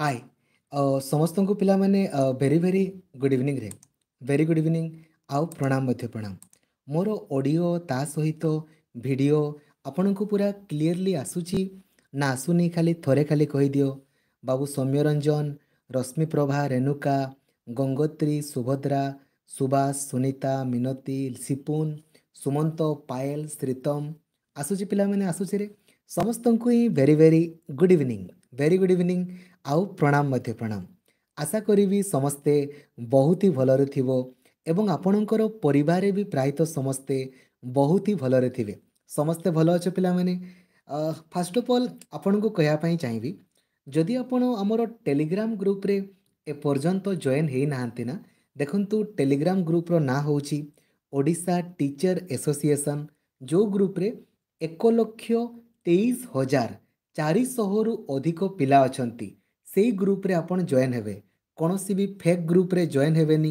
ହାଏ ଅ, ସମସ୍ତଙ୍କୁ ପିଲାମାନେ ଭେରି ଭେରି ଗୁଡ଼୍ ଇଭିନିଂରେ ଭେରି ଗୁଡ଼୍ ଇଭିନିଂ ଆଉ ପ୍ରଣାମ ମଧ୍ୟ ପ୍ରଣାମ ମୋର ଅଡ଼ିଓ ତା ସହିତ ଭିଡ଼ିଓ ଆପଣଙ୍କୁ ପୁରା କ୍ଲିଅରଲି ଆସୁଛି ନା ଆସୁନି ଖାଲି ଥରେ ଖାଲି କହିଦିଅ ବାବୁ ସୌମ୍ୟରଞ୍ଜନ ରଶ୍ମିପ୍ରଭା ରେଣୁକା ଗଙ୍ଗୋତ୍ରୀ ସୁଭଦ୍ରା ସୁବାସ ସୁନିତା ମିନତି ସିପୁନ ସୁମନ୍ତ ପାୟଲ ଶ୍ରୀତମ ଆସୁଛି ପିଲାମାନେ ଆସୁଛିରେ ସମସ୍ତଙ୍କୁ ହିଁ very very good evening very good evening ଆଉ ପ୍ରଣାମ ମଧ୍ୟ ପ୍ରଣାମ ଆଶା କରିବି ସମସ୍ତେ ବହୁତ ହି ଭଲରେ ଥିବ ଏବଂ ଆପଣଙ୍କର ପରିବାରରେ ବି ପ୍ରାୟତଃ ସମସ୍ତେ ବହୁତ ହି ଭଲରେ ଥିବେ ସମସ୍ତେ ଭଲ ଅଛ ପିଲାମାନେ ଫାଷ୍ଟ ଅଫ୍ ଅଲ୍ ଆପଣଙ୍କୁ କହିବା ପାଇଁ ଚାହିଁବି ଯଦି ଆପଣ ଆମର ଟେଲିଗ୍ରାମ ଗ୍ରୁପରେ ଏପର୍ଯ୍ୟନ୍ତ ଜଏନ୍ ହୋଇନାହାନ୍ତି ନା ଦେଖନ୍ତୁ ଟେଲିଗ୍ରାମ ଗ୍ରୁପ୍ର ନାଁ ହେଉଛି ଓଡ଼ିଶା ଟିଚର୍ ଏସୋସିଏସନ୍ ଯେଉଁ ଗ୍ରୁପରେ ଏକ ଲକ୍ଷ ତେଇଶ ହଜାର ଚାରିଶହରୁ ଅଧିକ ପିଲା ଅଛନ୍ତି ସେଇ ଗ୍ରୁପ୍ରେ ଆପଣ ଜଏନ୍ ହେବେ କୌଣସି ବି ଫେକ୍ ଗ୍ରୁପ୍ରେ ଜଏନ୍ ହେବେନି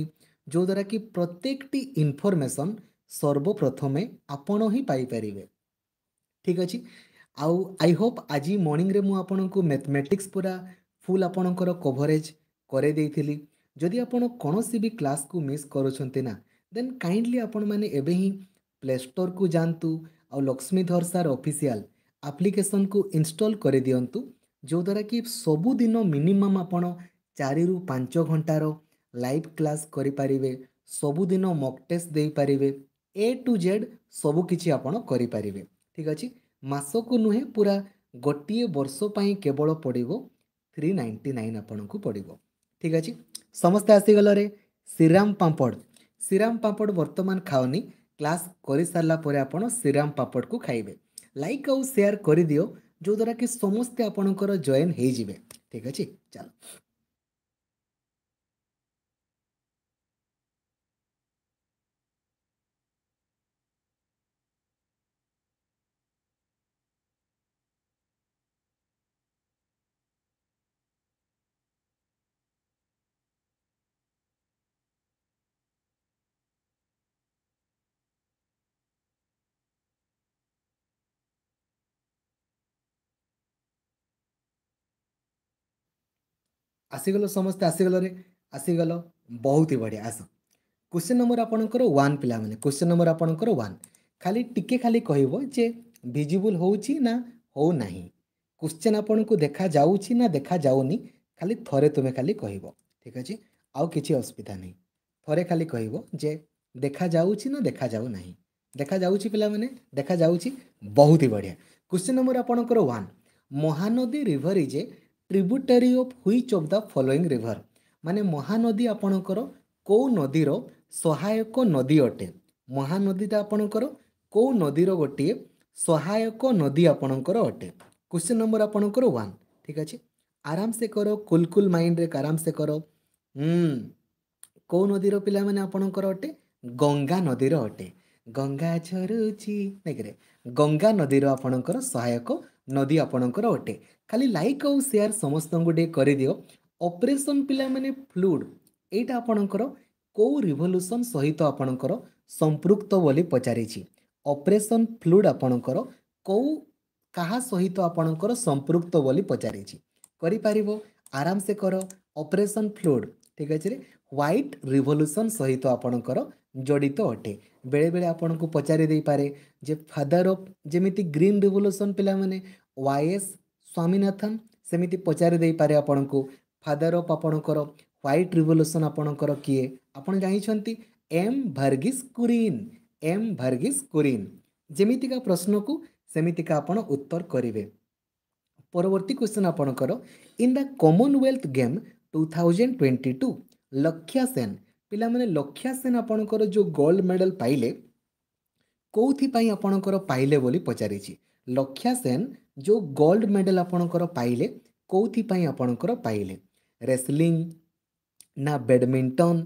ଯେଉଁଦ୍ୱାରା କି ପ୍ରତ୍ୟେକଟି ଇନଫର୍ମେସନ୍ ସର୍ବପ୍ରଥମେ ଆପଣ ହିଁ ପାଇପାରିବେ ଠିକ୍ ଅଛି ଆଉ ଆଇ ହୋପ୍ ଆଜି ମର୍ଣ୍ଣିଂରେ ମୁଁ ଆପଣଙ୍କୁ ମ୍ୟାଥମେଟିକ୍ସ ପୁରା ଫୁଲ୍ ଆପଣଙ୍କର କଭରେଜ୍ କରାଇ ଦେଇଥିଲି ଯଦି ଆପଣ କୌଣସି ବି କ୍ଲାସ୍କୁ ମିସ୍ କରୁଛନ୍ତି ନା ଦେନ୍ କାଇଣ୍ଡଲି ଆପଣମାନେ ଏବେ ହିଁ ପ୍ଲେ ଷ୍ଟୋର୍କୁ ଯାଆନ୍ତୁ ଆଉ ଲକ୍ଷ୍ମୀଧର ସାର୍ ଅଫିସିଆଲ୍ ଆପ୍ଲିକେସନ୍କୁ ଇନଷ୍ଟଲ୍ କରିଦିଅନ୍ତୁ ଯେଉଁଦ୍ୱାରା କି ସବୁଦିନ ମିନିମମ୍ ଆପଣ ଚାରିରୁ ପାଞ୍ଚ ଘଣ୍ଟାର ଲାଇଭ୍ କ୍ଲାସ୍ କରିପାରିବେ ସବୁଦିନ ମକ୍ ଟେଷ୍ଟ ଦେଇପାରିବେ ଏ ଟୁ ଜେଡ଼୍ ସବୁକିଛି ଆପଣ କରିପାରିବେ ଠିକ୍ ଅଛି ମାସକୁ ନୁହେଁ ପୁରା ଗୋଟିଏ ବର୍ଷ ପାଇଁ କେବଳ ପଡ଼ିବ ଥ୍ରୀ ନାଇଣ୍ଟି ନାଇନ୍ ଆପଣଙ୍କୁ ପଡ଼ିବ ଠିକ୍ ଅଛି ସମସ୍ତେ ଆସିଗଲରେ ଶ୍ରୀରାମ ପାମ୍ପଡ଼ ଶ୍ରୀରାମ ପାମ୍ପଡ଼ ବର୍ତ୍ତମାନ ଖାଉନି କ୍ଲାସ୍ କରିସାରିଲା ପରେ ଆପଣ ଶ୍ରୀରାମ ପାମ୍ପଡ଼କୁ ଖାଇବେ ଲାଇକ୍ ଆଉ ସେୟାର କରିଦିଅ ଯେଉଁଦ୍ୱାରା କି ସମସ୍ତେ ଆପଣଙ୍କର ଜଏନ୍ ହେଇଯିବେ ଠିକ୍ ଅଛି ଚାଲ ଆସିଗଲ ସମସ୍ତେ ଆସିଗଲରେ ଆସିଗଲ ବହୁତ ହି ବଢ଼ିଆ ଆସ କ୍ୱେଶ୍ଚନ୍ ନମ୍ବର ଆପଣଙ୍କର ୱାନ୍ ପିଲାମାନେ କ୍ୱେଶ୍ଚନ୍ ନମ୍ବର ଆପଣଙ୍କର ୱାନ୍ ଖାଲି ଟିକେ ଖାଲି କହିବ ଯେ ଭିଜିବୁଲ୍ ହେଉଛି ନା ହେଉନାହିଁ କ୍ୱେଶ୍ଚନ୍ ଆପଣଙ୍କୁ ଦେଖାଯାଉଛି ନା ଦେଖାଯାଉନି ଖାଲି ଥରେ ତୁମେ ଖାଲି କହିବ ଠିକ୍ ଅଛି ଆଉ କିଛି ଅସୁବିଧା ନାହିଁ ଥରେ ଖାଲି କହିବ ଯେ ଦେଖାଯାଉଛି ନା ଦେଖାଯାଉ ନାହିଁ ଦେଖାଯାଉଛି ପିଲାମାନେ ଦେଖାଯାଉଛି ବହୁତ ହି ବଢ଼ିଆ କ୍ୱେଶ୍ଚନ୍ ନମ୍ବର ଆପଣଙ୍କର one Mahanadi river is a tributary of which of the following river ମାନେ ମହାନଦୀ ଆପଣଙ୍କର କେଉଁ ନଦୀର ସହାୟକ ନଦୀ ଅଟେ ମହାନଦୀଟା ଆପଣଙ୍କର କେଉଁ ନଦୀର ଗୋଟିଏ ସହାୟକ ନଦୀ ଆପଣଙ୍କର ଅଟେ କ୍ୱେଶ୍ଚିନ୍ ନମ୍ବର ଆପଣଙ୍କର ୱାନ୍ ଠିକ୍ ଅଛି ଆରାମସେ କର କୁଲ୍ କୁଲ୍ ମାଇଣ୍ଡରେ ଆରାମସେ କର କେଉଁ ନଦୀର ପିଲାମାନେ ଆପଣଙ୍କର ଅଟେ ଗଙ୍ଗା ନଦୀର ଅଟେ ଗଙ୍ଗା ଝରୁଛି ନାଇଁକିରେ ଗଙ୍ଗା ନଦୀର ଆପଣଙ୍କର ସହାୟକ ନଦୀ ଆପଣଙ୍କର ଅଟେ ଖାଲି ଲାଇକ୍ ଆଉ ସେୟାର ସମସ୍ତଙ୍କୁ ଟିକେ କରିଦିଅ ଅପରେସନ୍ ପିଲାମାନେ ଫ୍ଲୁଡ୍ ଏଇଟା ଆପଣଙ୍କର କେଉଁ ରିଭଲ୍ୟୁସନ୍ ସହିତ ଆପଣଙ୍କର ସମ୍ପୃକ୍ତ ବୋଲି ପଚାରିଛି ଅପରେସନ୍ ଫ୍ଲୁଡ୍ ଆପଣଙ୍କର କେଉଁ କାହା ସହିତ ଆପଣଙ୍କର ସମ୍ପୃକ୍ତ ବୋଲି ପଚାରିଛି କରିପାରିବ ଆରାମସେ କର ଅପରେସନ୍ ଫ୍ଲୁଡ୍ ଠିକ୍ ଅଛି ରେ ହ୍ୱାଇଟ୍ ରିଭଲ୍ୟୁସନ୍ ସହିତ ଆପଣଙ୍କର ଜଡ଼ିତ ଅଟେ ବେଳେବେଳେ ଆପଣଙ୍କୁ ପଚାରି ଦେଇପାରେ ଯେ ଫାଦର୍ ଅଫ୍ ଯେମିତି ଗ୍ରୀନ୍ ରିଭଲ୍ୟୁସନ୍ ପିଲାମାନେ ୱାଏସ୍ ସ୍ୱାମୀନାଥନ ସେମିତି ପଚାରି ଦେଇପାରେ ଆପଣଙ୍କୁ ଫାଦର ଅଫ୍ ଆପଣଙ୍କର ହ୍ୱାଇଟ୍ ରିଭଲ୍ୟୁସନ୍ ଆପଣଙ୍କର କିଏ ଆପଣ ଜାଣିଛନ୍ତି ଏମ୍ ଭାର୍ଗିସ୍ କୁରିନ୍ ଏମ୍ ଭାର୍ଗିସ୍ କୁରିନ୍ ଯେମିତିକା ପ୍ରଶ୍ନକୁ ସେମିତିକା ଆପଣ ଉତ୍ତର କରିବେ ପରବର୍ତ୍ତୀ କ୍ୱେଶ୍ଚନ୍ ଆପଣଙ୍କର in the Commonwealth game two thousand twenty two Lakshya Sen ପିଲାମାନେ ଲକ୍ଷ୍ୟା ସେନ୍ ଆପଣଙ୍କର ଯେଉଁ ଗୋଲ୍ଡ ମେଡ଼ାଲ୍ ପାଇଲେ କେଉଁଥିପାଇଁ ଆପଣଙ୍କର ପାଇଲେ ବୋଲି ପଚାରିଛି ଲକ୍ଷ୍ୟା ସେନ୍ ଯେଉଁ ଗୋଲ୍ଡ ମେଡ଼ାଲ ଆପଣଙ୍କର ପାଇଲେ କେଉଁଥିପାଇଁ ଆପଣଙ୍କର ପାଇଲେ ରେସଲିଂ ନା ବ୍ୟାଡ଼ମିଣ୍ଟନ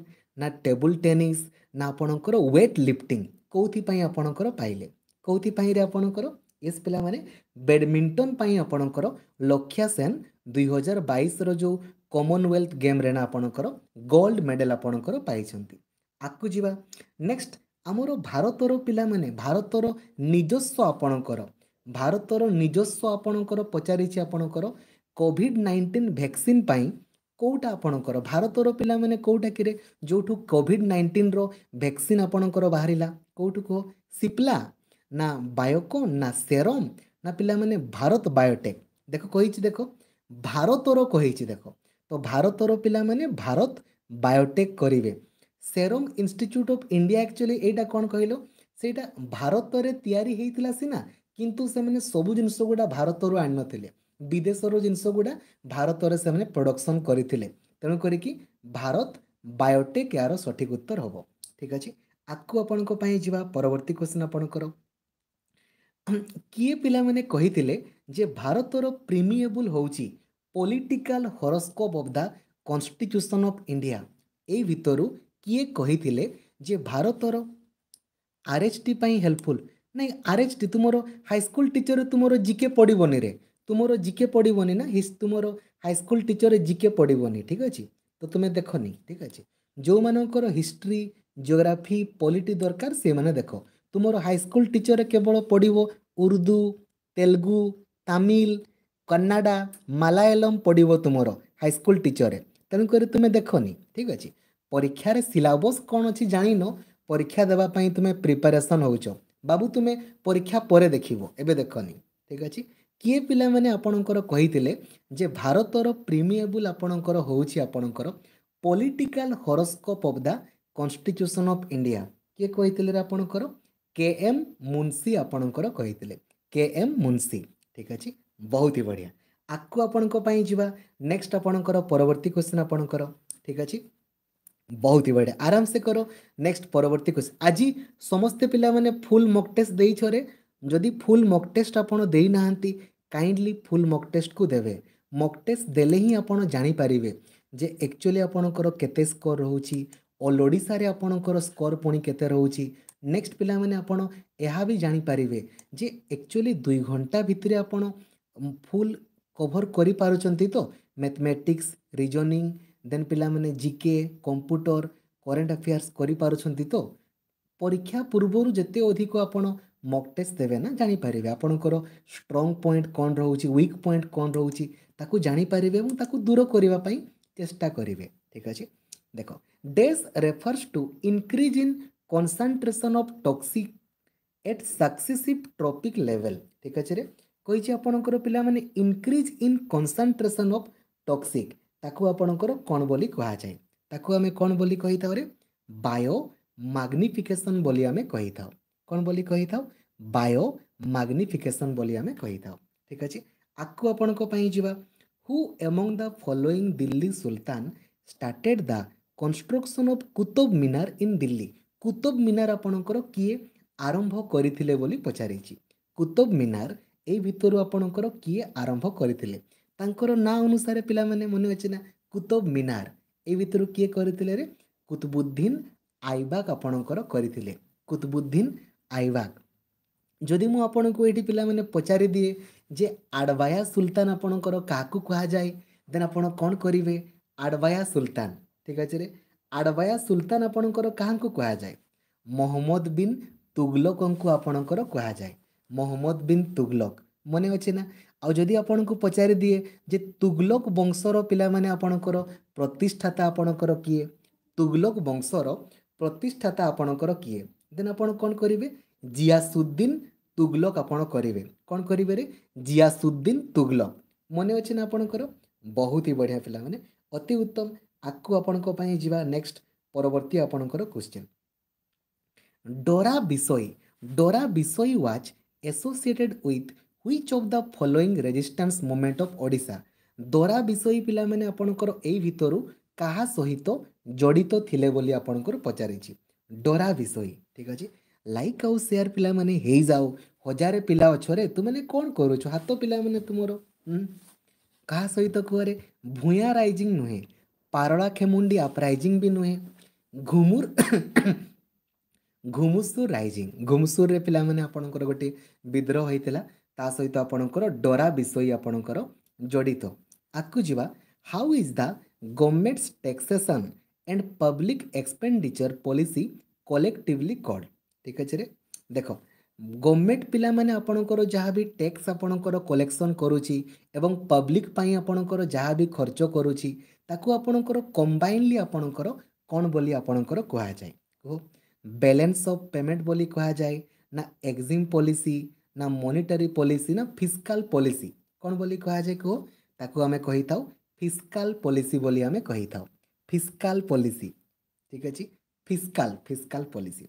ନା ଟେବୁଲ୍ ଟେନିସ୍ ନା ଆପଣଙ୍କର ୱେଟ୍ ଲିଫ୍ଟିଂ କେଉଁଥିପାଇଁ ଆପଣଙ୍କର ପାଇଲେ କେଉଁଥିପାଇଁରେ ଆପଣଙ୍କର ଏସ୍ ପିଲାମାନେ ବ୍ୟାଡ଼ମିଣ୍ଟନ ପାଇଁ ଆପଣଙ୍କର ଲକ୍ଷ୍ୟା ସେନ୍ ଦୁଇହଜାର ବାଇଶର ଯେଉଁ କମନୱେଲ୍ଥ ଗେମ୍ରେ ନା ଆପଣଙ୍କର ଗୋଲ୍ଡ ମେଡ଼ାଲ ଆପଣଙ୍କର ପାଇଛନ୍ତି ଆଗକୁ ଯିବା ନେକ୍ସଟ ଆମର ଭାରତର ପିଲାମାନେ ଭାରତର ନିଜସ୍ୱ ଆପଣଙ୍କର ଭାରତର ନିଜସ୍ୱ ଆପଣଙ୍କର ପଚାରିଛି ଆପଣଙ୍କର କୋଭିଡ଼ ନାଇଣ୍ଟିନ୍ ଭ୍ୟାକ୍ସିନ୍ ପାଇଁ କେଉଁଟା ଆପଣଙ୍କର ଭାରତର ପିଲାମାନେ କେଉଁଟା କିରେ ଯେଉଁଠୁ କୋଭିଡ଼ ନାଇଣ୍ଟିନ୍ର ଭ୍ୟାକ୍ସିନ୍ ଆପଣଙ୍କର ବାହାରିଲା କେଉଁଠୁ କୁହ ସିପ୍ଲା ନା ବାୟୋକୋ ନା ସେରମ୍ ନା ପିଲାମାନେ ଭାରତ ବାୟୋଟେକ୍ ଦେଖ କହିଛି ଦେଖ ଭାରତର କହିଛି ଦେଖ ତ ଭାରତର ପିଲାମାନେ ଭାରତ ବାୟୋଟେକ୍ କରିବେ Serum Institute of India actually ଏଇଟା କ'ଣ କହିଲ ସେଇଟା ଭାରତରେ ତିଆରି ହେଇଥିଲା ସିନା କିନ୍ତୁ ସେମାନେ ସବୁ ଜିନିଷ ଗୁଡ଼ା ଭାରତରୁ ଆଣିନଥିଲେ ବିଦେଶର ଜିନିଷ ଗୁଡ଼ା ଭାରତରେ ସେମାନେ ପ୍ରଡକ୍ସନ୍ କରିଥିଲେ ତେଣୁ କରିକି ଭାରତ ବାୟୋଟେକ୍ ଏହାର ସଠିକ୍ ଉତ୍ତର ହେବ ଠିକ୍ ଅଛି ଆକୁ ଆପଣଙ୍କ ପାଇଁ ଯିବା ପରବର୍ତ୍ତୀ କ୍ୱେଶ୍ଚିନ୍ ଆପଣଙ୍କର କିଏ ପିଲାମାନେ କହିଥିଲେ ଯେ ଭାରତର ପ୍ରିମିଏବୁଲ୍ ହେଉଛି political horoscope of the constitution of India ଏଇ ଭିତରୁ କିଏ କହିଥିଲେ ଯେ ଭାରତର ଆର୍ଏଚ୍ଟି ପାଇଁ ହେଲ୍ପଫୁଲ୍ ନାଇଁ ଆର୍ ଏଚ୍ ଟି ତୁମର ହାଇସ୍କୁଲ ଟିଚର ତୁମର ଜିକେ ପଡ଼ିବନି ରେ ତୁମର ଜିକେ ପଡ଼ିବନି ନା ତୁମର ହାଇସ୍କୁଲ ଟିଚର ଜିକେ ପଡ଼ିବନି ଠିକ୍ ଅଛି ତ ତୁମେ ଦେଖନି ଠିକ୍ ଅଛି ଯେଉଁମାନଙ୍କର ହିଷ୍ଟ୍ରି ଜିଓଗ୍ରାଫି ପଲିଟି ଦରକାର ସେମାନେ ଦେଖ ତୁମର ହାଇସ୍କୁଲ ଟିଚର କେବଳ ପଡ଼ିବ ଉର୍ଦ୍ଦୁ ତେଲୁଗୁ ତାମିଲ କନ୍ନାଡ଼ା ମାଲାୟାଲମ୍ ପଡ଼ିବ ତୁମର ହାଇସ୍କୁଲ ଟିଚର୍ରେ ତେଣୁକରି ତୁମେ ଦେଖନି ଠିକ୍ ଅଛି ପରୀକ୍ଷାରେ ସିଲାବସ୍ କ'ଣ ଅଛି ଜାଣିନ ପରୀକ୍ଷା ଦେବା ପାଇଁ ତୁମେ ପ୍ରିପାରେସନ୍ ହେଉଛ ବାବୁ ତୁମେ ପରୀକ୍ଷା ପରେ ଦେଖିବ ଏବେ ଦେଖନି ଠିକ୍ ଅଛି କିଏ ପିଲାମାନେ ଆପଣଙ୍କର କହିଥିଲେ ଯେ ଭାରତର ପ୍ରିମିଏବୁଲ୍ ଆପଣଙ୍କର ହେଉଛି ଆପଣଙ୍କର political horoscope of the constitution of India କିଏ କହିଥିଲେ ଆପଣଙ୍କର କେ ଏମ୍ ମୁନ୍ସି ଆପଣଙ୍କର କହିଥିଲେ କେ ଏମ୍ ମୁନ୍ସି ଠିକ୍ ଅଛି ବହୁତ ହି ବଢ଼ିଆ ଆକୁ ଆପଣଙ୍କ ପାଇଁ ଯିବା ନେକ୍ସଟ ଆପଣଙ୍କର ପରବର୍ତ୍ତୀ କ୍ୱେଶ୍ଚିନ୍ ଆପଣଙ୍କର ଠିକ୍ ଅଛି ବହୁତ ହି ବଢ଼ିଆ ଆରାମସେ କର ନେକ୍ସଟ ପରବର୍ତ୍ତୀ କ୍ୱେଶ୍ଚନ୍ ଆଜି ସମସ୍ତେ ପିଲାମାନେ ଫୁଲ୍ ମକ୍ ଟେଷ୍ଟ ଦେଇଛରେ ଯଦି ଫୁଲ୍ ମକ୍ ଟେଷ୍ଟ ଆପଣ ଦେଇନାହାନ୍ତି କାଇଣ୍ଡଲି ଫୁଲ୍ ମକ୍ ଟେଷ୍ଟକୁ ଦେବେ ମକ୍ ଟେଷ୍ଟ ଦେଲେ ହିଁ ଆପଣ ଜାଣିପାରିବେ ଯେ ଆକ୍ଚୁଆଲି ଆପଣଙ୍କର କେତେ ସ୍କୋର ରହୁଛି ଅଲ୍ ଓଡ଼ିଶାରେ ଆପଣଙ୍କର ସ୍କୋର ପୁଣି କେତେ ରହୁଛି ନେକ୍ସଟ ପିଲାମାନେ ଆପଣ ଏହା ବି ଜାଣିପାରିବେ ଯେ ଆକ୍ଚୁଆଲି ଦୁଇ ଘଣ୍ଟା ଭିତରେ ଆପଣ ଫୁଲ୍ କଭର୍ କରିପାରୁଛନ୍ତି ତ ମ୍ୟାଥମେଟିକ୍ସ ରିଜନିଂ ଦେନ୍ ପିଲାମାନେ ଜିକେ କମ୍ପ୍ୟୁଟର କରେଣ୍ଟ ଆଫେୟାର୍ସ କରିପାରୁଛନ୍ତି ତ ପରୀକ୍ଷା ପୂର୍ବରୁ ଯେତେ ଅଧିକ ଆପଣ ମକ୍ ଟେଷ୍ଟ ଦେବେ ନା ଜାଣିପାରିବେ ଆପଣଙ୍କର ଷ୍ଟ୍ରଙ୍ଗ ପଏଣ୍ଟ କ'ଣ ରହୁଛି ୱିକ୍ ପଏଣ୍ଟ କ'ଣ ରହୁଛି ତାକୁ ଜାଣିପାରିବେ ଏବଂ ତାକୁ ଦୂର କରିବା ପାଇଁ ଚେଷ୍ଟା କରିବେ ଠିକ୍ ଅଛି ଦେଖ ଡେସ୍ refers to increase in concentration of toxic at successive trophic level ଠିକ୍ ଅଛି ରେ କହିଛି ଆପଣଙ୍କର ପିଲାମାନେ increase in concentration of toxic ତାକୁ ଆପଣଙ୍କର କ'ଣ ବୋଲି କୁହାଯାଏ ତାକୁ ଆମେ କ'ଣ ବୋଲି କହିଥାଉ ରେ ବାୟୋ ମାଗ୍ନିଫିକେସନ୍ ବୋଲି ଆମେ କହିଥାଉ କ'ଣ ବୋଲି କହିଥାଉ ବାୟୋ ମାଗ୍ନିଫିକେସନ୍ ବୋଲି ଆମେ କହିଥାଉ ଠିକ୍ ଅଛି ଆକୁ ଆପଣଙ୍କ ପାଇଁ ଯିବା who among the following Delhi sultan started the construction of Qutub Minar in Delhi Qutub Minar ଆପଣଙ୍କର କିଏ ଆରମ୍ଭ କରିଥିଲେ ବୋଲି ପଚାରିଛି କୁତୁବ୍ ମିନାର ଏଇ ଭିତରୁ ଆପଣଙ୍କର କିଏ ଆରମ୍ଭ କରିଥିଲେ ତାଙ୍କର ନାଁ ଅନୁସାରେ ପିଲାମାନେ ମନେ ଅଛି ନା କୁତବ ମିନାର ଏ ଭିତରୁ କିଏ କରିଥିଲେ ରେ କୁତବୁଦ୍ଦିନ ଆଇବାକ ଆପଣଙ୍କର କରିଥିଲେ କୁତବୁଦ୍ଦିନ ଆଇବାକ ଯଦି ମୁଁ ଆପଣଙ୍କୁ ଏଇଠି ପିଲାମାନେ ପଚାରିଦିଏ ଯେ ଆଡ଼ବାୟା ସୁଲତାନ ଆପଣଙ୍କର କାହାକୁ କୁହାଯାଏ ଦେନ୍ ଆପଣ କ'ଣ କରିବେ ଆଡ଼ବାୟା ସୁଲତାନ ଠିକ୍ ଅଛି ରେ ଆଡ଼ବାୟା ସୁଲତାନ ଆପଣଙ୍କର କାହାକୁ କୁହାଯାଏ ମହମ୍ମଦ ବିନ୍ ତୁଗଲକଙ୍କୁ ଆପଣଙ୍କର କୁହାଯାଏ ମହମ୍ମଦ ବିନ୍ ତୁଗଲକ ମନେ ଅଛି ନା ଆଉ ଯଦି ଆପଣଙ୍କୁ ପଚାରି ଦିଏ ଯେ ତୁଗଲକ୍ ବଂଶର ପିଲାମାନେ ଆପଣଙ୍କର ପ୍ରତିଷ୍ଠାତା ଆପଣଙ୍କର କିଏ ତୁଗଲକ୍ ବଂଶର ପ୍ରତିଷ୍ଠାତା ଆପଣଙ୍କର କିଏ ଦେନ୍ ଆପଣ କ'ଣ କରିବେ ଜିଆସୁଦ୍ଦିନ ତୁଗଲକ୍ ଆପଣ କରିବେ କ'ଣ କରିବେ ରେ ଜିଆସୁଦ୍ଦିନ ତୁଗଲକ୍ ମନେ ଅଛି ନା ଆପଣଙ୍କର ବହୁତ ହି ବଢ଼ିଆ ପିଲାମାନେ ଅତି ଉତ୍ତମ ଆଗକୁ ଆପଣଙ୍କ ପାଇଁ ଯିବା ନେକ୍ସଟ ପରବର୍ତ୍ତୀ ଆପଣଙ୍କର question Dora Bisoi Dora Bisoi was associated with which of the following resistance movement of Odisha Dora Bisoi ପିଲାମାନେ ଆପଣଙ୍କର ଏଇ ଭିତରୁ କାହା ସହିତ ଜଡ଼ିତ ଥିଲେ ବୋଲି ଆପଣଙ୍କର ପଚାରିଛି ଡୋରା ବିଷୟୀ ଠିକ୍ ଅଛି ଲାଇକ୍ ଆଉ ସେୟାର ପିଲାମାନେ ହେଇଯାଉ ହଜାରେ ପିଲା ଅଛରେ ତୁମେ କ'ଣ କରୁଛ ହାତ ପିଲାମାନେ ତୁମର କାହା ସହିତ କୁହରେ ଭୂୟାଁ ରାଇଜିଂ ନୁହେଁ ପାରଳା ଖେମୁଣ୍ଡି ଆପରାଇଜିଂ ବି ନୁହେଁ ଘୁମୁର ଘୁମୁସୁର ରାଇଜିଂ ଘୁମୁସୁରରେ ପିଲାମାନେ ଆପଣଙ୍କର ଗୋଟିଏ ବିଦ୍ରୋହ ହୋଇଥିଲା ତା ସହିତ ଆପଣଙ୍କର ଡରା ବିଷୟ ଆପଣଙ୍କର ଜଡ଼ିତ ଆଗକୁ ଯିବା how is the governments taxation and public expenditure policy collectively called ଠିକ୍ ଅଛି ରେ ଦେଖ ଗଭର୍ଣ୍ଣମେଣ୍ଟ ପିଲାମାନେ ଆପଣଙ୍କର ଯାହା ବି ଟ୍ୟାକ୍ସ ଆପଣଙ୍କର କଲେକ୍ସନ୍ କରୁଛି ଏବଂ ପବ୍ଲିକ୍ ପାଇଁ ଆପଣଙ୍କର ଯାହା ବି ଖର୍ଚ୍ଚ କରୁଛି ତାକୁ ଆପଣଙ୍କର କମ୍ବାଇନ୍ଲି ଆପଣଙ୍କର କ'ଣ ବୋଲି ଆପଣଙ୍କର କୁହାଯାଏ କୁହ ବେଲେନ୍ସ ଅଫ୍ ପେମେଣ୍ଟ ବୋଲି କୁହାଯାଏ ନା ଏକ୍ଜିମ୍ ପଲିସି ନା ମନିଟାରୀ ପଲିସି ନା ଫିସ୍କାଲ୍ ପଲିସି କ'ଣ ବୋଲି କୁହାଯାଏ କୁହ ତାକୁ ଆମେ କହିଥାଉ ଫିସ୍କାଲ୍ ପଲିସି ବୋଲି ଆମେ କହିଥାଉ ଫିସ୍କାଲ୍ ପଲିସି ଠିକ୍ ଅଛି ଫିସ୍କାଲ୍ ଫିସ୍କାଲ୍ ପଲିସି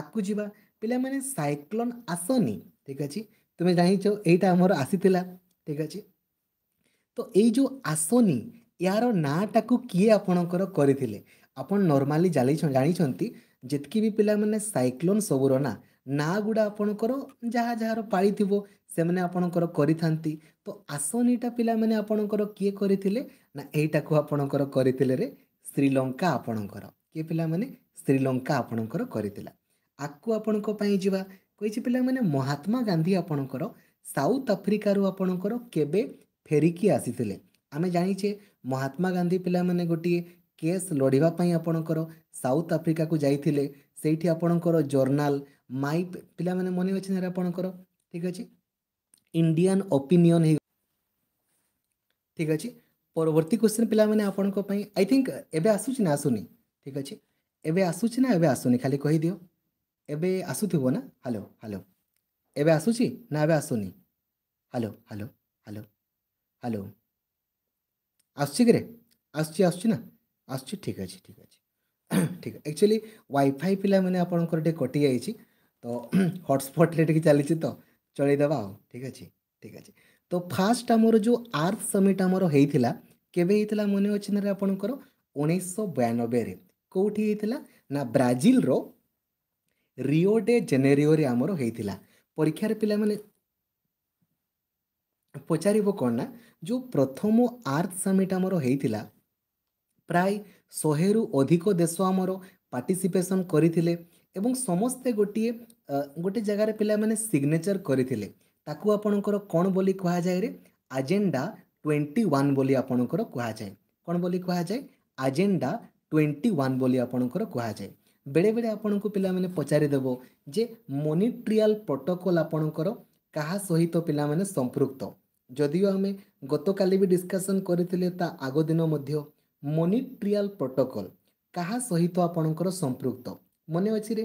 ଆଗକୁ ଯିବା ପିଲାମାନେ ସାଇକ୍ଲୋନ୍ ଆସନି ଠିକ୍ ଅଛି ତୁମେ ଜାଣିଛ ଏଇଟା ଆମର ଆସିଥିଲା ଠିକ୍ ଅଛି ତ ଏଇ ଯେଉଁ ଆସନି ଏହାର ନାଁଟାକୁ କିଏ ଆପଣଙ୍କର କରିଥିଲେ ଆପଣ ନର୍ମାଲି ଜାଣିଛନ୍ତି ଯେତିକି ବି ପିଲାମାନେ ସାଇକ୍ଲୋନ୍ ସବୁର ନା ନାଁ ଗୁଡ଼ା ଆପଣଙ୍କର ଯାହା ଯାହାର ପାଳିଥିବ ସେମାନେ ଆପଣଙ୍କର କରିଥାନ୍ତି ତ ଆସନିଟା ପିଲାମାନେ ଆପଣଙ୍କର କିଏ କରିଥିଲେ ନା ଏଇଟାକୁ ଆପଣଙ୍କର କରିଥିଲେ ରେ ଶ୍ରୀଲଙ୍କା ଆପଣଙ୍କର କିଏ ପିଲାମାନେ ଶ୍ରୀଲଙ୍କା ଆପଣଙ୍କର କରିଥିଲା ଆକୁ ଆପଣଙ୍କ ପାଇଁ ଯିବା କହିଛି ପିଲାମାନେ ମହାତ୍ମା ଗାନ୍ଧୀ ଆପଣଙ୍କର ସାଉଥ ଆଫ୍ରିକାରୁ ଆପଣଙ୍କର କେବେ ଫେରିକି ଆସିଥିଲେ ଆମେ ଜାଣିଛେ ମହାତ୍ମା ଗାନ୍ଧୀ ପିଲାମାନେ ଗୋଟିଏ କେସ୍ ଲଢ଼ିବା ପାଇଁ ଆପଣଙ୍କର ସାଉଥ ଆଫ୍ରିକାକୁ ଯାଇଥିଲେ ସେଇଠି ଆପଣଙ୍କର ଜର୍ନାଲ ମାଇ ପିଲାମାନେ ମନେ ଅଛି ନା ଆପଣଙ୍କର ଠିକ୍ ଅଛି ଇଣ୍ଡିଆନ୍ ଓପିନିଅନ୍ ହେଇ ଠିକ୍ ଅଛି ପରବର୍ତ୍ତୀ କ୍ୱେଶ୍ଚିନ୍ ପିଲାମାନେ ଆପଣଙ୍କ ପାଇଁ ଆଇ ଥିଙ୍କ ଏବେ ଆସୁଛି ନା ଆସୁନି ଠିକ୍ ଅଛି ଏବେ ଆସୁଛି ନା ଏବେ ଆସୁନି ଖାଲି କହିଦିଅ ଏବେ ଆସୁଥିବ ନା ହ୍ୟାଲୋ ହ୍ୟାଲୋ ଏବେ ଆସୁଛି ନା ଏବେ ଆସୁନି ହ୍ୟାଲୋ ହ୍ୟାଲୋ ହ୍ୟାଲୋ ହ୍ୟାଲୋ ଆସୁଛି କିରେ ଆସୁଛି ଆସୁଛି ନା ଆସୁଛି ଠିକ୍ ଅଛି ଠିକ୍ ଅଛି ଠିକ୍ ଆକ୍ଚୁଆଲି ୱାଇଫାଇ ପିଲାମାନେ ଆପଣଙ୍କର ଟିକେ କଟିଯାଇଛି ତ ହଟସ୍ପଟରେ ଟିକେ ଚାଲିଛି ତ ଚଳେଇ ଦେବା ଆଉ ଠିକ୍ ଅଛି ଠିକ୍ ଅଛି ତ ଫାଷ୍ଟ ଆମର ଯେଉଁ ଆର୍ଥ ସମିଟ୍ ଆମର ହେଇଥିଲା କେବେ ହେଇଥିଲା ମନେ ଅଛି ନା ଆପଣଙ୍କର ଉଣେଇଶହ ବୟାନବେରେ କେଉଁଠି ହେଇଥିଲା ନା ବ୍ରାଜିଲର ରିଓ ଡେ ଜେନେରିଓରେ ଆମର ହେଇଥିଲା ପରୀକ୍ଷାରେ ପିଲାମାନେ ପଚାରିବ କ'ଣ ନା ଯେଉଁ ପ୍ରଥମ ଆର୍ଥ ସମିଟ୍ ଆମର ହେଇଥିଲା ପ୍ରାୟ ଶହେରୁ ଅଧିକ ଦେଶ ଆମର ପାର୍ଟିସିପେସନ୍ କରିଥିଲେ ଏବଂ ସମସ୍ତେ ଗୋଟିଏ ଗୋଟେ ଜାଗାରେ ପିଲାମାନେ ସିଗ୍ନେଚର୍ କରିଥିଲେ ତାକୁ ଆପଣଙ୍କର କ'ଣ ବୋଲି କୁହାଯାଏରେ ଆଜେଣ୍ଡା ଟ୍ୱେଣ୍ଟି ୱାନ୍ ବୋଲି ଆପଣଙ୍କର କୁହାଯାଏ କ'ଣ ବୋଲି କୁହାଯାଏ ଆଜେଣ୍ଡା ଟ୍ୱେଣ୍ଟି ୱାନ୍ ବୋଲି ଆପଣଙ୍କର କୁହାଯାଏ ବେଳେବେଳେ ଆପଣଙ୍କୁ ପିଲାମାନେ ପଚାରିଦେବ ଯେ ମନିଟ୍ରିଆଲ୍ ପ୍ରୋଟୋକଲ୍ ଆପଣଙ୍କର କାହା ସହିତ ପିଲାମାନେ ସମ୍ପୃକ୍ତ ଯଦିଓ ଆମେ ଗତକାଲି ବି ଡିସ୍କସନ୍ କରିଥିଲେ ତା ଆଗ ଦିନ ମଧ୍ୟ ମନିଟ୍ରିଆଲ୍ ପ୍ରୋଟୋକଲ୍ କାହା ସହିତ ଆପଣଙ୍କର ସମ୍ପୃକ୍ତ ମନେ ଅଛିରେ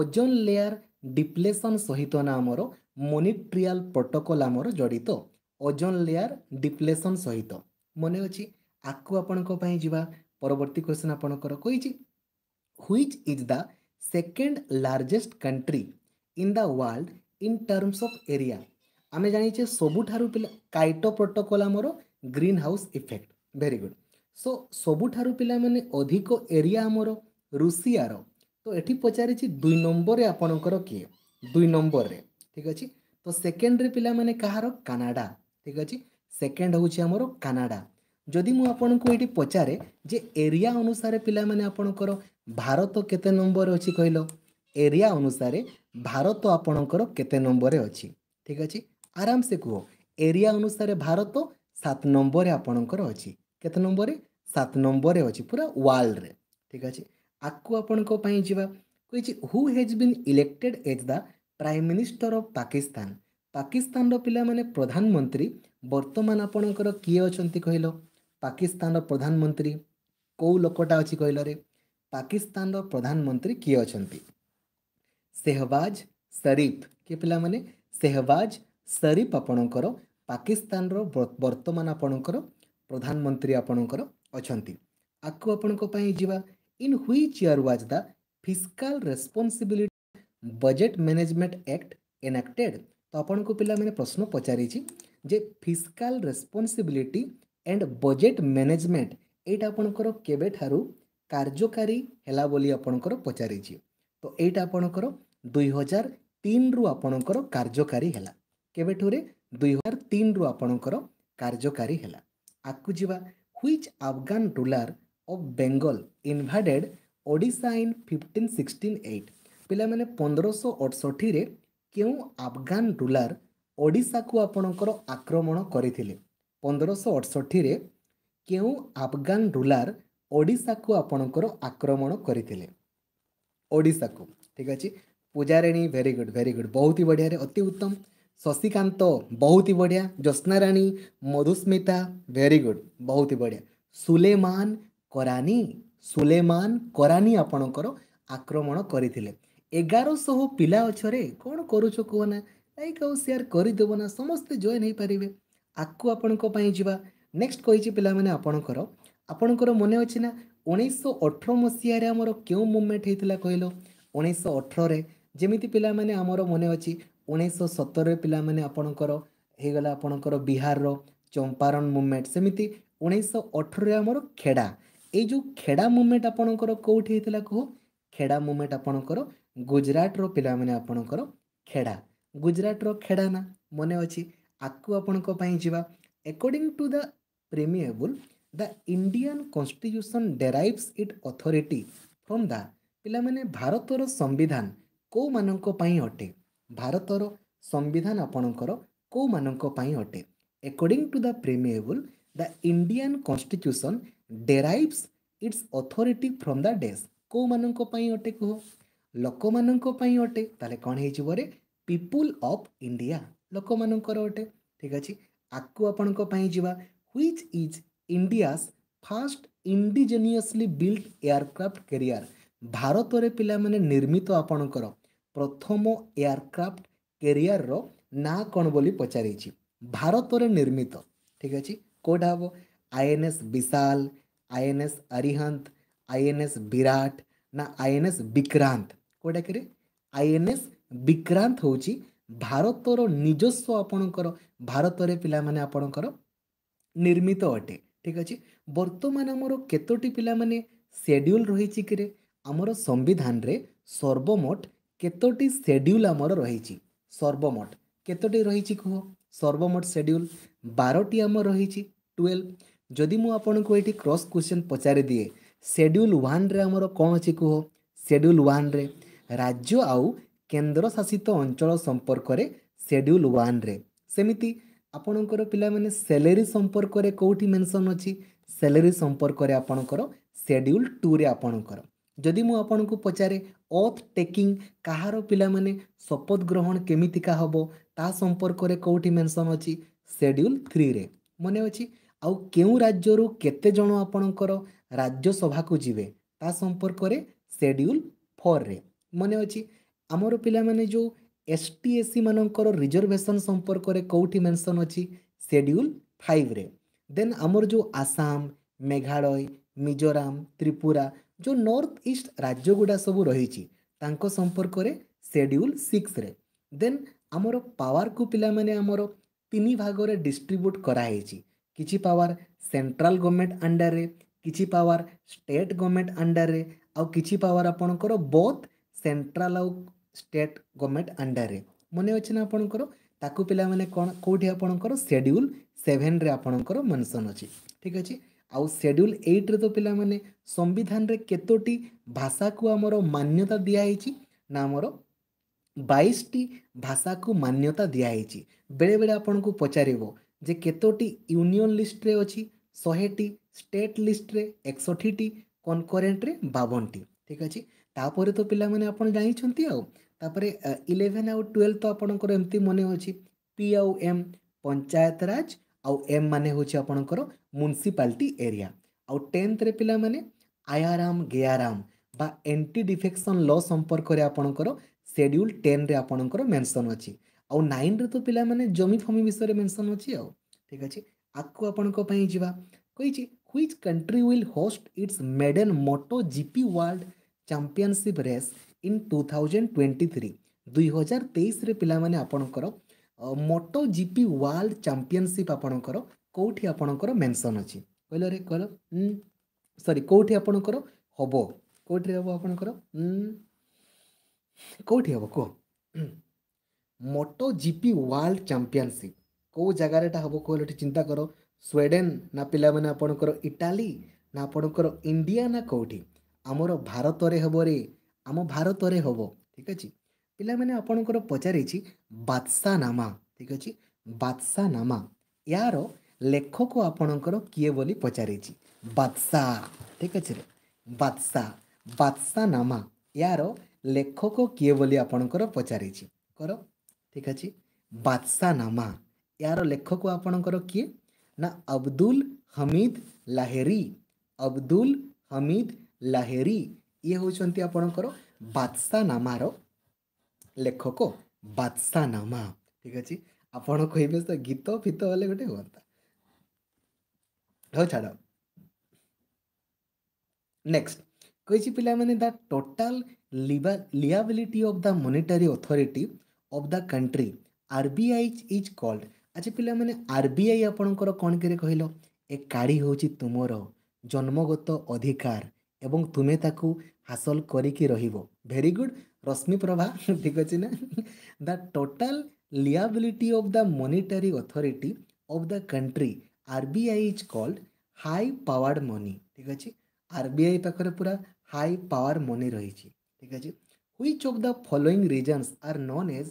ଓଜନ୍ ଲେୟାର୍ ଡିପ୍ଲେସନ୍ ସହିତ ନା ଆମର ମୋନିଟ୍ରିଆଲ ପ୍ରୋଟୋକଲ୍ ଆମର ଜଡ଼ିତ ଓଜନ୍ ଲେୟାର୍ ଡିପ୍ଲେସନ୍ ସହିତ ମନେ ଅଛି ଆକୁ ଆପଣଙ୍କ ପାଇଁ ଯିବା ପରବର୍ତ୍ତୀ କ୍ୱେଶ୍ଚନ୍ ଆପଣଙ୍କର କହିଛି which is the second largest country in the world in terms of area ଆମେ ଜାଣିଛେ ସବୁଠାରୁ ପିଲା କାଇଟୋ ପ୍ରୋଟୋକଲ୍ ଆମର green house effect very good so ସବୁଠାରୁ ପିଲାମାନେ ଅଧିକ ଏରିଆ ଆମର ରୁଷିଆର তো ଏଠି ପଚାରିଛି ଦୁଇ ନମ୍ବରରେ ଆପଣଙ୍କର କିଏ ଦୁଇ ନମ୍ବରରେ ଠିକ୍ ଅଛି ତ ସେକେଣ୍ଡରେ ପିଲାମାନେ କାହାର କାନାଡ଼ା ଠିକ୍ ଅଛି ସେକେଣ୍ଡ ହେଉଛି ଆମର କାନାଡ଼ା ଯଦି ମୁଁ ଆପଣଙ୍କୁ ଏଠି ପଚାରେ ଯେ ଏରିଆ ଅନୁସାରେ ପିଲାମାନେ ଆପଣଙ୍କର ଭାରତ କେତେ ନମ୍ବରରେ ଅଛି କହିଲ ଏରିଆ ଅନୁସାରେ ଭାରତ ଆପଣଙ୍କର କେତେ ନମ୍ବରରେ ଅଛି ଠିକ୍ ଅଛି ଆରାମସେ କୁହ ଏରିଆ ଅନୁସାରେ ଭାରତ ସାତ ନମ୍ବରରେ ଆପଣଙ୍କର ଅଛି କେତେ ନମ୍ବରରେ ସାତ ନମ୍ବରରେ ଅଛି ପୁରା ୱାର୍ଲଡ଼ରେ ଠିକ୍ ଅଛି ଆକୁ ଆପଣଙ୍କ ପାଇଁ ଯିବା କହିଛି who has been elected as the prime minister of Pakistan ପାକିସ୍ତାନର ପିଲାମାନେ ପ୍ରଧାନମନ୍ତ୍ରୀ ବର୍ତ୍ତମାନ ଆପଣଙ୍କର କିଏ ଅଛନ୍ତି କହିଲ ପାକିସ୍ତାନର ପ୍ରଧାନମନ୍ତ୍ରୀ କେଉଁ ଲୋକଟା ଅଛି କହିଲରେ ପାକିସ୍ତାନର ପ୍ରଧାନମନ୍ତ୍ରୀ କିଏ ଅଛନ୍ତି ସେହବାଜ ସରିଫ କିଏ ପିଲାମାନେ ସେହବାଜ ସରିଫ ଆପଣଙ୍କର ପାକିସ୍ତାନର ବର୍ତ୍ତମାନ ଆପଣଙ୍କର ପ୍ରଧାନମନ୍ତ୍ରୀ ଆପଣଙ୍କର ଅଛନ୍ତି ଆକୁ ଆପଣଙ୍କ ପାଇଁ ଯିବା in which year was the fiscal responsibility budget management act enacted तो आपण को पिला मैंने प्रश्न पचारी जे fiscal responsibility and budget management एटा आपणकर केबे ठारू କାର୍ଯ୍ୟକାରୀ ହେଲା ବୋଲି ଆପଣଙ୍କର ପଚାରିଛି ତ ଏଇଟା ଆପଣଙ୍କର ଦୁଇ ହଜାର ତିନିରୁ ଆପଣଙ୍କର କାର୍ଯ୍ୟକାରୀ ହେଲା କେବେଠୁରେ ଦୁଇ ହଜାର ତିନିରୁ ଆପଣଙ୍କର କାର୍ଯ୍ୟକାରୀ ହେଲା ଆଗକୁ ଯିବା which Afghan ruler of Bengal invaded Odisha in fifteen sixty eight ପିଲାମାନେ ପନ୍ଦରଶହ ଅଠଷଠିରେ କେଉଁ ଆଫଗାନ ରୁଲାର ଓଡ଼ିଶାକୁ ଆପଣଙ୍କର ଆକ୍ରମଣ କରିଥିଲେ ପନ୍ଦରଶହ ଅଠଷଠିରେ କେଉଁ ଆଫଗାନ ରୁଲାର ଓଡ଼ିଶାକୁ ଆପଣଙ୍କର ଆକ୍ରମଣ କରିଥିଲେ ଓଡ଼ିଶାକୁ ଠିକ୍ ଅଛି ପୂଜାରେଣୀ ଭେରି ଗୁଡ଼୍ ଭେରି ଗୁଡ଼୍ ବହୁତ ହି ବଢ଼ିଆରେ ଅତି ଉତ୍ତମ ଶଶିକାନ୍ତ ବହୁତ ହି ବଢ଼ିଆ ଜ୍ୟୋତ୍ସ୍ନାରାଣୀ ମଧୁସ୍ମିତା ଭେରି ଗୁଡ଼୍ ବହୁତ ହି ବଢ଼ିଆ ସୁଲେମାନ କରାନୀ ସୁଲେମାନ କରାନୀ ଆପଣଙ୍କର ଆକ୍ରମଣ କରିଥିଲେ ଏଗାରଶହ ପିଲା ଅଛରେ କ'ଣ କରୁଛ କୁହନା ଲାଇକ୍ ଆଉ ସେୟାର କରିଦେବ ନା ସମସ୍ତେ ଜଏନ୍ ହେଇପାରିବେ ଆକୁ ଆପଣଙ୍କ ପାଇଁ ଯିବା ନେକ୍ସଟ କହିଛି ପିଲାମାନେ ଆପଣଙ୍କର ଆପଣଙ୍କର ମନେ ଅଛି ନା ଉଣେଇଶହ ଅଠର ମସିହାରେ ଆମର କେଉଁ ମୁଭମେଣ୍ଟ ହେଇଥିଲା କହିଲ ଉଣେଇଶହ ଅଠରରେ ଯେମିତି ପିଲାମାନେ ଆମର ମନେ ଅଛି ଉଣେଇଶହ ସତରରେ ପିଲାମାନେ ଆପଣଙ୍କର ହେଇଗଲା ଆପଣଙ୍କର ବିହାରର ଚମ୍ପାରନ୍ ମୁଭମେଣ୍ଟ ସେମିତି ଉଣେଇଶହ ଅଠରରେ ଆମର ଖେଡ଼ା ଏଇ ଯେଉଁ ଖେଡ଼ା ମୁଭମେଣ୍ଟ ଆପଣଙ୍କର କେଉଁଠି ହେଇଥିଲା କୁହ ଖେଡ଼ା ମୁଭମେଣ୍ଟ ଆପଣଙ୍କର ଗୁଜୁରାଟର ପିଲାମାନେ ଆପଣଙ୍କର ଖେଡ଼ା ଗୁଜୁରାଟର ଖେଡ଼ା ନା ମନେ ଅଛି ଆକୁ ଆପଣଙ୍କ ପାଇଁ ଯିବା according to the preamble the Indian constitution derives it authority from the ପିଲାମାନେ ଭାରତର ସମ୍ବିଧାନ କେଉଁମାନଙ୍କ ପାଇଁ ଅଟେ ଭାରତର ସମ୍ବିଧାନ ଆପଣଙ୍କର କେଉଁମାନଙ୍କ ପାଇଁ ଅଟେ according to the preamble the Indian constitution derives its authority from the ଡେସ୍ କେଉଁମାନଙ୍କ ପାଇଁ ଅଟେ କୁହ ଲୋକମାନଙ୍କ ପାଇଁ ଅଟେ ତାହେଲେ କ'ଣ ହେଇଯିବରେ ପିପୁଲ୍ ଅଫ୍ ଇଣ୍ଡିଆ ଲୋକମାନଙ୍କର ଅଟେ ଠିକ୍ ଅଛି ଆକୁ ଆପଣଙ୍କ ପାଇଁ ଯିବା which is India's first indigenously built aircraft carrier ଭାରତରେ ପିଲାମାନେ ନିର୍ମିତ ଆପଣଙ୍କର ପ୍ରଥମ ଏୟାରକ୍ରାଫ୍ଟ କେରିୟରର ନାଁ କ'ଣ ବୋଲି ପଚାରିଛି ଭାରତରେ ନିର୍ମିତ ଠିକ୍ ଅଛି କେଉଁଟା ହେବ INS Vishal INS Arihant INS Viraat না INS Vikrant I N S Vikrant ହେଉଛି ଭାରତର ନିଜସ୍ୱ ଆପଣଙ୍କର ଭାରତରେ ପିଲାମାନେ ଆପଣଙ୍କର ନିର୍ମିତ ଅଟେ ଠିକ୍ ଅଛି ବର୍ତ୍ତମାନ ଆମର କେତୋଟି ପିଲାମାନେ ସେଡ୍ୟୁଲ୍ ରହିଛି କିରେ ଆମର ସମ୍ବିଧାନରେ ସର୍ବମୋଟ କେତୋଟି ସେଡ୍ୟୁଲ୍ ଆମର ରହିଛି ସର୍ବମୋଟ କେତୋଟି ରହିଛି କୁହ ସର୍ବମୋଟ ସେଡ୍ୟୁଲ୍ ବାରଟି ଆମର ରହିଛି ଟୁଏଲ୍ଭ ଯଦି ମୁଁ ଆପଣଙ୍କୁ ଏଇଠି କ୍ରସ୍ କ୍ୱେଶ୍ଚନ୍ ପଚାରିଦିଏ ସେଡ୍ୟୁଲ୍ ୱାନ୍ରେ ଆମର କ'ଣ ଅଛି କୁହ ସେଡ୍ୟୁଲ୍ ୱାନ୍ରେ ରାଜ୍ୟ ଆଉ କେନ୍ଦ୍ରଶାସିତ ଅଞ୍ଚଳ ସମ୍ପର୍କରେ ସେଡ୍ୟୁଲ୍ ୱାନ୍ରେ ସେମିତି ଆପଣଙ୍କର ପିଲାମାନେ ସେଲେରୀ ସମ୍ପର୍କରେ କେଉଁଠି ମେନ୍ସନ୍ ଅଛି ସେଲେରୀ ସମ୍ପର୍କରେ ଆପଣଙ୍କର ସେଡ୍ୟୁଲ୍ ଟୁରେ ଆପଣଙ୍କର ଯଦି ମୁଁ ଆପଣଙ୍କୁ ପଚାରେ ଅଥ୍ ଟେକିଂ କାହାର ପିଲାମାନେ ଶପଥ ଗ୍ରହଣ କେମିତିକା ହେବ ତା ସମ୍ପର୍କରେ କେଉଁଠି ମେନ୍ସନ୍ ଅଛି ସେଡ୍ୟୁଲ୍ ଥ୍ରୀରେ ମନେ ଅଛି ଆଉ କେଉଁ ରାଜ୍ୟରୁ କେତେଜଣ ଆପଣଙ୍କର ରାଜ୍ୟସଭାକୁ ଯିବେ ତା ସମ୍ପର୍କରେ ସେଡ୍ୟୁଲ୍ ଫୋର୍ରେ ମନେ ଅଛି ଆମର ପିଲାମାନେ ଯେଉଁ ଏସ୍ ଟି ଏସ୍ ସି ମାନଙ୍କର ରିଜର୍ଭେସନ୍ ସମ୍ପର୍କରେ କେଉଁଠି ମେନ୍ସନ୍ ଅଛି ସେଡ୍ୟୁଲ୍ ଫାଇଭ୍ରେ ଦେନ୍ ଆମର ଯେଉଁ ଆସାମ ମେଘାଳୟ ମିଜୋରାମ ତ୍ରିପୁରା ଯେଉଁ ନର୍ଥ ଇଷ୍ଟ ରାଜ୍ୟଗୁଡ଼ା ସବୁ ରହିଛି ତାଙ୍କ ସମ୍ପର୍କରେ ସେଡ୍ୟୁଲ୍ ସିକ୍ସରେ ଦେନ୍ ଆମର ପାୱାରକୁ ପିଲାମାନେ ଆମର ତିନି ଭାଗରେ ଡିଷ୍ଟ୍ରିବ୍ୟୁଟ୍ କରାହେଇଛି କିଛି ପାୱାର ସେଣ୍ଟ୍ରାଲ ଗଭର୍ଣ୍ଣମେଣ୍ଟ ଅଣ୍ଡରରେ କିଛି ପାୱାର ଷ୍ଟେଟ୍ ଗଭର୍ଣ୍ଣମେଣ୍ଟ ଅଣ୍ଡରରେ ଆଉ କିଛି ପାୱାର ଆପଣଙ୍କର ବୋଥ୍ ସେଣ୍ଟ୍ରାଲ ଆଉ ଷ୍ଟେଟ୍ ଗଭର୍ଣ୍ଣମେଣ୍ଟ ଅଣ୍ଡରରେ ମନେ ଅଛି ନା ଆପଣଙ୍କର ତାକୁ ପିଲାମାନେ କ'ଣ କେଉଁଠି ଆପଣଙ୍କର ସେଡ୍ୟୁଲ୍ ସେଭେନ୍ରେ ଆପଣଙ୍କର ମେନସନ୍ ଅଛି ଠିକ୍ ଅଛି ଆଉ ସେଡ୍ୟୁଲ୍ ଏଇଟ୍ରେ ତ ପିଲାମାନେ ସମ୍ବିଧାନରେ କେତୋଟି ଭାଷାକୁ ଆମର ମାନ୍ୟତା ଦିଆହେଇଛି ନା ଆମର ବାଇଶଟି ଭାଷାକୁ ମାନ୍ୟତା ଦିଆହେଇଛି ବେଳେବେଳେ ଆପଣଙ୍କୁ ପଚାରିବ ଯେ କେତୋଟି ୟୁନିୟନ୍ ଲିଷ୍ଟରେ ଅଛି ଶହେଟି ଷ୍ଟେଟ୍ ଲିଷ୍ଟରେ ଏକଷଠିଟି କନକରେଣ୍ଟରେ ବାବନଟି ଠିକ୍ ଅଛି ତାପରେ ତ ପିଲାମାନେ ଆପଣ ଜାଣିଛନ୍ତି ଆଉ ତାପରେ ଇଲେଭେନ୍ ଆଉ ଟୁଏଲ୍ଭ ତ ଆପଣଙ୍କର ଏମିତି ମନେ ଅଛି ପି ଆଉ ଏମ୍ ପଞ୍ଚାୟତରାଜ ଆଉ ଏମ୍ ମାନେ ହେଉଛି ଆପଣଙ୍କର ମ୍ୟୁନିସିପାଲିଟି ଏରିଆ ଆଉ ଟେନ୍ଥରେ ପିଲାମାନେ ଆୟାରାମ ଗେୟାରାମ ବା ଏଣ୍ଟି ଡିଫେକ୍ସନ୍ ଲ ସମ୍ପର୍କରେ ଆପଣଙ୍କର ସେଡ୍ୟୁଲ୍ ଟେନ୍ରେ ଆପଣଙ୍କର ମେନ୍ସନ୍ ଅଛି ଆଉ ନାଇନ୍ରେ ତ ପିଲାମାନେ ଜମି ଫମି ବିଷୟରେ ମେନସନ୍ ଅଛି ଆଉ ଠିକ୍ ଅଛି ଆଗକୁ ଆପଣଙ୍କ ପାଇଁ ଯିବା କହିଛି which country will host its maiden moto GP world championship race in two thousand twenty three ଦୁଇ ହଜାର ତେଇଶରେ ପିଲାମାନେ ଆପଣଙ୍କର ମୋଟୋ ଜିପି ୱାର୍ଲଡ ଚାମ୍ପିଅନସିପ୍ ଆପଣଙ୍କର କେଉଁଠି ଆପଣଙ୍କର ମେନସନ୍ ଅଛି କହିଲ ରେ କହିଲ ସରି କେଉଁଠି ଆପଣଙ୍କର ହେବ କେଉଁଠି ହେବ ଆପଣଙ୍କର କେଉଁଠି ହେବ କୁହ ମୋଟୋ ଜିପି ୱାର୍ଲଡ଼ ଚାମ୍ପିଅନସିପ୍ କେଉଁ ଜାଗାରେ ଏଇଟା ହେବ କହିଲେ ଏଠି ଚିନ୍ତା କର ସ୍ୱିଡ଼େନ୍ ନା ପିଲାମାନେ ଆପଣଙ୍କର ଇଟାଲୀ ନା ଆପଣଙ୍କର ଇଣ୍ଡିଆ ନା କେଉଁଠି ଆମର ଭାରତରେ ହେବ ରେ ଆମ ଭାରତରେ ହେବ ଠିକ୍ ଅଛି ପିଲାମାନେ ଆପଣଙ୍କର ପଚାରିଛି ବାଦଶା ନାମା ଠିକ୍ ଅଛି ବାଦଶା ନାମା ଏହାର ଲେଖକ ଆପଣଙ୍କର କିଏ ବୋଲି ପଚାରିଛି ବାଦଶା ଠିକ୍ ଅଛି ରେ ବାଦଶା ବାଦଶା ନାମା ଏହାର ଲେଖକ କିଏ ବୋଲି ଆପଣଙ୍କର ପଚାରିଛି କର ठीक अच्छे बादशाहनामा यार लेखक आपणकर किए ना अब्दुल हमिद लाहेरी अब्दुल हमिद लाहेरी ये हूँ आपणकर बादशाहनामार लेखक बादशाहनामा ठीक अच्छे आपण कह गीत फीत वाले गोटे हाँ छाड़ नेक्स्ट कही पाने total liability of the monetary authority of the country R B RBI is called ଆଚ୍ଛା ପିଲାମାନେ ଆର୍ ବି ଆଇ ଆପଣଙ୍କର କ'ଣ କେରେ କହିଲ ଏ କାଢ଼ି ହେଉଛି ତୁମର ଜନ୍ମଗତ ଅଧିକାର ଏବଂ ତୁମେ ତାକୁ ହାସଲ କରିକି ରହିବ ଭେରି ଗୁଡ୍ ରଶ୍ମି ପ୍ରଭା ଠିକ୍ ଅଛି ନା the total authority of the country R B I country RBI high powered money ଠିକ୍ ଅଛି ଆର୍ ବି ଆଇ ପାଖରେ ପୁରା ହାଇ ପାୱାର୍ ମନି ରହିଛି ଠିକ୍ ଅଛି Which of the following regions are known as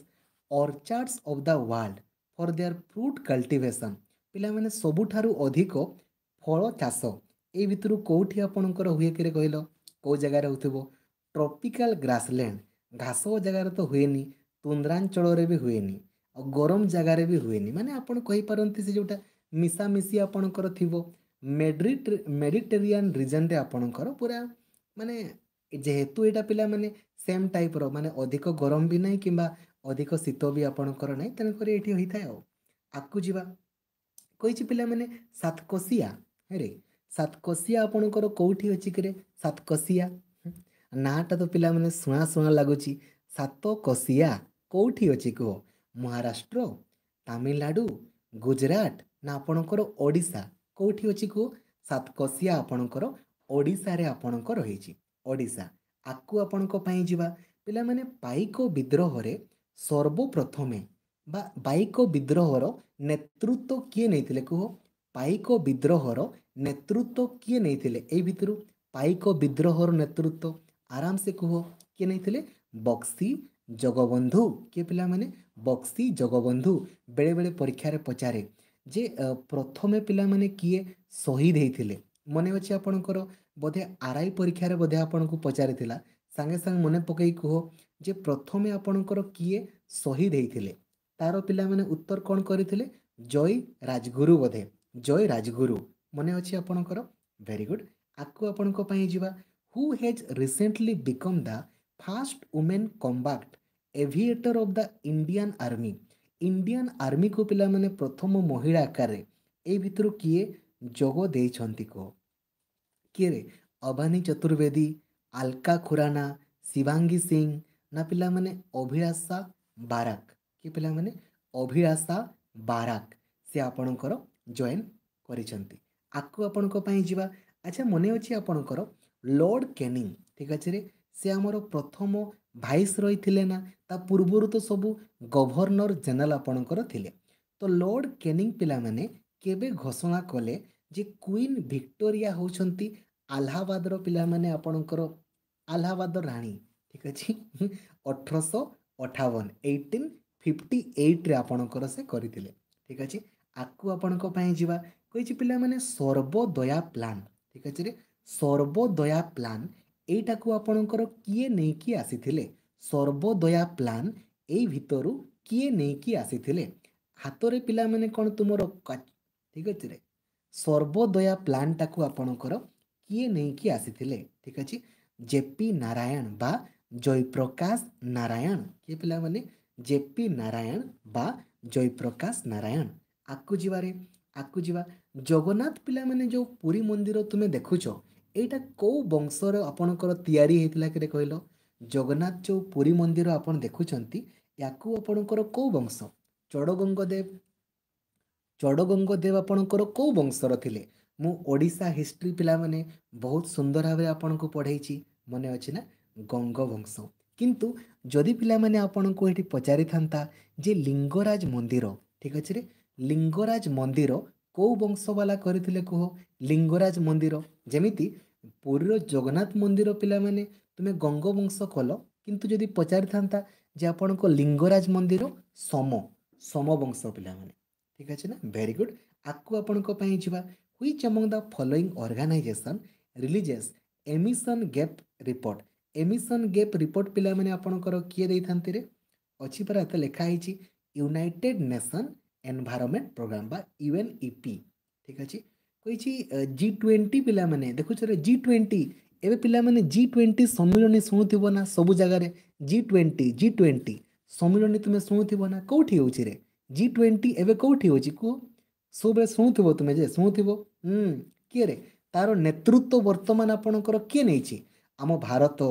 orchards of the world for their fruit cultivation? ପିଲାମାନେ ସବୁଠାରୁ ଅଧିକ ଫଳ ଚାଷ ଏଇ ଭିତରୁ କେଉଁଠି ଆପଣଙ୍କର ହୁଏ କିରେ କହିଲ କେଉଁ ଜାଗାରେ ହେଉଥିବ ଟ୍ରପିକାଲ୍ ଗ୍ରାସଲ୍ୟାଣ୍ଡ ଘାସ ଜାଗାରେ ତ ହୁଏନି ତୁନ୍ଦ୍ରାଞ୍ଚଳରେ ବି ହୁଏନି ଆଉ ଗରମ ଜାଗାରେ ବି ହୁଏନି ମାନେ ଆପଣ କହିପାରନ୍ତି ସେ ଯେଉଁଟା ମିଶାମିଶି ଆପଣଙ୍କର ଥିବ ମେଡ୍ରିଟ ମେଡିଟେରିଆନ୍ ରିଜନ୍ରେ ଆପଣଙ୍କର ପୁରା ମାନେ ଯେହେତୁ ଏଇଟା ପିଲାମାନେ ସେମ୍ ଟାଇପ୍ର ମାନେ ଅଧିକ ଗରମ ବି ନାହିଁ କିମ୍ବା ଅଧିକ ଶୀତ ବି ଆପଣଙ୍କର ନାହିଁ ତେଣୁକରି ଏଇଠି ହୋଇଥାଏ ଆଉ ଆଗକୁ ଯିବା କହିଛି ପିଲାମାନେ ସାତକୋଷିଆ ହେରେ ସାତକୋଷିଆ ଆପଣଙ୍କର କେଉଁଠି ଅଛି କିରେ ସାତକୋଷିଆ ନାଁଟା ତ ପିଲାମାନେ ଶୁଣା ଶୁଣା ଲାଗୁଛି ସାତକୋଷିଆ କେଉଁଠି ଅଛି କୁହ ମହାରାଷ୍ଟ୍ର ତାମିଲନାଡ଼ୁ ଗୁଜୁରାଟ ନା ଆପଣଙ୍କର ଓଡ଼ିଶା କେଉଁଠି ଅଛି କୁହ ସାତକୋଷିଆ ଆପଣଙ୍କର ଓଡ଼ିଶାରେ ଆପଣଙ୍କର ହେଇଛି ଓଡ଼ିଶା ଆକୁ ଆପଣଙ୍କ ପାଇଁ ଯିବା ପିଲାମାନେ ପାଇକ ବିଦ୍ରୋହରେ ସର୍ବପ୍ରଥମେ ବା ପାଇକ ବିଦ୍ରୋହର ନେତୃତ୍ୱ କିଏ ନେଇଥିଲେ କୁହ ପାଇକ ବିଦ୍ରୋହର ନେତୃତ୍ୱ କିଏ ନେଇଥିଲେ ଏଇ ଭିତରୁ ପାଇକ ବିଦ୍ରୋହର ନେତୃତ୍ୱ ଆରାମସେ କୁହ କିଏ ନେଇଥିଲେ ବକ୍ସି ଜଗବନ୍ଧୁ କିଏ ପିଲାମାନେ ବକ୍ସି ଜଗବନ୍ଧୁ ବେଳେବେଳେ ପରୀକ୍ଷାରେ ପଚାରେ ଯେ ପ୍ରଥମେ ପିଲାମାନେ କିଏ ଶହୀଦ ହେଇଥିଲେ ମନେ ଅଛି ଆପଣଙ୍କର ବୋଧେ ଆର୍ ଆଇ ପରୀକ୍ଷାରେ ବୋଧେ ଆପଣଙ୍କୁ ପଚାରିଥିଲା ସାଙ୍ଗେ ସାଙ୍ଗେ ମନେ ପକାଇ କୁହ ଯେ ପ୍ରଥମେ ଆପଣଙ୍କର କିଏ ଶହୀଦ ହେଇଥିଲେ ତାର ପିଲାମାନେ ଉତ୍ତର କ'ଣ କରିଥିଲେ ଜୟ ରାଜଗୁରୁ ବୋଧେ ଜୟ ରାଜଗୁରୁ ମନେ ଅଛି ଆପଣଙ୍କର ଭେରି ଗୁଡ୍ ଆକୁ ଆପଣଙ୍କ ପାଇଁ ଯିବା who has recently become the first women combat aviator of the Indian army Indian ଆର୍ମିକୁ ପିଲାମାନେ ପ୍ରଥମ ମହିଳା ଆକାରରେ ଏଇ ଭିତରୁ କିଏ ଯୋଗ ଦେଇଛନ୍ତି କୁହ କିଏ ରେ ଚତୁର୍ବେଦୀ ଆଲକା ଖୁରାନା ଶିବାଙ୍ଗୀ ସିଂ ନା ପିଲାମାନେ ଅଭିଳାଷା ବାରାକ କି ପିଲାମାନେ ଅଭିଳାଷା ବାରାକ ସେ ଆପଣଙ୍କର ଜଏନ୍ କରିଛନ୍ତି ଆକୁ ଆପଣଙ୍କ ପାଇଁ ଯିବା ଆଚ୍ଛା ମନେ ଅଛି ଆପଣଙ୍କର ଲର୍ଡ଼ କେନିଂ ଠିକ୍ ଅଛି ରେ ସେ ଆମର ପ୍ରଥମ ଭାଇସ୍ ରହିଥିଲେ ନା ତା ପୂର୍ବରୁ ତ ସବୁ ଗଭର୍ଣ୍ଣର ଜେନେରାଲ ଆପଣଙ୍କର ଥିଲେ ତ ଲର୍ଡ଼ କେନିଂ ପିଲାମାନେ କେବେ ଘୋଷଣା କଲେ ଯେ କୁଇନ୍ ଭିକ୍ଟୋରିଆ ହେଉଛନ୍ତି ଆହ୍ଲାବାଦର ପିଲାମାନେ ଆପଣଙ୍କର ଆହ୍ଲାବାଦ ରାଣୀ ଠିକ୍ ଅଛି ଅଠରଶହ ଅଠାବନ ଏଇଟିନ୍ ଫିଫ୍ଟି ଏଇଟ୍ରେ ଆପଣଙ୍କର ସେ କରିଥିଲେ ଠିକ୍ ଅଛି ଆକୁ ଆପଣଙ୍କ ପାଇଁ ଯିବା କହିଛି ପିଲାମାନେ ସର୍ବଦୟା ପ୍ଲାନ୍ ଠିକ୍ ଅଛି ରେ ସର୍ବଦୟା ପ୍ଲାନ୍ ଏଇଟାକୁ ଆପଣଙ୍କର କିଏ ନେଇକି ଆସିଥିଲେ ସର୍ବଦୟା ପ୍ଲାନ୍ ଏଇ ଭିତରୁ କିଏ ନେଇକି ଆସିଥିଲେ ହାତରେ ପିଲାମାନେ କ'ଣ ତୁମର ଠିକ୍ ଅଛି ରେ ସର୍ବଦୟା ପ୍ଲାନ୍ଟାକୁ ଆପଣଙ୍କର କିଏ ନେଇକି ଆସିଥିଲେ ଠିକ୍ ଅଛି ଜେପି ନାରାୟଣ ବା ଜୟପ୍ରକାଶ ନାରାୟଣ କିଏ ପିଲାମାନେ ଜେପି ନାରାୟଣ ବା ଜୟପ୍ରକାଶ ନାରାୟଣ ଆଗକୁ ଯିବାରେ ଆଗକୁ ଯିବା ଜଗନ୍ନାଥ ପିଲାମାନେ ଯେଉଁ ପୁରୀ ମନ୍ଦିର ତୁମେ ଦେଖୁଛ ଏଇଟା କେଉଁ ବଂଶର ଆପଣଙ୍କର ତିଆରି ହେଇଥିଲା କେରେ କହିଲ ଜଗନ୍ନାଥ ଯେଉଁ ପୁରୀ ମନ୍ଦିର ଆପଣ ଦେଖୁଛନ୍ତି ୟାକୁ ଆପଣଙ୍କର କେଉଁ ବଂଶ ଚଡ଼ଗଙ୍ଗଦେବ ଚଡ଼ଗଙ୍ଗଦେବ ଆପଣଙ୍କର କେଉଁ ବଂଶର ଥିଲେ ମୁଁ ଓଡ଼ିଶା ହିଷ୍ଟ୍ରି ପିଲାମାନେ ବହୁତ ସୁନ୍ଦର ଭାବରେ ଆପଣଙ୍କୁ ପଢ଼େଇଛି ମନେ ଅଛି ନା ଗଙ୍ଗବଂଶ କିନ୍ତୁ ଯଦି ପିଲାମାନେ ଆପଣଙ୍କୁ ଏଠି ପଚାରିଥାନ୍ତା ଯେ ଲିଙ୍ଗରାଜ ମନ୍ଦିର ଠିକ୍ ଅଛିରେ ଲିଙ୍ଗରାଜ ମନ୍ଦିର କେଉଁ ବଂଶବାଲା କରିଥିଲେ କୁହ ଲିଙ୍ଗରାଜ ମନ୍ଦିର ଯେମିତି ପୁରୀର ଜଗନ୍ନାଥ ମନ୍ଦିର ପିଲାମାନେ ତୁମେ ଗଙ୍ଗବଂଶ କଲ କିନ୍ତୁ ଯଦି ପଚାରିଥାନ୍ତା ଯେ ଆପଣଙ୍କ ଲିଙ୍ଗରାଜ ମନ୍ଦିର ସମ ସମବଂଶ ପିଲାମାନେ ଠିକ୍ ଅଛି ନା ଭେରି ଗୁଡ଼୍ ଆକୁ ଆପଣଙ୍କ ପାଇଁ ଯିବା which among the following organization releases emission gap report emission gap report ପିଲାମାନେ ଆପଣଙ୍କର କିଏ ଦେଇଥାନ୍ତି ରେ ଅଛି ପରା ଏତେ ଲେଖା ହେଇଛି ୟୁନାଇଟେଡ୍ ନେସନ୍ ଏନଭାଇରମେଣ୍ଟ ପ୍ରୋଗ୍ରାମ ବା ୟୁ ଏନ୍ ଇ ପି ଠିକ୍ ଅଛି କହିଛି ଜି ଟ୍ୱେଣ୍ଟି ପିଲାମାନେ ଦେଖୁଛ ରେ ଜି ଟ୍ୱେଣ୍ଟି ଏବେ ପିଲାମାନେ ଜି ଟ୍ୱେଣ୍ଟି ସମ୍ମିଳନୀ ଶୁଣୁଥିବ ନା ସବୁ ଜାଗାରେ ଜି ଟ୍ୱେଣ୍ଟି ଜି ଟ୍ୱେଣ୍ଟି ସମ୍ମିଳନୀ ତୁମେ ଶୁଣୁଥିବ ନା କେଉଁଠି ହେଉଛି ରେ ଜି ଟ୍ୱେଣ୍ଟି ଏବେ କେଉଁଠି ହେଉଛି କୁହ ସବୁବେଳେ ଶୁଣୁଥିବ ତୁମେ ଯେ ଶୁଣୁଥିବ ହୁଁ କିଏରେ ତାର ନେତୃତ୍ୱ ବର୍ତ୍ତମାନ ଆପଣଙ୍କର କିଏ ନେଇଛି ଆମ ଭାରତ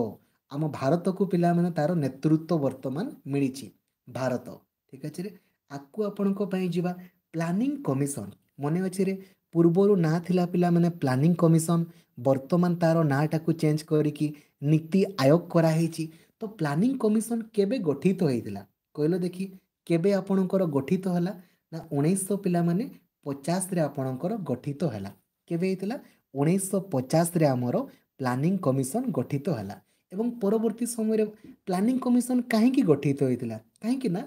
ଆମ ଭାରତକୁ ପିଲାମାନେ ତାର ନେତୃତ୍ୱ ବର୍ତ୍ତମାନ ମିଳିଛି ଭାରତ ଠିକ୍ ଅଛି ରେ ଆକୁ ଆପଣଙ୍କ ପାଇଁ ଯିବା ପ୍ଲାନିଂ କମିଶନ ମନେ ଅଛି ରେ ପୂର୍ବରୁ ନାଁ ଥିଲା ପିଲାମାନେ ପ୍ଲାନିଂ କମିଶନ ବର୍ତ୍ତମାନ ତାର ନାଁଟାକୁ ଚେଞ୍ଜ କରିକି ନୀତି ଆୟୋଗ କରାହେଇଛି ତ ପ୍ଲାନିଂ କମିଶନ କେବେ ଗଠିତ ହେଇଥିଲା କହିଲ ଦେଖି କେବେ ଆପଣଙ୍କର ଗଠିତ ହେଲା ନା ଉଣେଇଶହ ପିଲାମାନେ ପଚାଶରେ ଆପଣଙ୍କର ଗଠିତ ହେଲା କେବେ ହେଇଥିଲା ଉଣେଇଶହ ପଚାଶରେ ଆମର ପ୍ଲାନିଂ କମିଶନ ଗଠିତ ହେଲା ଏବଂ ପରବର୍ତ୍ତୀ ସମୟରେ ପ୍ଲାନିଂ କମିଶନ କାହିଁକି ଗଠିତ ହୋଇଥିଲା କାହିଁକି ନା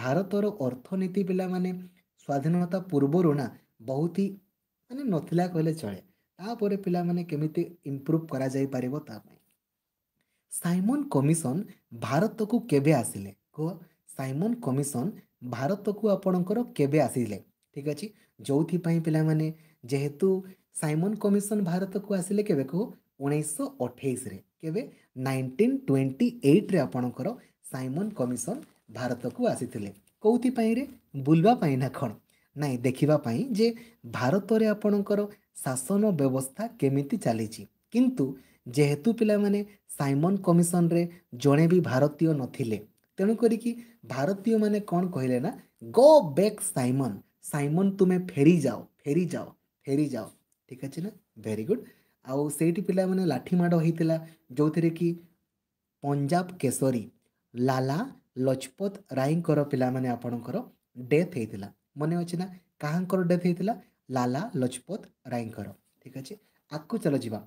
ଭାରତର ଅର୍ଥନୀତି ପିଲାମାନେ ସ୍ୱାଧୀନତା ପୂର୍ବରୁ ନା ବହୁତ ହି ମାନେ ନଥିଲା କହିଲେ ଚଳେ ତାପରେ ପିଲାମାନେ କେମିତି ଇମ୍ପ୍ରୁଭ୍ କରାଯାଇପାରିବ ତା ପାଇଁ ସାଇମନ୍ କମିଶନ ଭାରତକୁ କେବେ ଆସିଲେ କୁହ ସାଇମନ୍ କମିଶନ ଭାରତକୁ ଆପଣଙ୍କର କେବେ ଆସିଲେ ଠିକ୍ ଅଛି ଯେଉଁଥିପାଇଁ ପିଲାମାନେ ଯେହେତୁ ସାଇମନ୍ କମିଶନ୍ ଭାରତକୁ ଆସିଲେ କେବେକୁ ଉଣେଇଶହ ଅଠେଇଶରେ କେବେ ନାଇନଟିନ୍ ଟ୍ୱେଣ୍ଟି ଏଇଟ୍ରେ ଆପଣଙ୍କର ସାଇମନ୍ କମିଶନ୍ ଭାରତକୁ ଆସିଥିଲେ କେଉଁଥିପାଇଁରେ ବୁଲିବା ପାଇଁ ନା କ'ଣ ନାଇଁ ଦେଖିବା ପାଇଁ ଯେ ଭାରତରେ ଆପଣଙ୍କର ଶାସନ ବ୍ୟବସ୍ଥା କେମିତି ଚାଲିଛି କିନ୍ତୁ ଯେହେତୁ ପିଲାମାନେ ସାଇମନ୍ କମିଶନରେ ଜଣେ ବି ଭାରତୀୟ ନଥିଲେ ତେଣୁ କରିକି ଭାରତୀୟମାନେ କ'ଣ କହିଲେ ନା ଗୋ ବ୍ୟାକ୍ ସାଇମନ୍ ସାଇମନ୍ ତୁମେ ଫେରି ଯାଅ ଫେରି ଯାଅ ଫେରି ଯାଅ ଠିକ୍ ଅଛି ନା ଭେରି ଗୁଡ଼୍ ଆଉ ସେଇଠି ପିଲାମାନେ ଲାଠିମାଡ଼ ହୋଇଥିଲା ଯେଉଁଥିରେ କି ପଞ୍ଜାବ କେଶରୀ ଲାଲା ଲଜପତ ରାୟଙ୍କର ପିଲାମାନେ ଆପଣଙ୍କର ଡେଥ୍ ହେଇଥିଲା ମନେ ଅଛି ନା କାହାଙ୍କର ଡେଥ୍ ହେଇଥିଲା ଲାଲା ଲଜପତ ରାୟଙ୍କର ଠିକ୍ ଅଛି ଆଗକୁ ଚାଲ ଯିବା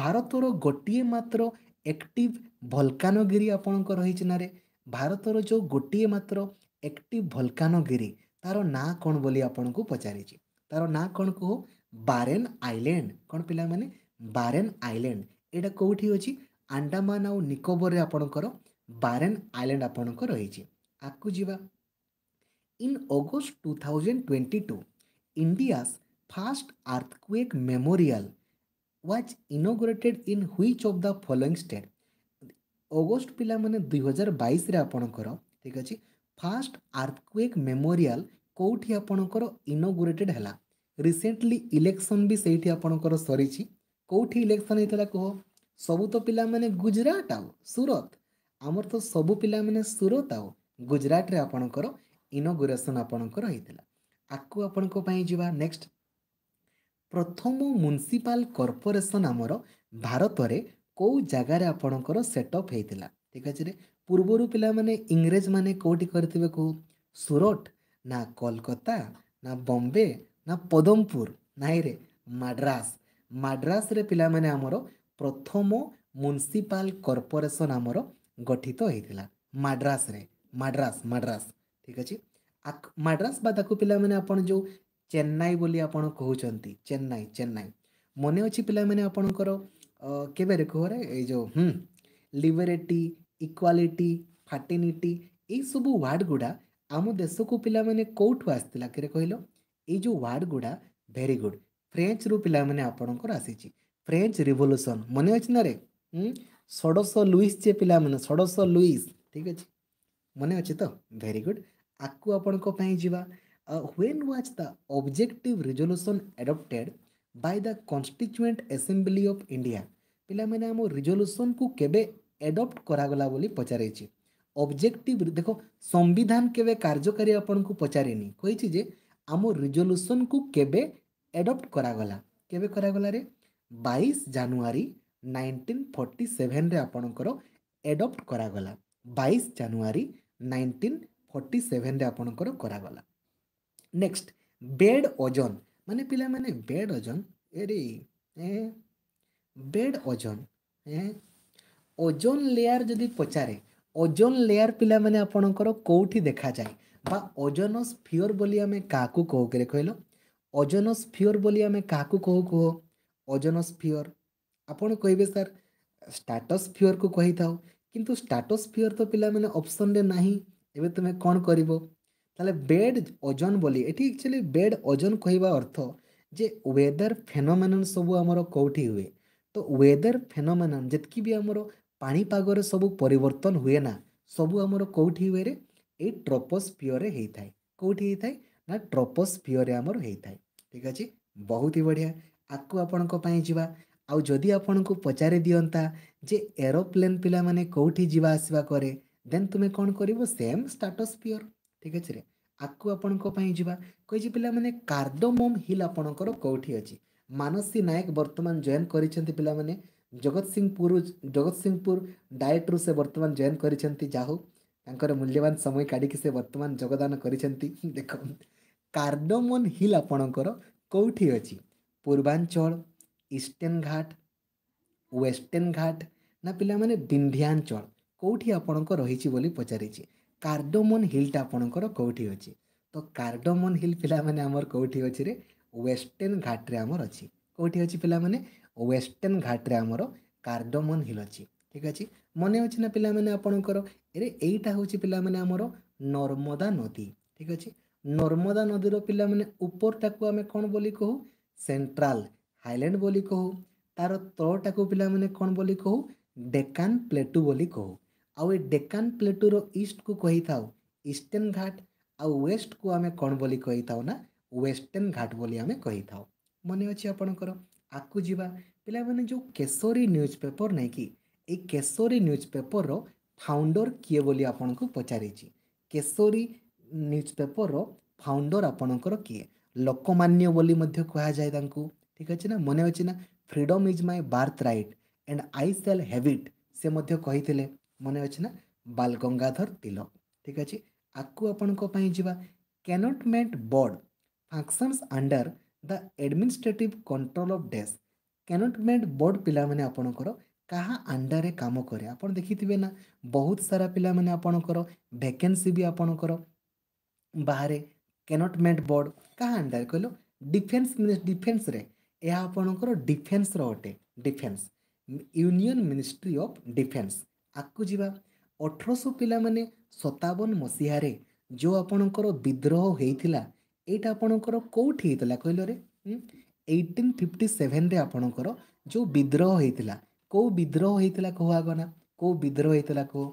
ଭାରତର ଗୋଟିଏ ମାତ୍ର ଏକ୍ଟିଭ୍ ଭଲକାନଗିରି ଆପଣଙ୍କର ରହିଛି ନାରେ ଭାରତର ଯେଉଁ ଗୋଟିଏ ମାତ୍ର ଏକ୍ଟିଭ୍ ଭଲକାନଗିରି ତାର ନାଁ କ'ଣ ବୋଲି ଆପଣଙ୍କୁ ପଚାରିଛି ତାର ନାଁ କ'ଣ କୁହ ବାରେନ୍ ଆଇଲ୍ୟାଣ୍ଡ କ'ଣ ପିଲାମାନେ ବାରେନ୍ ଆଇଲ୍ୟାଣ୍ଡ ଏଇଟା କେଉଁଠି ଅଛି ଆଣ୍ଡାମାନ ଆଉ ନିକୋବରରେ ଆପଣଙ୍କର ବାରେନ୍ ଆଇଲ୍ୟାଣ୍ଡ ଆପଣଙ୍କ ରହିଛି ଆଗକୁ ଯିବା in August two thousand twenty two India's first earthquake memorial was inaugurated in which of the following state August ପିଲାମାନେ ଦୁଇହଜାର ବାଇଶରେ ଆପଣଙ୍କର ଠିକ୍ ଅଛି ଫାଷ୍ଟ ଆର୍ଥକ୍ୱେକ୍ ମେମୋରିଆଲ କେଉଁଠି ଆପଣଙ୍କର ଇନୋଗ୍ରେଟେଡ଼ ହେଲା ରିସେଣ୍ଟଲି ଇଲେକ୍ସନ୍ ବି ସେଇଠି ଆପଣଙ୍କର ସରିଛି କେଉଁଠି ଇଲେକ୍ସନ୍ ହେଇଥିଲା କୁହ ସବୁ ତ ପିଲାମାନେ ଗୁଜୁରାଟ ଆଉ ସୁରତ ଆମର ତ ସବୁ ପିଲାମାନେ ସୁରତ ଆଉ ଗୁଜୁରାଟରେ ଆପଣଙ୍କର ଇନୋଗ୍ରେସନ୍ ଆପଣଙ୍କର ହେଇଥିଲା ଆକୁ ଆପଣଙ୍କ ପାଇଁ ଯିବା ନେକ୍ସଟ ପ୍ରଥମ ମ୍ୟୁନିସିପାଲ କର୍ପୋରେସନ୍ ଆମର ଭାରତରେ କେଉଁ ଜାଗାରେ ଆପଣଙ୍କର ସେଟଅପ୍ ହେଇଥିଲା ଠିକ ଅଛି ରେ ପୂର୍ବରୁ ପିଲାମାନେ ଇଂରେଜମାନେ କେଉଁଠି କରିଥିବେ କହୁ ସୁରଟ ନା କୋଲକାତା ନା ବମ୍ବେ ନା ପଦମପୁର ନାହିଁରେ ମାଡ୍ରାସ ମାଡ୍ରାସରେ ପିଲାମାନେ ଆମର ପ୍ରଥମ ମ୍ୟୁନିସିପାଲ କର୍ପୋରେସନ ଆମର ଗଠିତ ହେଇଥିଲା ମାଡ୍ରାସରେ ମାଡ୍ରାସ ମାଡ୍ରାସ ଠିକ୍ ଅଛି ମାଡ୍ରାସ ବା ତାକୁ ପିଲାମାନେ ଆପଣ ଯେଉଁ ଚେନ୍ନାଇ ବୋଲି ଆପଣ କହୁଛନ୍ତି ଚେନ୍ନାଇ ଚେନ୍ନାଇ ମନେ ଅଛି ପିଲାମାନେ ଆପଣଙ୍କର କେବେ ରେକୁହରେ ଏଇ ଯେଉଁ ଲିବେରେଟି ଇକ୍ୱାଲିଟି ଫାର୍ଟିନିଟି ଏଇସବୁ ୱାର୍ଡ଼ ଗୁଡ଼ା ଆମ ଦେଶକୁ ପିଲାମାନେ କେଉଁଠୁ ଆସିଥିଲା କେରେ କହିଲ ଏଇ ଯେଉଁ ୱାର୍ଡ଼ ଗୁଡ଼ା ଭେରି ଗୁଡ଼୍ ଫ୍ରେଞ୍ଚରୁ ପିଲାମାନେ ଆପଣଙ୍କର ଆସିଛି ଫ୍ରେଞ୍ଚ ରିଭଲ୍ୟୁସନ୍ ମନେ ଅଛି ନା ରେ ଷୋଡ଼ଶ ଲୁଇସ୍ ଯେ ପିଲାମାନେ ଷୋଡ଼ଶ ଲୁଇସ୍ ଠିକ୍ ଅଛି ମନେ ଅଛି ତ ଭେରି ଗୁଡ଼୍ ଆକୁ ଆପଣଙ୍କ ପାଇଁ ଯିବା when was the objective resolution adopted by the constituent assembly of India ପିଲାମାନେ ଆମ ରିଜଲ୍ୟୁସନ୍କୁ କେବେ ଏଡପ୍ଟ କରାଗଲା ବୋଲି ପଚାରିଛି ଅବଜେକ୍ଟିଭ ଦେଖ ସମ୍ବିଧାନ କେବେ କାର୍ଯ୍ୟକାରୀ ଆପଣଙ୍କୁ ପଚାରିନି କହିଛି ଯେ ଆମ ରିଜଲ୍ୟୁସନ୍କୁ କେବେ ଏଡପ୍ଟ କରାଗଲା କେବେ କରାଗଲାରେ ବାଇଶ ଜାନୁଆରୀ ନାଇଣ୍ଟିନ୍ ଫର୍ଟି ସେଭେନ୍ରେ ଆପଣଙ୍କର ଏଡପ୍ଟ କରାଗଲା ବାଇଶ ଜାନୁଆରୀ ନାଇଣ୍ଟିନ୍ ଫର୍ଟି ସେଭେନ୍ରେ ଆପଣଙ୍କର କରାଗଲା ନେକ୍ସଟ ବେଡ୍ ଓଜନ ମାନେ ପିଲାମାନେ ବେଡ୍ ଓଜନ ଏରେ ବେଡ୍ ଓଜନ ओजोन लेयार जदि पचारे ओजोन लेयार पिला माने आपनकर कोठी देखा जाय बा ओजोन स्फीयर बोली आमे काकू कहो के कहलो ओजोन स्फीयर बोली क्या काकू कहो को ओजोन स्फीयर आपन कहबे सर स्टेटोस्फीयर को था कि स्टाटस स्टेटोस्फीयर तो पिला माने ऑप्शन रे नाही एबे तुमे कोन करिवो ताले बेड ओजन बोली एठी एक्चुअली बेड ओजन कहिबा अर्थ जे वेदर फेनोमेनन सब हमर कोठी हुए तो वेदर फेनोमेनन जितकी भी हमरो ପାଣିପାଗରେ ସବୁ ପରିବର୍ତ୍ତନ ହୁଏ ନା ସବୁ ଆମର କେଉଁଠି ହୁଏରେ ଏଇ ଟ୍ରୋପୋସ୍ପିଅରରେ ହେଇଥାଏ କେଉଁଠି ହେଇଥାଏ ନା ଟ୍ରୋପୋସ୍ପିଅରରେ ଆମର ହେଇଥାଏ ଠିକ୍ ଅଛି ବହୁତ ହି ବଢ଼ିଆ ଆକୁ ଆପଣଙ୍କ ପାଇଁ ଯିବା ଆଉ ଯଦି ଆପଣଙ୍କୁ ପଚାରି ଦିଅନ୍ତା ଯେ ଏରୋପ୍ଲେନ୍ ପିଲାମାନେ କେଉଁଠି ଯିବା ଆସିବା କରେ ଦେନ୍ ତୁମେ କ'ଣ କରିବ ସେମ୍ ଷ୍ଟାଟସ୍ ପିଓର ଠିକ୍ ଅଛି ରେ ଆକୁ ଆପଣଙ୍କ ପାଇଁ ଯିବା କହିଛି ପିଲାମାନେ କାର୍ଡ଼ୋମମ୍ ହିଲ୍ ଆପଣଙ୍କର କେଉଁଠି ଅଛି ମାନସୀ ନାୟକ ବର୍ତ୍ତମାନ ଜଏନ୍ କରିଛନ୍ତି ପିଲାମାନେ ଜଗତସିଂହପୁର ଜଗତସିଂହପୁର ଡାଏଟ୍ରୁ ସେ ବର୍ତ୍ତମାନ ଜଏନ୍ କରିଛନ୍ତି ଯାହା ହଉ ତାଙ୍କର ମୂଲ୍ୟବାନ ସମୟ କାଢ଼ିକି ସେ ବର୍ତ୍ତମାନ ଯୋଗଦାନ କରିଛନ୍ତି ଦେଖ କାର୍ଡ଼ମନ୍ ହିଲ୍ ଆପଣଙ୍କର କେଉଁଠି ଅଛି ପୂର୍ବାଞ୍ଚଳ ଇଷ୍ଟର୍ଣ୍ଣ ଘାଟ ୱେଷ୍ଟର୍ଣ୍ଣ ଘାଟ ନା ପିଲାମାନେ ବିନ୍ଧ୍ୟାଞ୍ଚଳ କେଉଁଠି ଆପଣଙ୍କ ରହିଛି ବୋଲି ପଚାରିଛି କାର୍ଡ଼ମନ୍ ହିଲ୍ଟା ଆପଣଙ୍କର କେଉଁଠି ଅଛି ତ କାର୍ଡ଼ମନ୍ ହିଲ୍ ପିଲାମାନେ ଆମର କେଉଁଠି ଅଛିରେ ୱେଷ୍ଟର୍ଣ୍ଣ ଘାଟରେ ଆମର ଅଛି କେଉଁଠି ଅଛି ପିଲାମାନେ ୱେଷ୍ଟର୍ଣ୍ଣ ଘାଟରେ ଆମର କାର୍ଡ଼ମନ୍ ହିଲ୍ ଅଛି ଠିକ୍ ଅଛି ମନେ ଅଛି ନା ପିଲାମାନେ ଆପଣଙ୍କର ଏରେ ଏଇଟା ହେଉଛି ପିଲାମାନେ ଆମର ନର୍ମଦା ନଦୀ ଠିକ୍ ଅଛି ନର୍ମଦା ନଦୀର ପିଲାମାନେ ଉପରଟାକୁ ଆମେ କ'ଣ ବୋଲି କହୁ ସେଣ୍ଟ୍ରାଲ୍ ହାଇଲ୍ୟାଣ୍ଡ ବୋଲି କହୁ ତା'ର ତଳଟାକୁ ପିଲାମାନେ କ'ଣ ବୋଲି କହୁ ଡେକାନ୍ ପ୍ଲେଟୁ ବୋଲି କହୁ ଆଉ ଏ ଡେକାନ୍ ପ୍ଲେଟୁର ଇଷ୍ଟକୁ କହିଥାଉ ଇଷ୍ଟର୍ଣ୍ଣ ଘାଟ ଆଉ ୱେଷ୍ଟକୁ ଆମେ କ'ଣ ବୋଲି କହିଥାଉ ନା ୱେଷ୍ଟର୍ଣ୍ଣ ଘାଟ ବୋଲି ଆମେ କହିଥାଉ ମନେ ଅଛି ଆପଣଙ୍କର ଆଗକୁ ଯିବା ପିଲାମାନେ ଯେଉଁ କେଶରୀ ନ୍ୟୁଜ୍ ପେପର୍ ନାହିଁ କି ଏଇ କେଶରୀ ନ୍ୟୁଜ୍ ପେପର୍ର ଫାଉଣ୍ଡର କିଏ ବୋଲି ଆପଣଙ୍କୁ ପଚାରିଛି କେଶରୀ ନ୍ୟୁଜ୍ ପେପର୍ର ଫାଉଣ୍ଡର ଆପଣଙ୍କର କିଏ ଲୋକମାନ୍ୟ ବୋଲି ମଧ୍ୟ କୁହାଯାଏ ତାଙ୍କୁ ଠିକ୍ ଅଛି ନା ମନେ ଅଛି ନା freedom is my birthright and I shall have it ସେ ମଧ୍ୟ କହିଥିଲେ ମନେ ଅଛି ନା ବାଲ ଗଙ୍ଗାଧର ତିଲକ ଠିକ୍ ଅଛି ଆକୁ ଆପଣଙ୍କ ପାଇଁ ଯିବା cantonment board functions under the administrative control of this cantonment board ପିଲାମାନେ ଆପଣଙ୍କର କାହା ଅଣ୍ଡରରେ କାମ କରେ ଆପଣ ଦେଖିଥିବେ ନା ବହୁତ ସାରା ପିଲାମାନେ ଆପଣଙ୍କର ଭେକେନ୍ସି ବି ଆପଣଙ୍କର ବାହାରେ କ୍ୟାନଟମେଣ୍ଟ ବୋର୍ଡ଼ କାହା ଅଣ୍ଡରରେ କହିଲ ଡିଫେନ୍ସ ଡିଫେନ୍ସରେ ଏହା ଆପଣଙ୍କର ଡିଫେନ୍ସର ଅଟେ defence union ministry of defence ଆଗକୁ ଯିବା ଅଠରଶହ ପିଲାମାନେ ସତାବନ ମସିହାରେ ଯେଉଁ ଆପଣଙ୍କର ବିଦ୍ରୋହ ହୋଇଥିଲା ଏଇଟା ଆପଣଙ୍କର କେଉଁଠି ହେଇଥିଲା କହିଲରେ ଏଇଟିନ୍ ଫିଫ୍ଟି ସେଭେନ୍ରେ ଆପଣଙ୍କର ଯେଉଁ ବିଦ୍ରୋହ ହେଇଥିଲା କେଉଁ ବିଦ୍ରୋହ ହେଇଥିଲା କୁହ ଆଗ ନା କେଉଁ ବିଦ୍ରୋହ ହେଇଥିଲା କୁହ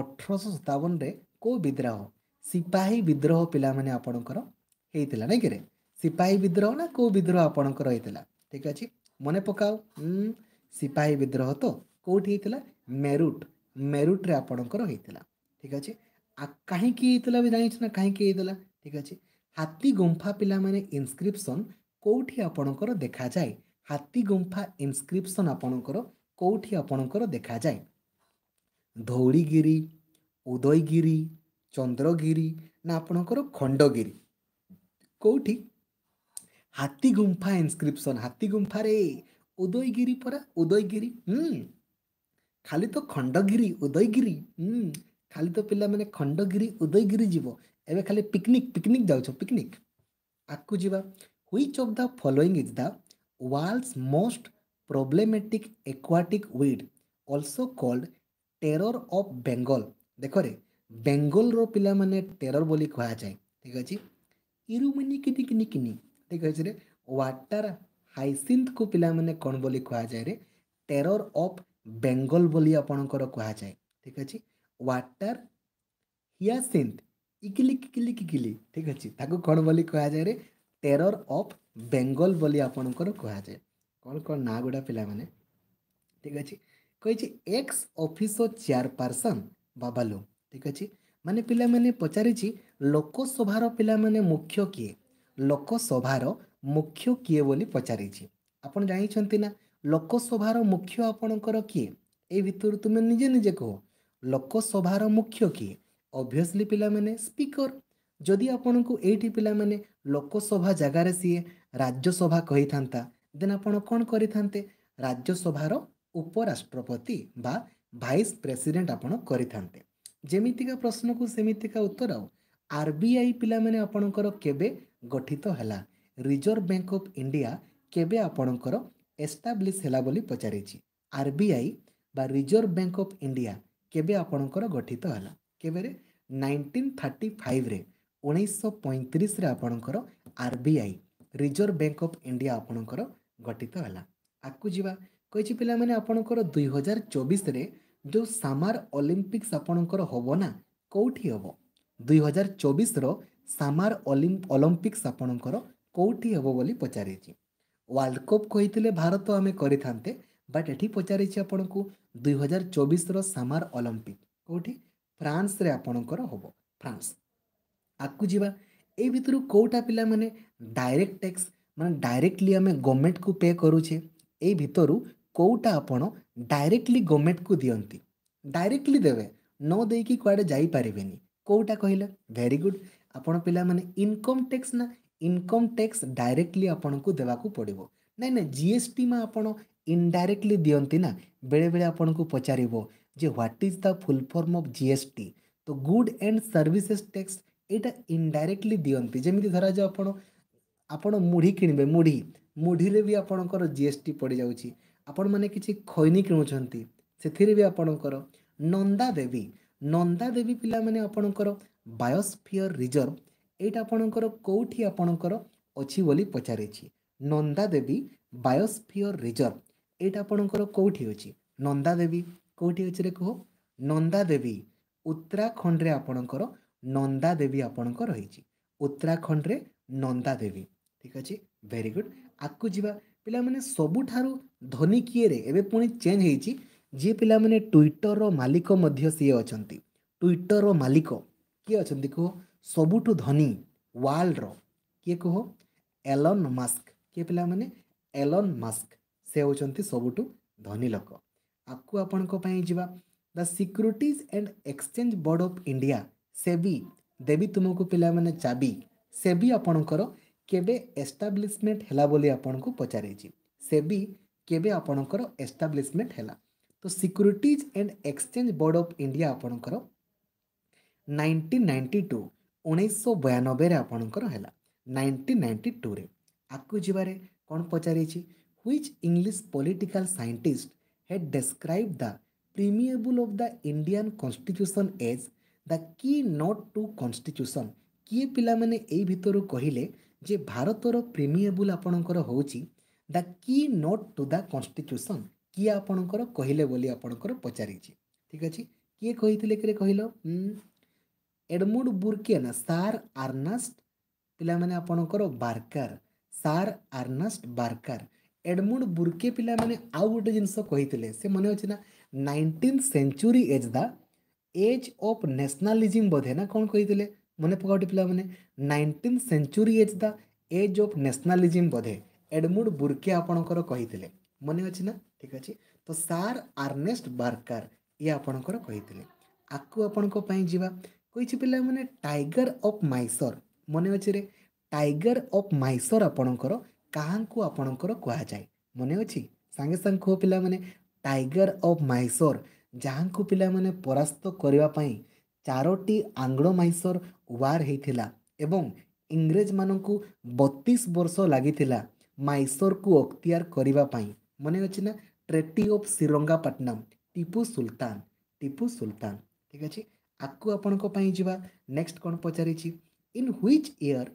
ଅଠରଶହ ସତାବନରେ କେଉଁ ବିଦ୍ରୋହ ସିପାହୀ ବିଦ୍ରୋହ ପିଲାମାନେ ଆପଣଙ୍କର ହେଇଥିଲା ନାଇଁ କିରେ ସିପାହୀ ବିଦ୍ରୋହ ନା କେଉଁ ବିଦ୍ରୋହ ଆପଣଙ୍କର ହେଇଥିଲା ଠିକ୍ ଅଛି ମନେ ପକାଅ ସିପାହୀ ବିଦ୍ରୋହ ତ କେଉଁଠି ହେଇଥିଲା ମେରୁଟ୍ ମେରୁଟ୍ରେ ଆପଣଙ୍କର ହେଇଥିଲା ଠିକ୍ ଅଛି କାହିଁକି ହେଇଥିଲା ବି ଜାଣିଛୁ ନା କାହିଁକି ହେଇଥିଲା ଠିକ୍ ଅଛି ହାତୀ ଗୁମ୍ଫା ପିଲାମାନେ ଇନସ୍କ୍ରିପ୍ସନ୍ କେଉଁଠି ଆପଣଙ୍କର ଦେଖାଯାଏ ହାତୀ ଗୁମ୍ଫା ଇନସ୍କ୍ରିପ୍ସନ୍ ଆପଣଙ୍କର କେଉଁଠି ଆପଣଙ୍କର ଦେଖାଯାଏ ଧଉଳିଗିରି ଉଦୟଗିରି ଚନ୍ଦ୍ରଗିରି ନା ଆପଣଙ୍କର ଖଣ୍ଡଗିରି କେଉଁଠି ହାତୀ ଗୁମ୍ଫା ଇନସ୍କ୍ରିପ୍ସନ୍ ହାତୀ ଗୁମ୍ଫାରେ ଉଦୟଗିରି ପରା ଉଦୟଗିରି ଖାଲି ତ ଖଣ୍ଡଗିରି ଉଦୟଗିରି ଖାଲି ତ ପିଲାମାନେ ଖଣ୍ଡଗିରି ଉଦୟଗିରି ଯିବ ଏବେ ଖାଲି ପିକନିକ୍ ପିକନିକ୍ ଯାଉଛ ପିକନିକ୍ ଆଗକୁ ଯିବା which of the following is the world's most problematic aquatic weed also called terror of Bengal ଦେଖରେ ବେଙ୍ଗଲର ପିଲାମାନେ ଟେରର୍ ବୋଲି କୁହାଯାଏ ଠିକ୍ ଅଛି କିନି ଠିକ୍ ଅଛି ରେ ୱାଟର ହାଇସିନ୍ଥକୁ ପିଲାମାନେ କ'ଣ ବୋଲି କୁହାଯାଏ ରେ ଟେରର ଅଫ୍ ବେଙ୍ଗଲ ବୋଲି ଆପଣଙ୍କର କୁହାଯାଏ ଠିକ୍ ଅଛି ୱାଟର୍ ହିଆସିନ୍ଥ কিকিলি কিকিলি কিকিলি ଠିକ୍ ଅଛି ତାକୁ କ'ଣ ବୋଲି କୁହାଯାଏରେ ଟେରର୍ ଅଫ୍ ବେଙ୍ଗଲ ବୋଲି ଆପଣଙ୍କର କୁହାଯାଏ କ'ଣ କ'ଣ ନାଁ ଗୁଡ଼ା ପିଲାମାନେ ଠିକ୍ ଅଛି କହିଛି ଏକ୍ସ ଅଫିସୋ ଚେୟାରପର୍ସନ୍ ବାବାଲୁ ଠିକ୍ ଅଛି ମାନେ ପିଲାମାନେ ପଚାରିଛି ଲୋକସଭାର ପିଲାମାନେ ମୁଖ୍ୟ କିଏ ଲୋକସଭାର ମୁଖ୍ୟ କିଏ ବୋଲି ପଚାରିଛି ଆପଣ ଜାଣିଛନ୍ତି ନା ଲୋକସଭାର ମୁଖ୍ୟ ଆପଣଙ୍କର କିଏ ଏଇ ଭିତରୁ ତୁମେ ନିଜେ ନିଜେ କୁହ ଲୋକସଭାର ମୁଖ୍ୟ କିଏ ଅବଭିୟସ୍ଲି ପିଲାମାନେ ସ୍ପିକର ଯଦି ଆପଣଙ୍କୁ ଏଇଠି ପିଲାମାନେ ଲୋକସଭା ଜାଗାରେ ସିଏ ରାଜ୍ୟସଭା କହିଥାନ୍ତା ଦେନ୍ ଆପଣ କ'ଣ କରିଥାନ୍ତେ ରାଜ୍ୟସଭାର ଉପରାଷ୍ଟ୍ରପତି ବା ଭାଇସ୍ ପ୍ରେସିଡେଣ୍ଟ ଆପଣ କରିଥାନ୍ତେ ଯେମିତିକା ପ୍ରଶ୍ନକୁ ସେମିତିକା ଉତ୍ତର ଆଉ ଆର୍ ବି ଆଇ ପିଲାମାନେ ଆପଣଙ୍କର କେବେ ଗଠିତ ହେଲା ରିଜର୍ଭ ବ୍ୟାଙ୍କ ଅଫ୍ ଇଣ୍ଡିଆ କେବେ ଆପଣଙ୍କର ଏଷ୍ଟାବ୍ଲିଶ୍ ହେଲା ବୋଲି ପଚାରିଛି ଆର୍ ବି ଆଇ ବା ରିଜର୍ଭ ବ୍ୟାଙ୍କ ଅଫ୍ ଇଣ୍ଡିଆ କେବେ ଆପଣଙ୍କର ଗଠିତ ହେଲା କେବେରେ ନାଇଣ୍ଟିନ୍ ଥାର୍ଟି ଫାଇଭ୍ରେ ଉଣେଇଶହ ପଇଁତିରିଶରେ ଆପଣଙ୍କର R B I Reserve Bank of India ଆପଣଙ୍କର ଗଠିତ ହେଲା ଆଗକୁ ଯିବା କହିଛି ପିଲାମାନେ ଆପଣଙ୍କର ଦୁଇହଜାର ଚବିଶରେ ଯେଉଁ ସାମାର ଅଲିମ୍ପିକ୍ସ ଆପଣଙ୍କର ହେବ ନା କେଉଁଠି ହେବ ଦୁଇହଜାର ଚବିଶର ସାମାର ଅଲିମ୍ପିକ୍ସ ଆପଣଙ୍କର କେଉଁଠି ହେବ ବୋଲି ପଚାରିଛି ୱାର୍ଲଡ଼ କପ୍ କହିଥିଲେ ଭାରତ ଆମେ କରିଥାନ୍ତେ ବଟ୍ ଏଠି ପଚାରିଛି ଆପଣଙ୍କୁ ଦୁଇହଜାର ଚବିଶର ସାମାର ଅଲିମ୍ପିକ୍ କେଉଁଠି ଫ୍ରାନ୍ସରେ ଆପଣଙ୍କର ହେବ ଫ୍ରାନ୍ସ ଆଗକୁ ଯିବା ଏଇ ଭିତରୁ କେଉଁଟା ପିଲାମାନେ ଡାଇରେକ୍ଟ ଟ୍ୟାକ୍ସ ମାନେ ଡାଇରେକ୍ଟଲି ଆମେ ଗଭର୍ଣ୍ଣମେଣ୍ଟକୁ ପେ କରୁଛେ ଏଇ ଭିତରୁ କେଉଁଟା ଆପଣ ଡାଇରେକ୍ଟଲି ଗଭର୍ଣ୍ଣମେଣ୍ଟକୁ ଦିଅନ୍ତି ଡାଇରେକ୍ଟଲି ଦେବେ ନ ଦେଇକି କୁଆଡ଼େ ଯାଇପାରିବେନି କେଉଁଟା କହିଲେ ଭେରି ଗୁଡ଼୍ ଆପଣ ପିଲାମାନେ ଇନକମ୍ ଟ୍ୟାକ୍ସ ନା ଇନକମ୍ ଟ୍ୟାକ୍ସ ଡାଇରେକ୍ଟଲି ଆପଣଙ୍କୁ ଦେବାକୁ ପଡ଼ିବ ନାଇଁ ନାଇଁ ଜି ଏସ୍ ଟି ମା ଆପଣ ଇନଡାଇରେକ୍ଟଲି ଦିଅନ୍ତି ନା ବେଳେବେଳେ ଆପଣଙ୍କୁ ପଚାରିବ যে what is the full form of GST তো গুড ଆଣ୍ଡ ସର୍ଭିସେସ୍ ଟ୍ୟାକ୍ସ ଏଇଟା ଇନଡାଇରେକ୍ଟଲି ଦିଅନ୍ତି ଯେମିତି ଧରାଯାଉ ଆପଣ ଆପଣ ମୁଢ଼ି କିଣିବେ ମୁଢ଼ି ମୁଢ଼ିରେ ବି ଆପଣଙ୍କର ଜି ଏସ୍ ଟି ପଡ଼ିଯାଉଛି ଆପଣମାନେ କିଛି ଖଇନି କିଣୁଛନ୍ତି ସେଥିରେ ବି ଆପଣଙ୍କର ନନ୍ଦା ଦେବୀ ନନ୍ଦା ଦେବୀ ପିଲାମାନେ ଆପଣଙ୍କର ବାୟୋସ୍ଫିୟର ରିଜର୍ଭ ଏଇଟା ଆପଣଙ୍କର କେଉଁଠି ଆପଣଙ୍କର ଅଛି ବୋଲି ପଚାରିଛି ନନ୍ଦା ଦେବୀ ବାୟୋସ୍ଫିୟର ରିଜର୍ଭ ଏଇଟା ଆପଣଙ୍କର କେଉଁଠି ଅଛି ନନ୍ଦା ଦେବୀ କେଉଁଠି ଅଛିରେ କୁହ ନନ୍ଦାଦେବୀ ଉତ୍ତରାଖଣ୍ଡରେ ଆପଣଙ୍କର ନନ୍ଦାଦେବୀ ଆପଣଙ୍କ ରହିଛି ଉତ୍ତରାଖଣ୍ଡରେ ନନ୍ଦାଦେବୀ ଠିକ୍ ଅଛି ଭେରି ଗୁଡ଼୍ ଆଗକୁ ଯିବା ପିଲାମାନେ ସବୁଠାରୁ ଧନୀ କିଏରେ ଏବେ ପୁଣି ଚେଞ୍ଜ ହେଇଛି ଯିଏ ପିଲାମାନେ ଟ୍ୱିଟର୍ର ମାଲିକ ମଧ୍ୟ ସିଏ ଅଛନ୍ତି ଟ୍ୱିଟର୍ର ମାଲିକ କିଏ ଅଛନ୍ତି କୁହ ସବୁଠୁ ଧନୀ ୱାର୍ଲଡ଼ର କିଏ କୁହ ଏଲନ୍ ମାସ୍କ କିଏ ପିଲାମାନେ ଏଲନ୍ ମାସ୍କ ସେ ହେଉଛନ୍ତି ସବୁଠୁ ଧନୀ ଲୋକ आपको आपण जा the and exchange board of India से भी देवी तुमको पे चाबी से भी आपणकर केटाब्लीशमेंट है पचारे से भी केपर एस्टाब्लीशमेंट है तो securities and exchange board of India आपणकर नाइंटीन नाइंटी टू उन्नीस सौ बयानबे आपणकर नाइंटी नाइंटी टू रे आपको जीवन कौन पचारिच English political scientist had described the preamble of the Indian constitution as the key not to constitution କିଏ ପିଲାମାନେ ଏଇ ଭିତରୁ କହିଲେ ଯେ ଭାରତର ପ୍ରିମିଏବୁଲ୍ ଆପଣଙ୍କର ହେଉଛି ଦ କି ନୋଟ୍ ଟୁ ଦ କନଷ୍ଟିଚ୍ୟୁସନ୍ କିଏ ଆପଣଙ୍କର କହିଲେ ବୋଲି ଆପଣଙ୍କର ପଚାରିଛି ଠିକ୍ ଅଛି କିଏ କହିଥିଲେ କିରେ କହିଲ ଏଡ଼ମୁଡ଼ ବୁର୍କେନ୍ ସାର୍ ଆର୍ନାଷ୍ଟ ପିଲାମାନେ ଆପଣଙ୍କର ବାର୍କାର ସାର୍ ଆର୍ନାଷ୍ଟ ବାର୍କାର ଏଡ଼ମୁଣ୍ଡ ବୁର୍କେ ପିଲାମାନେ ଆଉ ଗୋଟେ ଜିନିଷ କହିଥିଲେ ସେ ମନେ ଅଛି ନା nineteen century as the age of nationalism ବୋଧେ ନା କ'ଣ କହିଥିଲେ ମନେ ପକାଉଟି ପିଲାମାନେ nineteen century as the age of nationalism ବୋଧେ ଏଡ଼ମୁଣ୍ଡ ବୁର୍କେ ଆପଣଙ୍କର କହିଥିଲେ ମନେ ଅଛି ନା ଠିକ୍ ଅଛି ତ ସାର୍ ଆର୍ନେଷ୍ଟ ବାର୍କାର ଇଏ ଆପଣଙ୍କର କହିଥିଲେ ଆକୁ ଆପଣଙ୍କ ପାଇଁ ଯିବା କହିଛି ପିଲାମାନେ ଟାଇଗର ଅଫ୍ ମାଇସର ମନେ ଅଛିରେ ଟାଇଗର ଅଫ୍ ମାଇସର ଆପଣଙ୍କର କାହାଙ୍କୁ ଆପଣଙ୍କର କୁହାଯାଏ ମନେ ଅଛି ସାଙ୍ଗେ ସାଙ୍ଗେ କୁହ ପିଲାମାନେ ଟାଇଗର ଅଫ୍ ମାଇସୋର ଯାହାଙ୍କୁ ପିଲାମାନେ ପରାସ୍ତ କରିବା ପାଇଁ ଚାରୋଟି ଆଙ୍ଗ୍ଳ ମାଇସୋର ୱାର୍ ହେଇଥିଲା ଏବଂ ଇଂରେଜମାନଙ୍କୁ ବତିଶ ବର୍ଷ ଲାଗିଥିଲା ମାଇସୋରକୁ ଅକ୍ତିଆର କରିବା ପାଇଁ ମନେ ଅଛି ନା ଟ୍ରେଟି ଅଫ୍ ଶ୍ରୀରଙ୍ଗାପାଟନମ୍ ଟିପୁ ସୁଲତାନ ଟିପୁ ସୁଲତାନ ଠିକ୍ ଅଛି ଆକୁ ଆପଣଙ୍କ ପାଇଁ ଯିବା ନେକ୍ସଟ କ'ଣ ପଚାରିଛି in which year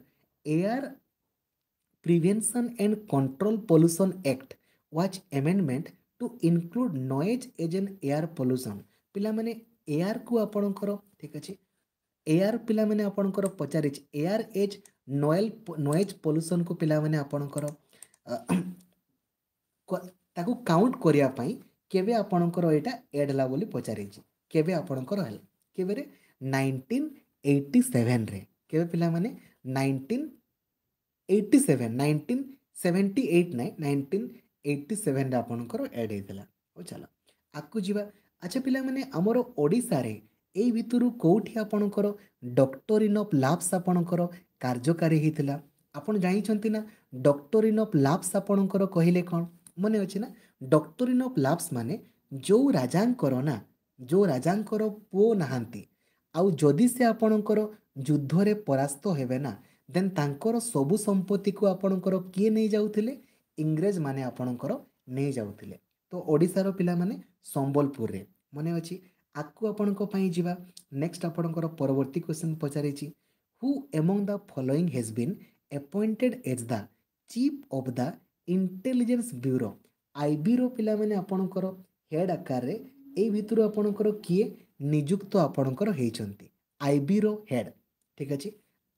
air Prevention and Control Pollution Act was amendment to include noise as an air pollution. ପିଲାମାନେ ଏୟାରକୁ ଆପଣଙ୍କର ଠିକ୍ ଅଛି ଏୟାର ପିଲାମାନେ ଆପଣଙ୍କର ପଚାରିଛି ଏୟାର ଏଜ୍ ନଏଲ୍ ନଏଜ୍ ପଲ୍ୟୁସନ୍କୁ ପିଲାମାନେ ଆପଣଙ୍କର ତାକୁ କାଉଣ୍ଟ କରିବା ପାଇଁ କେବେ ଆପଣଙ୍କର ଏଇଟା ଏଡ୍ ହେଲା ବୋଲି ପଚାରିଛି କେବେ ଆପଣଙ୍କର ହେଲା କେବେରେ ନାଇନଟିନ୍ ଏଇଟି ସେଭେନ୍ରେ କେବେ ପିଲାମାନେ nineteen eighty seven nineteen seventy eight ନାଇଁ ନାଇଣ୍ଟିନ୍ ଏଇଟି ସେଭେନ୍ରେ ଆପଣଙ୍କର ଆଡ଼୍ ହେଇଥିଲା ହଉ ଚାଲ ଆଗକୁ ଯିବା ଆଚ୍ଛା ପିଲାମାନେ ଆମର ଓଡ଼ିଶାରେ ଏଇ ଭିତରୁ କେଉଁଠି ଆପଣଙ୍କର ଡକ୍ଟର ଇନ୍ ଅଫ୍ ଲାଭ୍ସ ଆପଣଙ୍କର କାର୍ଯ୍ୟକାରୀ ହେଇଥିଲା ଆପଣ ଜାଣିଛନ୍ତି ନା ଡକ୍ଟର ଇନ୍ ଅଫ୍ ଲାଭ୍ସ ଆପଣଙ୍କର କହିଲେ କ'ଣ ମନେ ଅଛି ନା ଡକ୍ଟର ଇନ୍ ଅଫ୍ ଲାଭ୍ସ ମାନେ ଯେଉଁ ରାଜାଙ୍କର ନା ଯେଉଁ ରାଜାଙ୍କର ପୁଅ ନାହାନ୍ତି ଆଉ ଯଦି ସେ ଆପଣଙ୍କର ଯୁଦ୍ଧରେ ପରାସ୍ତ ହେବେ ନା ଦେନ୍ ତାଙ୍କର ସବୁ ସମ୍ପତ୍ତିକୁ ଆପଣଙ୍କର କିଏ ନେଇଯାଉଥିଲେ ଇଂରେଜମାନେ ଆପଣଙ୍କର ନେଇଯାଉଥିଲେ ତ ଓଡ଼ିଶାର ପିଲାମାନେ ସମ୍ବଲପୁରରେ ମନେ ଅଛି ଆକୁ ଆପଣଙ୍କ ପାଇଁ ଯିବା ନେକ୍ସଟ ଆପଣଙ୍କର ପରବର୍ତ୍ତୀ କ୍ୱେଶ୍ଚନ୍ ପଚାରିଛି who among the following has been appointed as the chief of the intelligence bureau ଆଇବିର ପିଲାମାନେ ଆପଣଙ୍କର ହେଡ୍ ଆକାରରେ ଏଇ ଭିତରୁ ଆପଣଙ୍କର କିଏ ନିଯୁକ୍ତ ଆପଣଙ୍କର ହେଇଛନ୍ତି ଆଇବିର ହେଡ୍ ଠିକ୍ ଅଛି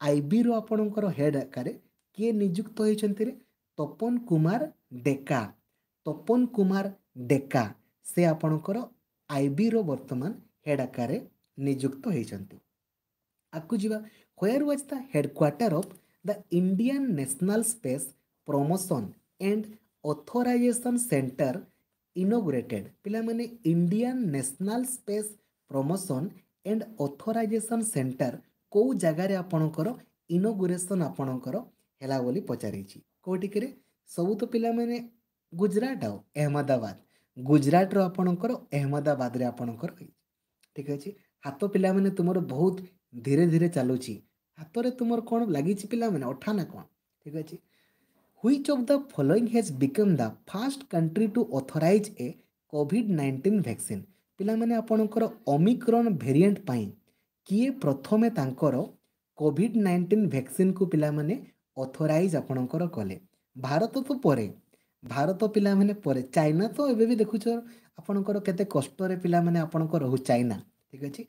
ଆଇବିର ଆପଣଙ୍କର ହେଡ୍ ଆକାରରେ କିଏ ନିଯୁକ୍ତ ହୋଇଛନ୍ତି ରେ ତପନ କୁମାର ଡେକା ତପନ କୁମାର ଡେକା ସେ ଆପଣଙ୍କର ଆଇବିର ବର୍ତ୍ତମାନ ହେଡ୍ ଆକାରରେ ନିଯୁକ୍ତ ହୋଇଛନ୍ତି ଆଗକୁ ଯିବା where was the headquarter of the Indian national space promotion and authorisation centre inaugurated ପିଲାମାନେ Indian national space promotion and authorisation centre କେଉଁ ଜାଗାରେ ଆପଣଙ୍କର ଇନୋଗୁରେସନ୍ ଆପଣଙ୍କର ହେଲା ବୋଲି ପଚାରିଛି କେଉଁଠିକିରେ ସବୁ ତ ପିଲାମାନେ ଗୁଜରାଟ ଆଉ ଅହମ୍ମଦାବାଦ ଗୁଜରାଟର ଆପଣଙ୍କର ଅହମ୍ମଦାବାଦରେ ଆପଣଙ୍କର ହେଇଛି ଠିକ୍ ଅଛି ହାତ ପିଲାମାନେ ତୁମର ବହୁତ ଧୀରେ ଧୀରେ ଚାଲୁଛି ହାତରେ ତୁମର କ'ଣ ଲାଗିଛି ପିଲାମାନେ ଅଠା ନା କ'ଣ ଠିକ୍ ଅଛି which of the following has become the first country to authorise a covid nineteen vaccine ପିଲାମାନେ ଆପଣଙ୍କର ଅମିକ୍ରନ୍ ଭେରିଏଣ୍ଟ ପାଇଁ କିଏ ପ୍ରଥମେ ତାଙ୍କର କୋଭିଡ଼ ନାଇଣ୍ଟିନ୍ ଭ୍ୟାକ୍ସିନ୍କୁ ପିଲାମାନେ ଅଥରାଇଜ୍ ଆପଣଙ୍କର କଲେ ଭାରତ ତ ପରେ ଭାରତ ପିଲାମାନେ ପରେ ଚାଇନା ତ ଏବେ ବି ଦେଖୁଛ ଆପଣଙ୍କର କେତେ କଷ୍ଟରେ ପିଲାମାନେ ଆପଣଙ୍କ ରହୁ ଚାଇନା ଠିକ୍ ଅଛି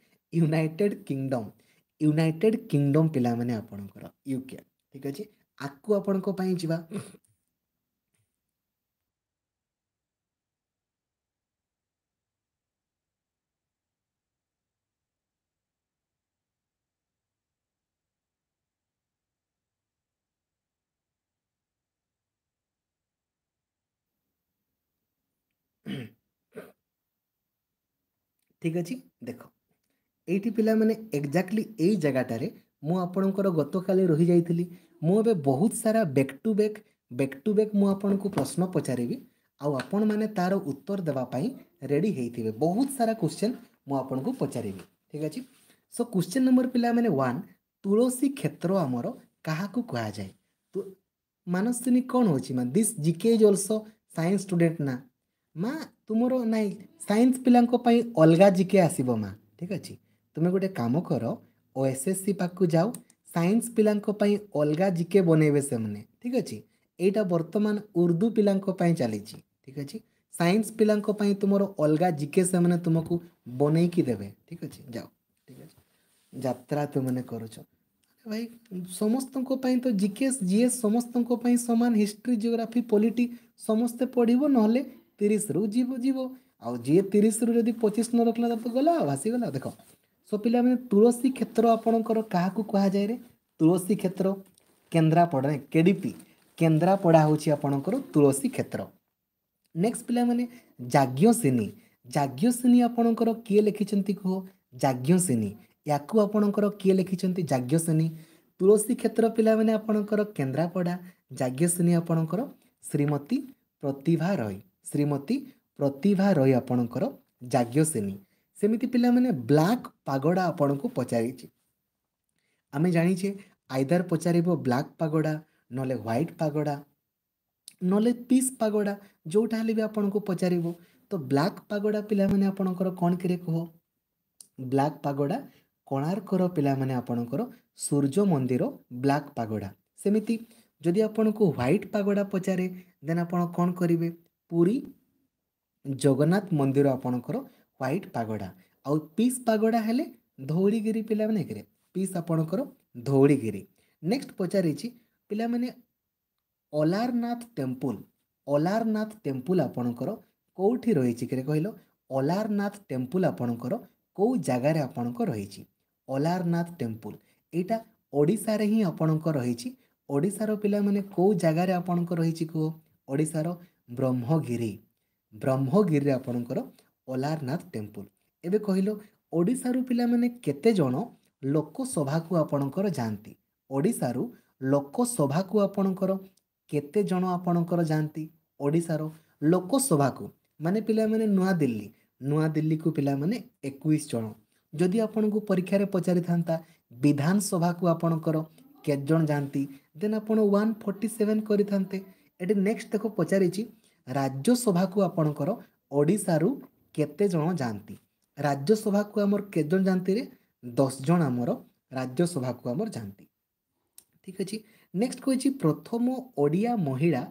ୟୁନାଇଟେଡ଼୍ କିଙ୍ଗଡ଼ମ୍ ୟୁନାଇଟେଡ଼୍ କିଙ୍ଗଡ଼ମ୍ ପିଲାମାନେ ଆପଣଙ୍କର ୟୁକେ ଠିକ୍ ଅଛି ଆକୁ ଆପଣଙ୍କ ପାଇଁ ଯିବା ଠିକ୍ ଅଛି ଦେଖ ଏଇଠି ପିଲାମାନେ ଏକ୍ଜାକ୍ଟଲି ଏଇ ଜାଗାଟାରେ ମୁଁ ଆପଣଙ୍କର ଗତକାଲି ରହିଯାଇଥିଲି ମୁଁ ଏବେ ବହୁତ ସାରା back to back back to back ମୁଁ ଆପଣଙ୍କୁ ପ୍ରଶ୍ନ ପଚାରିବି ଆଉ ଆପଣମାନେ ତା'ର ଉତ୍ତର ଦେବା ପାଇଁ ରେଡ଼ି ହେଇଥିବେ ବହୁତ ସାରା କୋଶ୍ଚେନ୍ ମୁଁ ଆପଣଙ୍କୁ ପଚାରିବି ଠିକ୍ ଅଛି ସୋ କୋଶ୍ଚେନ୍ ନମ୍ବର ପିଲାମାନେ ୱାନ୍ ତୁଳସୀ କ୍ଷେତ୍ର ଆମର କାହାକୁ କୁହାଯାଏ ମାନସିନୀ କ'ଣ ହେଉଛି ମାନେ this GK is also science student ନା ମା' ତୁମର ନାଇଁ ସାଇନ୍ସ ପିଲାଙ୍କ ପାଇଁ ଅଲଗା ଜିକେ ଆସିବ ମା' ଠିକ୍ ଅଛି ତୁମେ ଗୋଟେ କାମ କର ଓ ଏସ୍ ଏସ୍ ସି ପାଖକୁ ଯାଅ ସାଇନ୍ସ ପିଲାଙ୍କ ପାଇଁ ଅଲଗା ଜିକେ ବନେଇବେ ସେମାନେ ଠିକ୍ ଅଛି ଏଇଟା ବର୍ତ୍ତମାନ ଉର୍ଦ୍ଦୁ ପିଲାଙ୍କ ପାଇଁ ଚାଲିଛି ଠିକ୍ ଅଛି ସାଇନ୍ସ ପିଲାଙ୍କ ପାଇଁ ତୁମର ଅଲଗା ଜିକେ ସେମାନେ ତୁମକୁ ବନେଇକି ଦେବେ ଠିକ୍ ଅଛି ଯାଅ ଠିକ୍ ଅଛି ଯାତ୍ରା ତୁମେ କରୁଛ ଭାଇ ସମସ୍ତଙ୍କ ପାଇଁ ତ ଜିକେଏସ୍ ଜିଏସ୍ ସମସ୍ତଙ୍କ ପାଇଁ ସମାନ ହିଷ୍ଟ୍ରି ଜିଓଗ୍ରାଫି ପଲିଟି ସମସ୍ତେ ପଢ଼ିବ ନହେଲେ ତିରିଶରୁ ଯିବ ଯିବ ଆଉ ଯିଏ ତିରିଶରୁ ଯଦି ପଚିଶ ନ ରଖିଲା ତାର ତ ଗଲା ଆଉ ଆସିଗଲା ଦେଖ ସୋ ପିଲାମାନେ ତୁଳସୀ କ୍ଷେତ୍ର ଆପଣଙ୍କର କାହାକୁ କୁହାଯାଏ ରେ ତୁଳସୀ କ୍ଷେତ୍ର କେନ୍ଦ୍ରାପଡ଼ା କେଡ଼ିପି କେନ୍ଦ୍ରାପଡ଼ା ହେଉଛି ଆପଣଙ୍କର ତୁଳସୀ କ୍ଷେତ୍ର ନେକ୍ସଟ ପିଲାମାନେ ଯାଜ୍ଞସିନୀ ଯାଜ୍ଞସିନୀ ଆପଣଙ୍କର କିଏ ଲେଖିଛନ୍ତି କୁହ ଯାଜ୍ଞସିନୀ ୟାକୁ ଆପଣଙ୍କର କିଏ ଲେଖିଛନ୍ତି ଯାଜ୍ଞସିନୀ ତୁଳସୀ କ୍ଷେତ୍ର ପିଲାମାନେ ଆପଣଙ୍କର କେନ୍ଦ୍ରାପଡ଼ା ଯାଜ୍ଞସିନୀ ଆପଣଙ୍କର ଶ୍ରୀମତୀ ପ୍ରତିଭା ରୟ ଶ୍ରୀମତୀ ପ୍ରତିଭା ରହି ଆପଣଙ୍କର ଯାଜ୍ଞସେନୀ ସେମିତି ପିଲାମାନେ ବ୍ଲାକ୍ ପାଗଡ଼ା ଆପଣଙ୍କୁ ପଚାରିଛି ଆମେ ଜାଣିଛେ ଆଇଦର ପଚାରିବ ବ୍ଲାକ୍ ପାଗଡ଼ା ନହେଲେ ହ୍ୱାଇଟ୍ ପାଗଡ଼ା ନହେଲେ ପିସ୍ ପାଗଡ଼ା ଯେଉଁଟା ହେଲେ ବି ଆପଣଙ୍କୁ ପଚାରିବ ତ ବ୍ଲାକ୍ ପାଗଡ଼ା ପିଲାମାନେ ଆପଣଙ୍କର କ'ଣ କିରେ କୁହ ବ୍ଲାକ୍ ପାଗଡ଼ା କୋଣାର୍କର ପିଲାମାନେ ଆପଣଙ୍କର ସୂର୍ଯ୍ୟ ମନ୍ଦିର ବ୍ଲାକ୍ ପାଗଡ଼ା ସେମିତି ଯଦି ଆପଣଙ୍କୁ ହ୍ୱାଇଟ୍ ପାଗଡ଼ା ପଚାରେ ଦେନ୍ ଆପଣ କ'ଣ କରିବେ ପୁରୀ ଜଗନ୍ନାଥ ମନ୍ଦିର ଆପଣଙ୍କର ହ୍ୱାଇଟ୍ ପାଗଡ଼ା ଆଉ ପିସ୍ ପାଗଡ଼ା ହେଲେ ଧଉଳିଗିରି ପିଲାମାନେ କିରେ ପିସ୍ ଆପଣଙ୍କର ଧଉଳିଗିରି ନେକ୍ସଟ୍ ପଚାରିଛି ପିଲାମାନେ ଅଲାରନାଥ ଟେମ୍ପୁଲ ଅଲାରନାଥ ଟେମ୍ପୁଲ ଆପଣଙ୍କର କେଉଁଠି ରହିଛି କିରେ କହିଲ ଅଲାରନାଥ ଟେମ୍ପୁଲ ଆପଣଙ୍କର କେଉଁ ଜାଗାରେ ଆପଣଙ୍କ ରହିଛି ଅଲାରନାଥ ଟେମ୍ପୁଲ ଏଇଟା ଓଡ଼ିଶାରେ ହିଁ ଆପଣଙ୍କ ରହିଛି ଓଡ଼ିଶାର ପିଲାମାନେ କେଉଁ ଜାଗାରେ ଆପଣଙ୍କ ରହିଛି କୁହ ଓଡ଼ିଶାର ବ୍ରହ୍ମଗିରି ବ୍ରହ୍ମଗିରିରେ ଆପଣଙ୍କର ଓଲାରନାଥ ଟେମ୍ପୁଲ୍ ଏବେ କହିଲ ଓଡ଼ିଶାରୁ ପିଲାମାନେ କେତେଜଣ ଲୋକସଭାକୁ ଆପଣଙ୍କର ଯାଆନ୍ତି ଓଡ଼ିଶାରୁ ଲୋକସଭାକୁ ଆପଣଙ୍କର କେତେଜଣ ଆପଣଙ୍କର ଯାଆନ୍ତି ଓଡ଼ିଶାର ଲୋକସଭାକୁ ମାନେ ପିଲାମାନେ ନୂଆଦିଲ୍ଲୀ ନୂଆଦିଲ୍ଲୀକୁ ପିଲାମାନେ ଏକୋଇଶ ଜଣ ଯଦି ଆପଣଙ୍କୁ ପରୀକ୍ଷାରେ ପଚାରିଥାନ୍ତା ବିଧାନସଭାକୁ ଆପଣଙ୍କର କେତେଜଣ ଯାଆନ୍ତି ଦେନ୍ ଆପଣ ୱାନ୍ ଫର୍ଟି ସେଭେନ୍ କରିଥାନ୍ତେ ଏଠି ନେକ୍ସଟ ଦେଖ ପଚାରିଛି ରାଜ୍ୟସଭାକୁ ଆପଣଙ୍କର ଓଡ଼ିଶାରୁ କେତେଜଣ ଯାଆନ୍ତି ରାଜ୍ୟସଭାକୁ ଆମର କେତେଜଣ ଜଣ ଯାଆନ୍ତିରେ ଦଶ ଜଣ ଆମର ରାଜ୍ୟସଭାକୁ ଆମର ଯାଆନ୍ତି ଠିକ୍ ଅଛି ନେକ୍ସଟ କହିଛି ପ୍ରଥମ ଓଡ଼ିଆ ମହିଳା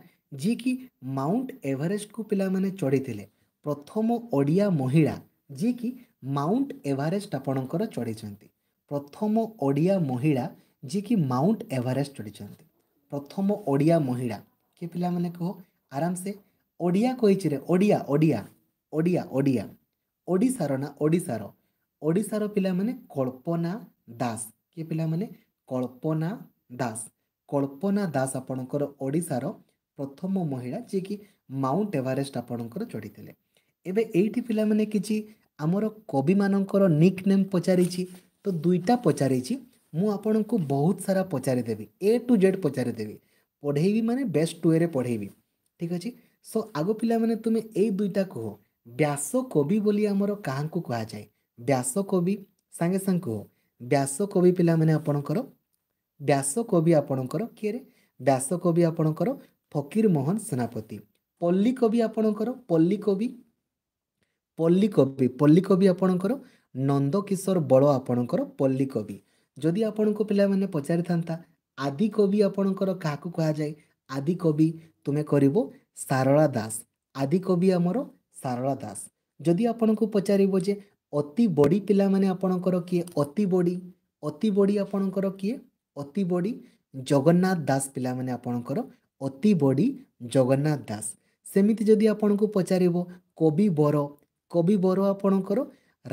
ଯିଏକି ମାଉଣ୍ଟ ଏଭରେଷ୍ଟକୁ ପିଲାମାନେ ଚଢ଼ିଥିଲେ ପ୍ରଥମ ଓଡ଼ିଆ ମହିଳା ଯିଏକି ମାଉଣ୍ଟ ଏଭରେଷ୍ଟ ଆପଣଙ୍କର ଚଢ଼ିଛନ୍ତି ପ୍ରଥମ ଓଡ଼ିଆ ମହିଳା ଯିଏକି ମାଉଣ୍ଟ ଏଭରେଷ୍ଟ ଚଢ଼ିଛନ୍ତି ପ୍ରଥମ ଓଡ଼ିଆ ମହିଳା କିଏ ପିଲାମାନେ କୁହ ଆରାମସେ ଓଡ଼ିଆ କହିଛି ରେ ଓଡ଼ିଆ ଓଡ଼ିଆ ଓଡ଼ିଆ ଓଡ଼ିଆ ଓଡ଼ିଶାର ନା ଓଡ଼ିଶାର ଓଡ଼ିଶାର ପିଲାମାନେ କଳ୍ପନା ଦାସ କିଏ ପିଲାମାନେ କଳ୍ପନା ଦାସ କଳ୍ପନା ଦାସ ଆପଣଙ୍କର ଓଡ଼ିଶାର ପ୍ରଥମ ମହିଳା ଯିଏକି ମାଉଣ୍ଟ ଏଭରେଷ୍ଟ ଆପଣଙ୍କର ଚଢ଼ିଥିଲେ ଏବେ ଏଇଠି ପିଲାମାନେ କିଛି ଆମର କବିମାନଙ୍କର ନିକ୍ ନେମ୍ ପଚାରିଛି ତ ଦୁଇଟା ପଚାରିଛି ମୁଁ ଆପଣଙ୍କୁ ବହୁତ ସାରା ପଚାରିଦେବି ଏ ଟୁ ଜେଡ଼୍ ପଚାରିଦେବି ପଢ଼େଇବି ମାନେ ବେଷ୍ଟ ୱେରେ ପଢ଼େଇବି ଠିକ୍ ଅଛି ସୋ ଆଗ ପିଲାମାନେ ତୁମେ ଏଇ ଦୁଇଟା କୁହ ବ୍ୟାସକବି ବୋଲି ଆମର କାହାଙ୍କୁ କୁହାଯାଏ ବ୍ୟାସକବି ସାଙ୍ଗେ ସାଙ୍ଗେ କୁହ ବ୍ୟାସକବି ପିଲାମାନେ ଆପଣଙ୍କର ବ୍ୟାସକବି ଆପଣଙ୍କର କିଏରେ ବ୍ୟାସକବି ଆପଣଙ୍କର ଫକୀର ମୋହନ ସେନାପତି ପଲ୍ଲୀକବି ଆପଣଙ୍କର ପଲ୍ଲୀକବି ପଲ୍ଲୀକବି ପଲ୍ଲୀକବି ଆପଣଙ୍କର ନନ୍ଦକିଶୋର ବଳ ଆପଣଙ୍କର ପଲ୍ଲୀକବି ଯଦି ଆପଣଙ୍କୁ ପିଲାମାନେ ପଚାରିଥାନ୍ତା ଆଦିକବି ଆପଣଙ୍କର କାହାକୁ କୁହାଯାଏ ଆଦିକବି ତୁମେ କରିବ ସାରଳା ଦାସ ଆଦି କବି ଆମର ସାରଳା ଦାସ ଯଦି ଆପଣଙ୍କୁ ପଚାରିବ ଯେ ଅତି ବଡ଼ି ପିଲାମାନେ ଆପଣଙ୍କର କିଏ ଅତି ବଡ଼ି ଅତି ବଡ଼ି ଆପଣଙ୍କର କିଏ ଅତି ବଡ଼ି ଜଗନ୍ନାଥ ଦାସ ପିଲାମାନେ ଆପଣଙ୍କର ଅତି ବଡ଼ି ଜଗନ୍ନାଥ ଦାସ ସେମିତି ଯଦି ଆପଣଙ୍କୁ ପଚାରିବ କବି ବର କବି ବର ଆପଣଙ୍କର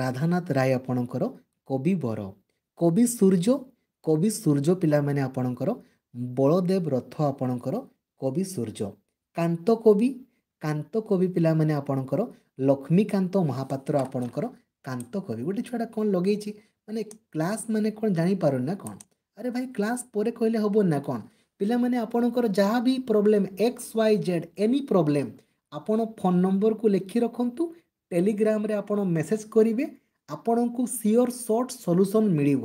ରାଧାନାଥ ରାୟ ଆପଣଙ୍କର କବି ବର କବି ସୂର୍ଯ୍ୟ କବି ସୂର୍ଯ୍ୟ ପିଲାମାନେ ଆପଣଙ୍କର ବଳଦେବ ରଥ ଆପଣଙ୍କର କବି ସୂର୍ଯ୍ୟ କାନ୍ତ କବି କାନ୍ତ କବି ପିଲାମାନେ ଆପଣଙ୍କର ଲକ୍ଷ୍ମୀକାନ୍ତ ମହାପାତ୍ର ଆପଣଙ୍କର କାନ୍ତ କବି ଗୋଟେ ଛୁଆଟା କ'ଣ ଲଗେଇଛି ମାନେ କ୍ଲାସ୍ ମାନେ କ'ଣ ଜାଣିପାରୁନି ନା କ'ଣ ଆରେ ଭାଇ କ୍ଲାସ୍ ପରେ କହିଲେ ହେବନି ନା କ'ଣ ପିଲାମାନେ ଆପଣଙ୍କର ଯାହା ବି problem X Y Z any problem ଆପଣ ଫୋନ୍ ନମ୍ବରକୁ ଲେଖି ରଖନ୍ତୁ ଟେଲିଗ୍ରାମରେ ଆପଣ ମେସେଜ୍ କରିବେ ଆପଣଙ୍କୁ ସିଓର ସର୍ଟ ସଲ୍ୟୁସନ୍ ମିଳିବ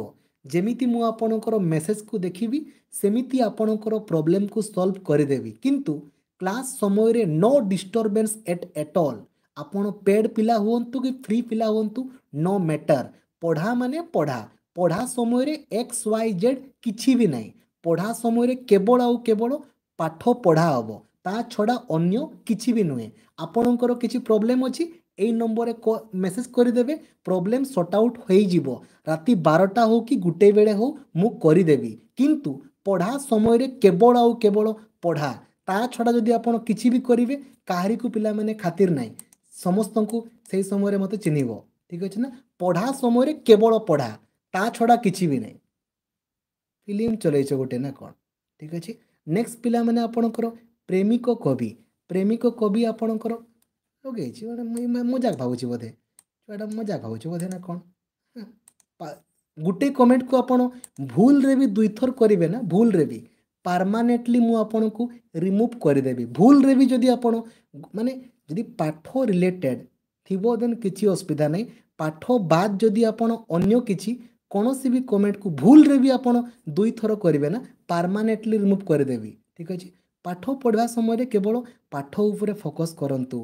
ଯେମିତି ମୁଁ ଆପଣଙ୍କର ମେସେଜକୁ ଦେଖିବି ସେମିତି ଆପଣଙ୍କର ପ୍ରୋବ୍ଲେମକୁ ସଲ୍ଭ କରିଦେବି କିନ୍ତୁ କ୍ଲାସ୍ ସମୟରେ no disturbance at at all ଆପଣ ପେଡ଼୍ ପିଲା ହୁଅନ୍ତୁ କି ଫ୍ରି ପିଲା ହୁଅନ୍ତୁ ନୋ ମ୍ୟାଟର୍ ପଢ଼ା ମାନେ ପଢ଼ା ପଢ଼ା ସମୟରେ ଏକ୍ସ ୱାଇ ଜେଡ଼୍ କିଛି ବି ନାହିଁ ପଢ଼ା ସମୟରେ କେବଳ ଆଉ କେବଳ ପାଠ ପଢ଼ା ହେବ ତା ଛଡ଼ା ଅନ୍ୟ କିଛି ବି ନୁହେଁ ଆପଣଙ୍କର କିଛି ପ୍ରୋବ୍ଲେମ୍ ଅଛି এই নম্বরে মেসেজ କରିଦେବେ ପ୍ରୋବ୍ଲେମ୍ ସର୍ଟ ଆଉଟ୍ ହୋଇଯିବ ରାତି ବାରଟା ହେଉ କି ଗୋଟେ ବେଳେ ହେଉ ମୁଁ କରିଦେବି କିନ୍ତୁ ପଢ଼ା ସମୟରେ କେବଳ ଆଉ କେବଳ ପଢ଼ା ତା ଛଡ଼ା ଯଦି ଆପଣ କିଛି ବି କରିବେ କାହାରିକୁ ପିଲାମାନେ ଖାତିର ନାହିଁ ସମସ୍ତଙ୍କୁ ସେହି ସମୟରେ ମୋତେ ଚିହ୍ନିବ ଠିକ୍ ଅଛି ନା ପଢ଼ା ସମୟରେ କେବଳ ପଢ଼ା ତା ଛଡ଼ା କିଛି ବି ନାହିଁ ଫିଲ୍ମ ଚଲେଇଛ ଗୋଟେ ନା କ'ଣ ଠିକ୍ ଅଛି ନେକ୍ସଟ ପିଲାମାନେ ଆପଣଙ୍କର ପ୍ରେମିକ କବି ପ୍ରେମିକ କବି ଆପଣଙ୍କର ଲଗେଇଛି ଗୋଟେ ମଜାକ ଭାବୁଛି ବୋଧେ ଛୁଆଟା ମଜାକ ଭାବୁଛି ବୋଧେ ନା କ'ଣ ଗୋଟେ କମେଣ୍ଟକୁ ଆପଣ ଭୁଲରେ ବି ଦୁଇଥର କରିବେ ନା ଭୁଲରେ ବି ପାର୍ମାନେଣ୍ଟଲି ମୁଁ ଆପଣଙ୍କୁ ରିମୁଭ୍ କରିଦେବି ଭୁଲରେ ବି ଯଦି ଆପଣ ମାନେ ଯଦି ପାଠ ରିଲେଟେଡ଼୍ ଥିବ ଦେନ୍ କିଛି ଅସୁବିଧା ନାହିଁ ପାଠ ବାଦ୍ ଯଦି ଆପଣ ଅନ୍ୟ କିଛି କୌଣସି ବି କମେଣ୍ଟକୁ ଭୁଲରେ ବି ଆପଣ ଦୁଇଥର କରିବେ ନା ପାର୍ମାନେଣ୍ଟଲି ରିମୁଭ୍ କରିଦେବି ଠିକ୍ ଅଛି ପାଠ ପଢ଼ିବା ସମୟରେ କେବଳ ପାଠ ଉପରେ ଫୋକସ୍ କରନ୍ତୁ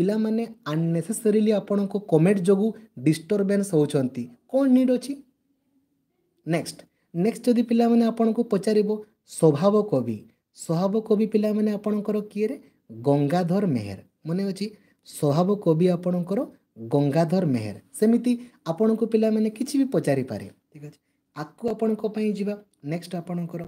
पाने अननेसेसरिली आपण को कमेंट जो डिस्टर्बेन्स होड अच्छी नेक्स्ट नेक्स्ट जदि पे पाने पचार स्वभाव कवि स्वभाव कवि पाने किए रे गंगाधर मेहर मन अच्छी स्वभाव कवि आपणकर गंगाधर मेहर सेमती आपण को पाने कि पचारि पारे ठीक अच्छे आपको आपण जीवा नेक्स्ट आपणकर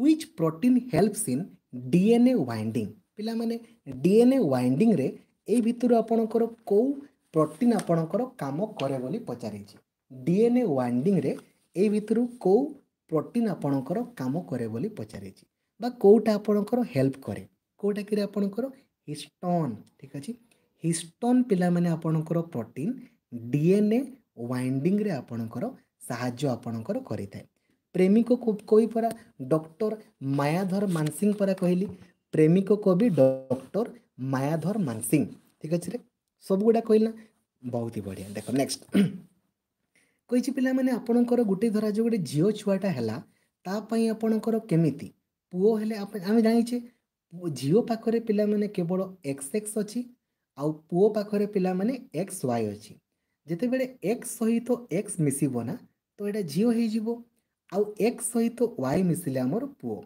हुई protein helps in DNA winding पाने ଡିଏନ୍ଏ ୱାଇଣ୍ଡିଂରେ ଏଇ ଭିତରୁ ଆପଣଙ୍କର କେଉଁ ପ୍ରୋଟିନ୍ ଆପଣଙ୍କର କାମ କରେ ବୋଲି ପଚାରିଛି ଡିଏନ୍ଏ ୱାଇଣ୍ଡିଂରେ ଏଇ ଭିତରୁ କେଉଁ ପ୍ରୋଟିନ୍ ଆପଣଙ୍କର କାମ କରେ ବୋଲି ପଚାରିଛି ବା କେଉଁଟା ଆପଣଙ୍କର ହେଲ୍ପ କରେ କେଉଁଟାକିରେ ଆପଣଙ୍କର ହିଷ୍ଟନ୍ ଠିକ୍ ଅଛି ହିଷ୍ଟନ୍ ପିଲାମାନେ ଆପଣଙ୍କର ପ୍ରୋଟିନ୍ ଡିଏନ୍ଏ ୱାଇଣ୍ଡିଂରେ ଆପଣଙ୍କର ସାହାଯ୍ୟ ଆପଣଙ୍କର କରିଥାଏ ପ୍ରେମିକ କହି ପରା ଡକ୍ଟର ମାୟାଧର ମାନସିଂ ପରା କହିଲି ପ୍ରେମିକ କବି ଡକ୍ଟର ମାୟାଧର ମାନସିଂ ଠିକ୍ ଅଛି ରେ ସବୁଗୁଡ଼ା କହିଲା ବହୁତ ହି ବଢ଼ିଆ ଦେଖ ନେକ୍ସଟ କହିଛି ପିଲାମାନେ ଆପଣଙ୍କର ଗୋଟେ ଧରାଯାଉ ଗୋଟେ ଝିଅ ଛୁଆଟା ହେଲା ତା ପାଇଁ ଆପଣଙ୍କର କେମିତି ପୁଅ ହେଲେ ଆମେ ଜାଣିଛେ ଝିଅ ପାଖରେ ପିଲାମାନେ କେବଳ ଏକ୍ସ ଏକ୍ସ ଅଛି ଆଉ ପୁଅ ପାଖରେ ପିଲାମାନେ ଏକ୍ସ ୱାଇ ଅଛି ଯେତେବେଳେ ଏକ୍ସ ସହିତ ଏକ୍ସ ମିଶିବ ନା ତ ଏଇଟା ଝିଅ ହେଇଯିବ ଆଉ ଏକ୍ସ ସହିତ ୱାଇ ମିଶିଲେ ଆମର ପୁଅ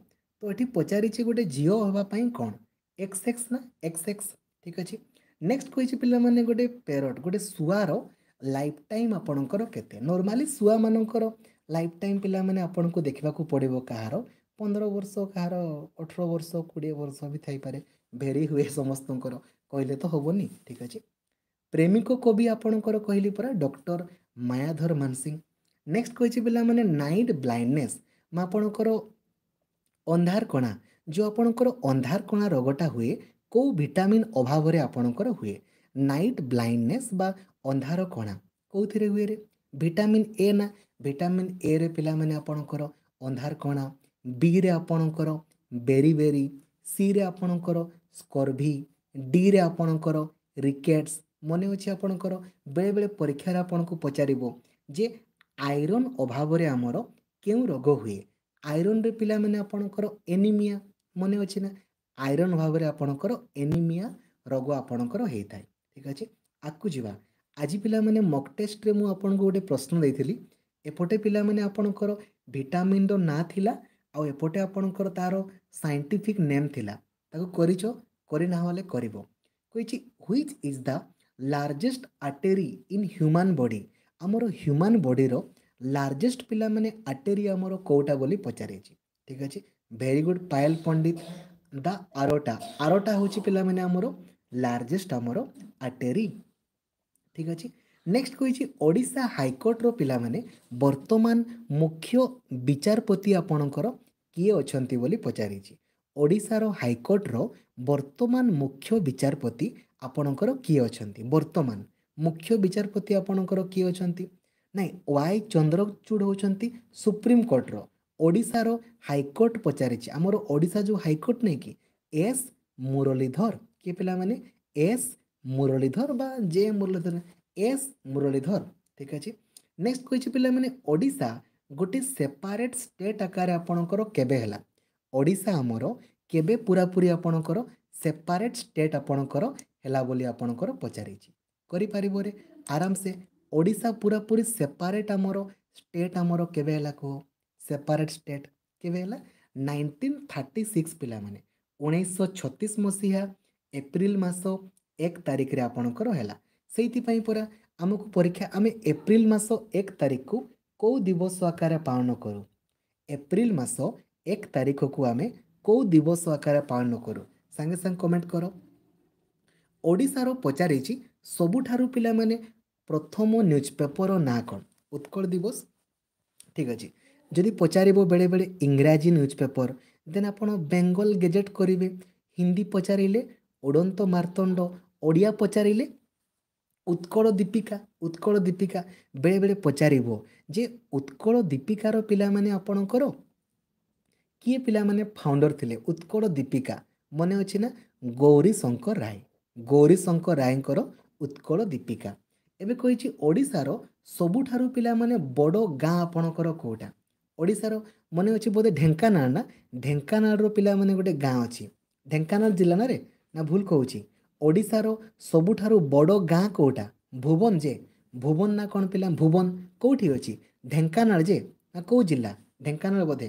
তো ଏଠି ପଚାରିଛି ଗୋଟେ ଝିଅ ହେବା ପାଇଁ କ'ଣ ଏକ୍ସ ଏକ୍ସ ନା ଏକ୍ସ ଏକ୍ସ ଠିକ୍ ଅଛି ନେକ୍ସଟ କହିଛି ପିଲାମାନେ ଗୋଟେ ପେରଟ୍ ଗୋଟେ ଶୁଆର ଲାଇଫ୍ ଟାଇମ୍ ଆପଣଙ୍କର କେତେ ନର୍ମାଲି ଶୁଆମାନଙ୍କର ଲାଇଫ୍ ଟାଇମ୍ ପିଲାମାନେ ଆପଣଙ୍କୁ ଦେଖିବାକୁ ପଡ଼ିବ କାହାର ପନ୍ଦର ବର୍ଷ କାହାର ଅଠର ବର୍ଷ କୋଡ଼ିଏ ବର୍ଷ ବି ଥାଇପାରେ ଭେରି ହୁଏ ସମସ୍ତଙ୍କର କହିଲେ ତ ହେବନି ଠିକ୍ ଅଛି ପ୍ରେମିକ କବି ଆପଣଙ୍କର କହିଲି ପରା ଡକ୍ଟର ମାୟାଧର ମାନସିଂ ନେକ୍ସଟ କହିଛି ପିଲାମାନେ ନାଇଟ୍ ବ୍ଲାଇଣ୍ଡନେସ୍ ଆପଣଙ୍କର ଅନ୍ଧାର କଣା ଯେଉଁ ଆପଣଙ୍କର ଅନ୍ଧାର କଣା ରୋଗଟା ହୁଏ କେଉଁ ଭିଟାମିନ୍ ଅଭାବରେ ଆପଣଙ୍କର ହୁଏ ନାଇଟ୍ ବ୍ଲାଇଣ୍ଡନେସ୍ ବା ଅନ୍ଧାର କଣା କେଉଁଥିରେ ହୁଏ ରେ ଭିଟାମିନ୍ ଏ ନା ଭିଟାମିନ୍ ଏରେ ପିଲାମାନେ ଆପଣଙ୍କର ଅନ୍ଧାର କଣା ବିରେ ଆପଣଙ୍କର ବେରିବେରି ସିରେ ଆପଣଙ୍କର ସ୍କର୍ଭି ଡିରେ ଆପଣଙ୍କର ରିକେଟ୍ସ ମନେ ଅଛି ଆପଣଙ୍କର ବେଳେବେଳେ ପରୀକ୍ଷାରେ ଆପଣଙ୍କୁ ପଚାରିବ ଯେ ଆଇରନ୍ ଅଭାବରେ ଆମର କେଉଁ ରୋଗ ହୁଏ ଆଇରନ୍ରେ ପିଲାମାନେ ଆପଣଙ୍କର ଏନିମିଆ ମନେ ଅଛି ନା ଆଇରନ୍ ଭାବରେ ଆପଣଙ୍କର ଏନିମିଆ ରୋଗ ଆପଣଙ୍କର ହେଇଥାଏ ଠିକ୍ ଅଛି ଆଗକୁ ଯିବା ଆଜି ପିଲାମାନେ ମକ୍ ଟେଷ୍ଟରେ ମୁଁ ଆପଣଙ୍କୁ ଗୋଟେ ପ୍ରଶ୍ନ ଦେଇଥିଲି ଏପଟେ ପିଲାମାନେ ଆପଣଙ୍କର ଭିଟାମିନ୍ର ନାଁ ଥିଲା ଆଉ ଏପଟେ ଆପଣଙ୍କର ତା'ର ସାଇଣ୍ଟିଫିକ୍ ନେମ୍ ଥିଲା ତାକୁ କରିଛ କରିନାହ ହେଲେ କରିବ କହିଛି which is the largest artery in human body ଆମର ହ୍ୟୁମାନ ବଡ଼ିର ଲାର୍ଜେଷ୍ଟ ପିଲାମାନେ ଆର୍ଟେରୀ ଆମର କେଉଁଟା ବୋଲି ପଚାରିଛି ଠିକ୍ ଅଛି ଭେରି ଗୁଡ଼୍ ପାୟଲ ପଣ୍ଡିତ ଦ ଆରୋଟା ଆରୋଟା ହେଉଛି ପିଲାମାନେ ଆମର ଲାର୍ଜେଷ୍ଟ ଆମର ଆର୍ଟେରୀ ଠିକ୍ ଅଛି ନେକ୍ସଟ କହିଛି ଓଡ଼ିଶା ହାଇକୋର୍ଟର ପିଲାମାନେ ବର୍ତ୍ତମାନ ମୁଖ୍ୟ ବିଚାରପତି ଆପଣଙ୍କର କିଏ ଅଛନ୍ତି ବୋଲି ପଚାରିଛି ଓଡ଼ିଶାର ହାଇକୋର୍ଟର ବର୍ତ୍ତମାନ ମୁଖ୍ୟ ବିଚାରପତି ଆପଣଙ୍କର କିଏ ଅଛନ୍ତି ବର୍ତ୍ତମାନ ମୁଖ୍ୟ ବିଚାରପତି ଆପଣଙ୍କର କିଏ ଅଛନ୍ତି ନାଇଁ ୱାଇ ଚନ୍ଦ୍ରଚୂଡ଼ ହେଉଛନ୍ତି ସୁପ୍ରିମକୋର୍ଟର ଓଡ଼ିଶାର ହାଇକୋର୍ଟ ପଚାରିଛି ଆମର ଓଡ଼ିଶା ଯେଉଁ ହାଇକୋର୍ଟ ନାହିଁ କି ଏସ୍ ମୁରଲୀଧର କିଏ ପିଲାମାନେ ଏସ୍ ମୁରଲୀଧର ବା ଜେ ମୁରଲୀଧର ଏସ୍ ମୁରଲୀଧର ଠିକ୍ ଅଛି ନେକ୍ସଟ କହିଛି ପିଲାମାନେ ଓଡ଼ିଶା ଗୋଟିଏ ସେପାରେଟ୍ ଷ୍ଟେଟ୍ ଆକାରରେ ଆପଣଙ୍କର କେବେ ହେଲା ଓଡ଼ିଶା ଆମର କେବେ ପୁରାପୁରି ଆପଣଙ୍କର ସେପାରେଟ୍ ଷ୍ଟେଟ୍ ଆପଣଙ୍କର ହେଲା ବୋଲି ଆପଣଙ୍କର ପଚାରିଛି କରିପାରିବରେ ଆରାମସେ ଓଡ଼ିଶା ପୁରାପୁରି ସେପାରେଟ୍ ଆମର ଷ୍ଟେଟ୍ ଆମର କେବେ ହେଲା କୁହ ସେପାରେଟ୍ ଷ୍ଟେଟ୍ କେବେ ହେଲା ନାଇଣ୍ଟିନ୍ ଥାର୍ଟି ସିକ୍ସ ପିଲାମାନେ ଉଣେଇଶହ ଛତିଶ ମସିହା ଏପ୍ରିଲ ମାସ ଏକ ତାରିଖରେ ଆପଣଙ୍କର ହେଲା ସେଇଥିପାଇଁ ପୁରା ଆମକୁ ପରୀକ୍ଷା ଆମେ ଏପ୍ରିଲ ମାସ ଏକ ତାରିଖକୁ କେଉଁ ଦିବସ ଆକାରରେ ପାଳନ କରୁ ଏପ୍ରିଲ ମାସ ଏକ ତାରିଖକୁ ଆମେ କେଉଁ ଦିବସ ଆକାରରେ ପାଳନ କରୁ ସାଙ୍ଗେ ସାଙ୍ଗେ କମେଣ୍ଟ କର ଓଡ଼ିଶାର ପଚାରିଛି ସବୁଠାରୁ ପିଲାମାନେ ପ୍ରଥମ ନ୍ୟୁଜ୍ ପେପର୍ର ନାଁ କ'ଣ ଉତ୍କଳ ଦିବସ ଠିକ୍ ଅଛି ଯଦି ପଚାରିବ ବେଳେବେଳେ ଇଂରାଜୀ ନ୍ୟୁଜ୍ ପେପର୍ ଦେନ୍ ଆପଣ ବେଙ୍ଗଲ ଗେଜେଟ୍ କରିବେ ହିନ୍ଦୀ ପଚାରିଲେ ଉଡ଼ନ୍ତ ମାର୍ତ୍ତଣ୍ଡ ଓଡ଼ିଆ ପଚାରିଲେ ଉତ୍କଳ ଦୀପିକା ଉତ୍କଳ ଦୀପିକା ବେଳେବେଳେ ପଚାରିବ ଯେ ଉତ୍କଳ ଦୀପିକାର ପିଲାମାନେ ଆପଣଙ୍କର କିଏ ପିଲାମାନେ ଫାଉଣ୍ଡର ଥିଲେ ଉତ୍କଳ ଦୀପିକା ମନେ ଅଛି ନା ଗୌରୀଶଙ୍କର ରାୟ ଗୌରୀଶଙ୍କର ରାୟଙ୍କର ଉତ୍କଳ ଦୀପିକା ଏବେ କହିଛି ଓଡ଼ିଶାର ସବୁଠାରୁ ପିଲାମାନେ ବଡ଼ ଗାଁ ଆପଣଙ୍କର କେଉଁଟା ଓଡ଼ିଶାର ମନେ ଅଛି ବୋଧେ ଢେଙ୍କାନାଳ ନା ଢେଙ୍କାନାଳର ପିଲାମାନେ ଗୋଟେ ଗାଁ ଅଛି ଢେଙ୍କାନାଳ ଜିଲ୍ଲା ନାରେ ନା ଭୁଲ କହୁଛି ଓଡ଼ିଶାର ସବୁଠାରୁ ବଡ଼ ଗାଁ କେଉଁଟା ଭୁବନ ଯେ ଭୁବନ ନା କ'ଣ ପିଲା ଭୁବନ କେଉଁଠି ଅଛି ଢେଙ୍କାନାଳ ଯେ ନା କେଉଁ ଜିଲ୍ଲା ଢେଙ୍କାନାଳ ବୋଧେ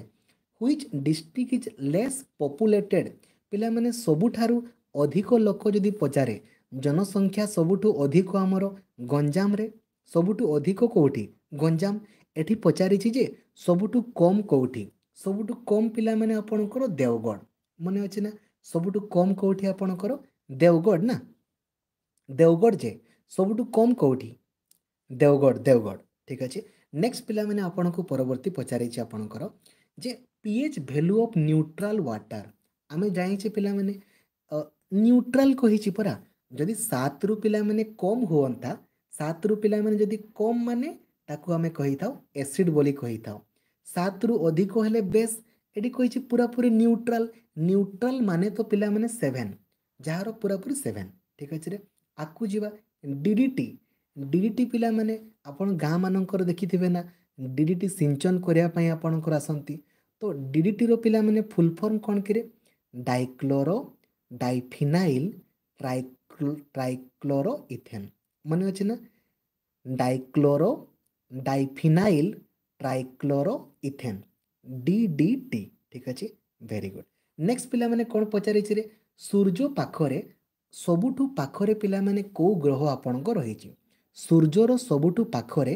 which district is less populated ପିଲାମାନେ ସବୁଠାରୁ ଅଧିକ ଲୋକ ଯଦି ପଚାରେ ଜନସଂଖ୍ୟା ସବୁଠୁ ଅଧିକ ଆମର ଗଞ୍ଜାମରେ ସବୁଠୁ ଅଧିକ କେଉଁଠି ଗଞ୍ଜାମ ଏଠି ପଚାରିଛି ଯେ ସବୁଠୁ କମ୍ କେଉଁଠି ସବୁଠୁ କମ୍ ପିଲାମାନେ ଆପଣଙ୍କର ଦେଓଗଡ଼ ମନେ ଅଛି ନା ସବୁଠୁ କମ୍ କେଉଁଠି ଆପଣଙ୍କର ଦେଓଗଡ଼ ନା ଦେଓଗଡ଼ ଯେ ସବୁଠୁ କମ୍ କେଉଁଠି ଦେଓଗଡ଼ ଦେଓଗଡ଼ ଠିକ୍ ଅଛି ନେକ୍ସଟ ପିଲାମାନେ ଆପଣଙ୍କୁ ପରବର୍ତ୍ତୀ ପଚାରିଛି ଆପଣଙ୍କର ଯେ P H value of neutral water ଆମେ ଜାଣିଛେ ପିଲାମାନେ ନ୍ୟୁଟ୍ରାଲ୍ କହିଛି ପରା ଯଦି ସାତରୁ ପିଲାମାନେ କମ୍ ହୁଅନ୍ତା ସାତରୁ ପିଲାମାନେ ଯଦି କମ୍ ମାନେ ତାକୁ ଆମେ କହିଥାଉ ଏସିଡ଼୍ ବୋଲି କହିଥାଉ ସାତରୁ ଅଧିକ ହେଲେ ବେଶ୍ ଏଠି କହିଛି ପୁରାପୁରି ନ୍ୟୁଟ୍ରାଲ୍ ନ୍ୟୁଟ୍ରାଲ୍ ମାନେ ତ ପିଲାମାନେ ସେଭେନ୍ ଯାହାର ପୁରାପୁରି ସେଭେନ୍ ଠିକ୍ ଅଛି ରେ ଆକୁ ଯିବା ଡିଡ଼ିଟି ଡିଡ଼ିଟି ପିଲାମାନେ ଆପଣ ଗାଁମାନଙ୍କର ଦେଖିଥିବେ ନା ଡିଡ଼ିଟି ସିଞ୍ଚନ କରିବା ପାଇଁ ଆପଣଙ୍କର ଆସନ୍ତି ତ ଡିଡ଼ିଟିର ପିଲାମାନେ ଫୁଲ୍ ଫର୍ମ କ'ଣ କିରେ ଡାଇକ୍ଲୋରୋ ଡାଇଫିନାଇଲ୍ ଟ୍ରାଇ ट्राइक्लोरोइथेन मन अच्छे ना डाइक्लोरो डाइफिनाइल ट्राइक्लोरोइथेन डीडीटी ठीक अच्छे भेरी गुड नेक्स्ट पिला मैंने कौन पचारे सूर्य पाखरे ସବୁଠୁ ପାଖରେ ପିଲାମାନେ କେଉଁ ଗ୍ରହ ଆପଣଙ୍କ ରହିଛି ସୂର୍ଯ୍ୟର ସବୁଠୁ ପାଖରେ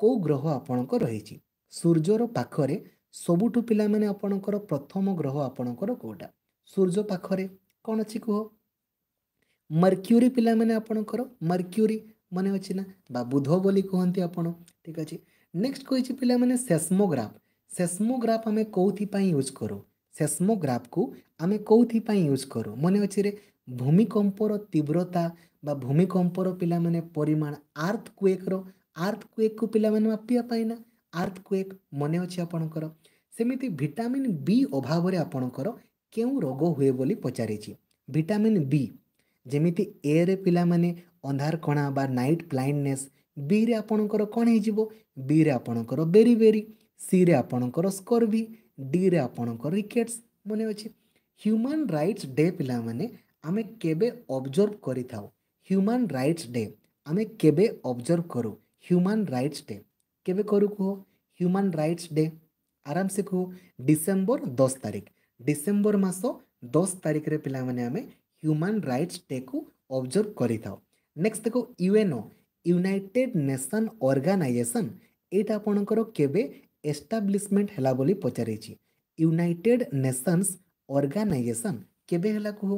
କେଉଁ ଗ୍ରହ ଆପଣଙ୍କ ରହିଛି ସୂର୍ଯ୍ୟର ପାଖରେ ସବୁଠୁ ପିଲାମାନେ ଆପଣଙ୍କର ପ୍ରଥମ ଗ୍ରହ ଆପଣଙ୍କର କେଉଁଟା ସୂର୍ଯ୍ୟ ପାଖରେ କ'ଣ ଅଛି କୁହ ମର୍କ୍ୟୁରି ପିଲାମାନେ ଆପଣଙ୍କର ମର୍କ୍ୟୁରି ମନେ ଅଛି ନା ବା ବୁଧ ବୋଲି କୁହନ୍ତି ଆପଣ ଠିକ୍ ଅଛି ନେକ୍ସଟ କହିଛି ପିଲାମାନେ ସେସ୍ମୋଗ୍ରାଫ ସେସ୍ମୋଗ୍ରାଫ ଆମେ କେଉଁଥିପାଇଁ ୟୁଜ୍ କରୁ ସେସ୍ମୋଗ୍ରାଫକୁ ଆମେ କେଉଁଥିପାଇଁ ୟୁଜ୍ କରୁ ମନେ ଅଛି ରେ ଭୂମିକମ୍ପର ତୀବ୍ରତା ବା ଭୂମିକମ୍ପର ପିଲାମାନେ ପରିମାଣ ଆର୍ଥ କୁଏକ୍ର ଆର୍ଥ କୁଏକ୍କୁ ପିଲାମାନେ ମାପିବା ପାଇଁ ନା ଆର୍ଥ କୁଏକ୍ ମନେ ଅଛି ଆପଣଙ୍କର ସେମିତି ଭିଟାମିନ୍ ବି ଅଭାବରେ ଆପଣଙ୍କର କେଉଁ ରୋଗ ହୁଏ ବୋଲି ପଚାରିଛି ଭିଟାମିନ୍ ବି ଯେମିତି ଏରେ ପିଲାମାନେ ଅନ୍ଧାର କଣା ବା ନାଇଟ୍ ବ୍ଲାଇଣ୍ଡନେସ୍ ବିରେ ଆପଣଙ୍କର କ'ଣ ହେଇଯିବ ବିରେ ଆପଣଙ୍କର ବେରି ବେରି ସିରେ ଆପଣଙ୍କର ସ୍କର୍ଭି ଡିରେ ଆପଣଙ୍କର ରିକେଟ୍ସ ମନେ ଅଛି ହ୍ୟୁମାନ୍ ରାଇଟ୍ସ ଡେ ପିଲାମାନେ ଆମେ କେବେ ଅବଜର୍ଭ କରିଥାଉ ହ୍ୟୁମାନ୍ ରାଇଟ୍ସ ଡେ ଆମେ କେବେ ଅବଜର୍ଭ କରୁ ହ୍ୟୁମାନ୍ ରାଇଟ୍ସ ଡେ କେବେ କରୁ କୁହ ହ୍ୟୁମାନ୍ ରାଇଟ୍ସ ଡେ ଆରାମସେ କୁହ ଡିସେମ୍ବର ଦଶ ତାରିଖ ଡିସେମ୍ବର ମାସ ଦଶ ତାରିଖରେ ପିଲାମାନେ ଆମେ ହ୍ୟୁମାନ୍ ରାଇଟ୍ସ ଡେକୁ ଅବଜର୍ଭ କରିଥାଉ ନେକ୍ସଟ ଦେଖ ୟୁଏନ୍ଓ ୟୁନାଇଟେଡ୍ ନେସନ୍ ଅର୍ଗାନାଇଜେସନ୍ ଏଇଟା ଆପଣଙ୍କର କେବେ ଏଷ୍ଟାବ୍ଲିଶମେଣ୍ଟ ହେଲା ବୋଲି ପଚାରିଛି ୟୁନାଇଟେଡ୍ ନେସନ୍ସ ଅର୍ଗାନାଇଜେସନ୍ କେବେ ହେଲା କୁହ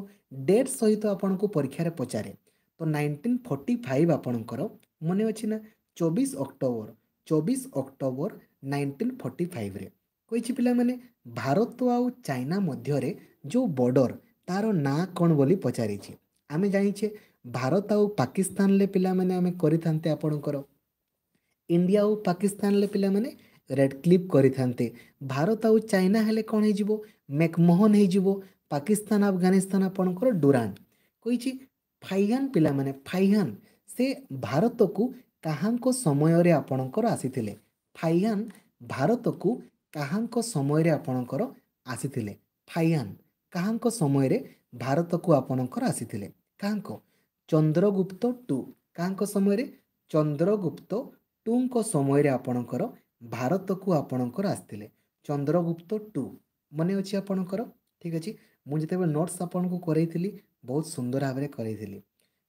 ଡେଟ୍ ସହିତ ଆପଣଙ୍କୁ ପରୀକ୍ଷାରେ ପଚାରେ ତ ନାଇନଟିନ୍ ଫର୍ଟି ଫାଇଭ୍ ଆପଣଙ୍କର ମନେ ଅଛି ନା ଚବିଶ ଅକ୍ଟୋବର ଚବିଶ ଅକ୍ଟୋବର ନାଇନଟିନ୍ ଫର୍ଟି ଫାଇଭ୍ରେ କହିଛି ପିଲାମାନେ ଭାରତ ଆଉ ଚାଇନା ମଧ୍ୟରେ ଯେଉଁ ବର୍ଡ଼ର ତାର ନାଁ କ'ଣ ବୋଲି ପଚାରିଛି ଆମେ ଜାଣିଛେ ଭାରତ ଆଉ ପାକିସ୍ତାନରେ ପିଲାମାନେ ଆମେ କରିଥାନ୍ତେ ଆପଣଙ୍କର ଇଣ୍ଡିଆ ଆଉ ପାକିସ୍ତାନରେ ପିଲାମାନେ ରେଡ୍ କ୍ଲିପ୍ କରିଥାନ୍ତେ ଭାରତ ଆଉ ଚାଇନା ହେଲେ କ'ଣ ହେଇଯିବ ମେକମୋହନ ହେଇଯିବ ପାକିସ୍ତାନ ଆଫଗାନିସ୍ତାନ ଆପଣଙ୍କର ଡୁରାନ୍ କହିଛି ଫାଇହାନ୍ ପିଲାମାନେ ଫାଇହାନ୍ ସେ ଭାରତକୁ କାହାଙ୍କ ସମୟରେ ଆପଣଙ୍କର ଆସିଥିଲେ ଫାଇହାନ୍ ଭାରତକୁ କାହାଙ୍କ ସମୟରେ ଆପଣଙ୍କର ଆସିଥିଲେ ଫାଇହାନ୍ କାହାଙ୍କ ସମୟରେ ଭାରତକୁ ଆପଣଙ୍କର ଆସିଥିଲେ କାହାଙ୍କ ଚନ୍ଦ୍ରଗୁପ୍ତ ଟୁ କାହାଙ୍କ ସମୟରେ ଚନ୍ଦ୍ରଗୁପ୍ତ ଟୁଙ୍କ ସମୟରେ ଆପଣଙ୍କର ଭାରତକୁ ଆପଣଙ୍କର ଆସିଥିଲେ ଚନ୍ଦ୍ରଗୁପ୍ତ ଟୁ ମନେ ଅଛି ଆପଣଙ୍କର ଠିକ୍ ଅଛି ମୁଁ ଯେତେବେଳେ ନୋଟ୍ସ ଆପଣଙ୍କୁ କରେଇଥିଲି ବହୁତ ସୁନ୍ଦର ଭାବରେ କରେଇଥିଲି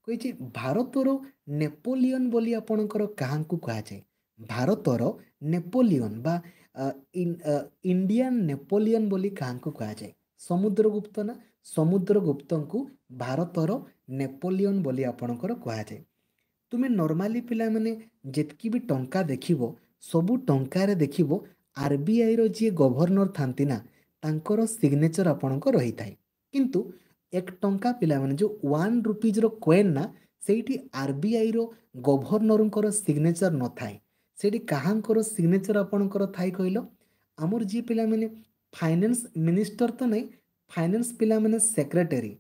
କହିଛି ଭାରତର ନେପୋଲିଅନ୍ ବୋଲି ଆପଣଙ୍କର କାହାଙ୍କୁ କୁହାଯାଏ ଭାରତର ନେପୋଲିଅନ୍ ବା ଇଣ୍ଡିଆନ୍ ନେପୋଲିଅନ୍ ବୋଲି କାହାଙ୍କୁ କୁହାଯାଏ ସମୁଦ୍ରଗୁପ୍ତ ନା ସମୁଦ୍ରଗୁପ୍ତଙ୍କୁ ଭାରତର ନେପୋଲିଅନ୍ ବୋଲି ଆପଣଙ୍କର କୁହାଯାଏ ତୁମେ ନର୍ମାଲି ପିଲାମାନେ ଯେତିକି ବି ଟଙ୍କା ଦେଖିବ ସବୁ ଟଙ୍କାରେ ଦେଖିବ ଆର୍ବିଆଇର ଯିଏ ଗଭର୍ଣ୍ଣର ଥାନ୍ତି ନା ତାଙ୍କର ସିଗ୍ନେଚର୍ ଆପଣଙ୍କ ରହିଥାଏ କିନ୍ତୁ ଏକ ଟଙ୍କା ପିଲାମାନେ ଯେଉଁ ୱାନ୍ ରୁପିଜ୍ର କୋଏନ୍ ନା ସେଇଠି ଆର୍ବିଆଇର ଗଭର୍ଣ୍ଣରଙ୍କର ସିଗ୍ନେଚର୍ ନଥାଏ ସେଇଠି କାହାଙ୍କର ସିଗ୍ନେଚର୍ ଆପଣଙ୍କର ଥାଏ କହିଲ ଆମର ଯିଏ ପିଲାମାନେ फाइनेंस मिनिस्टर तो नहीं फाइनेंस पिलाने सेक्रेटरी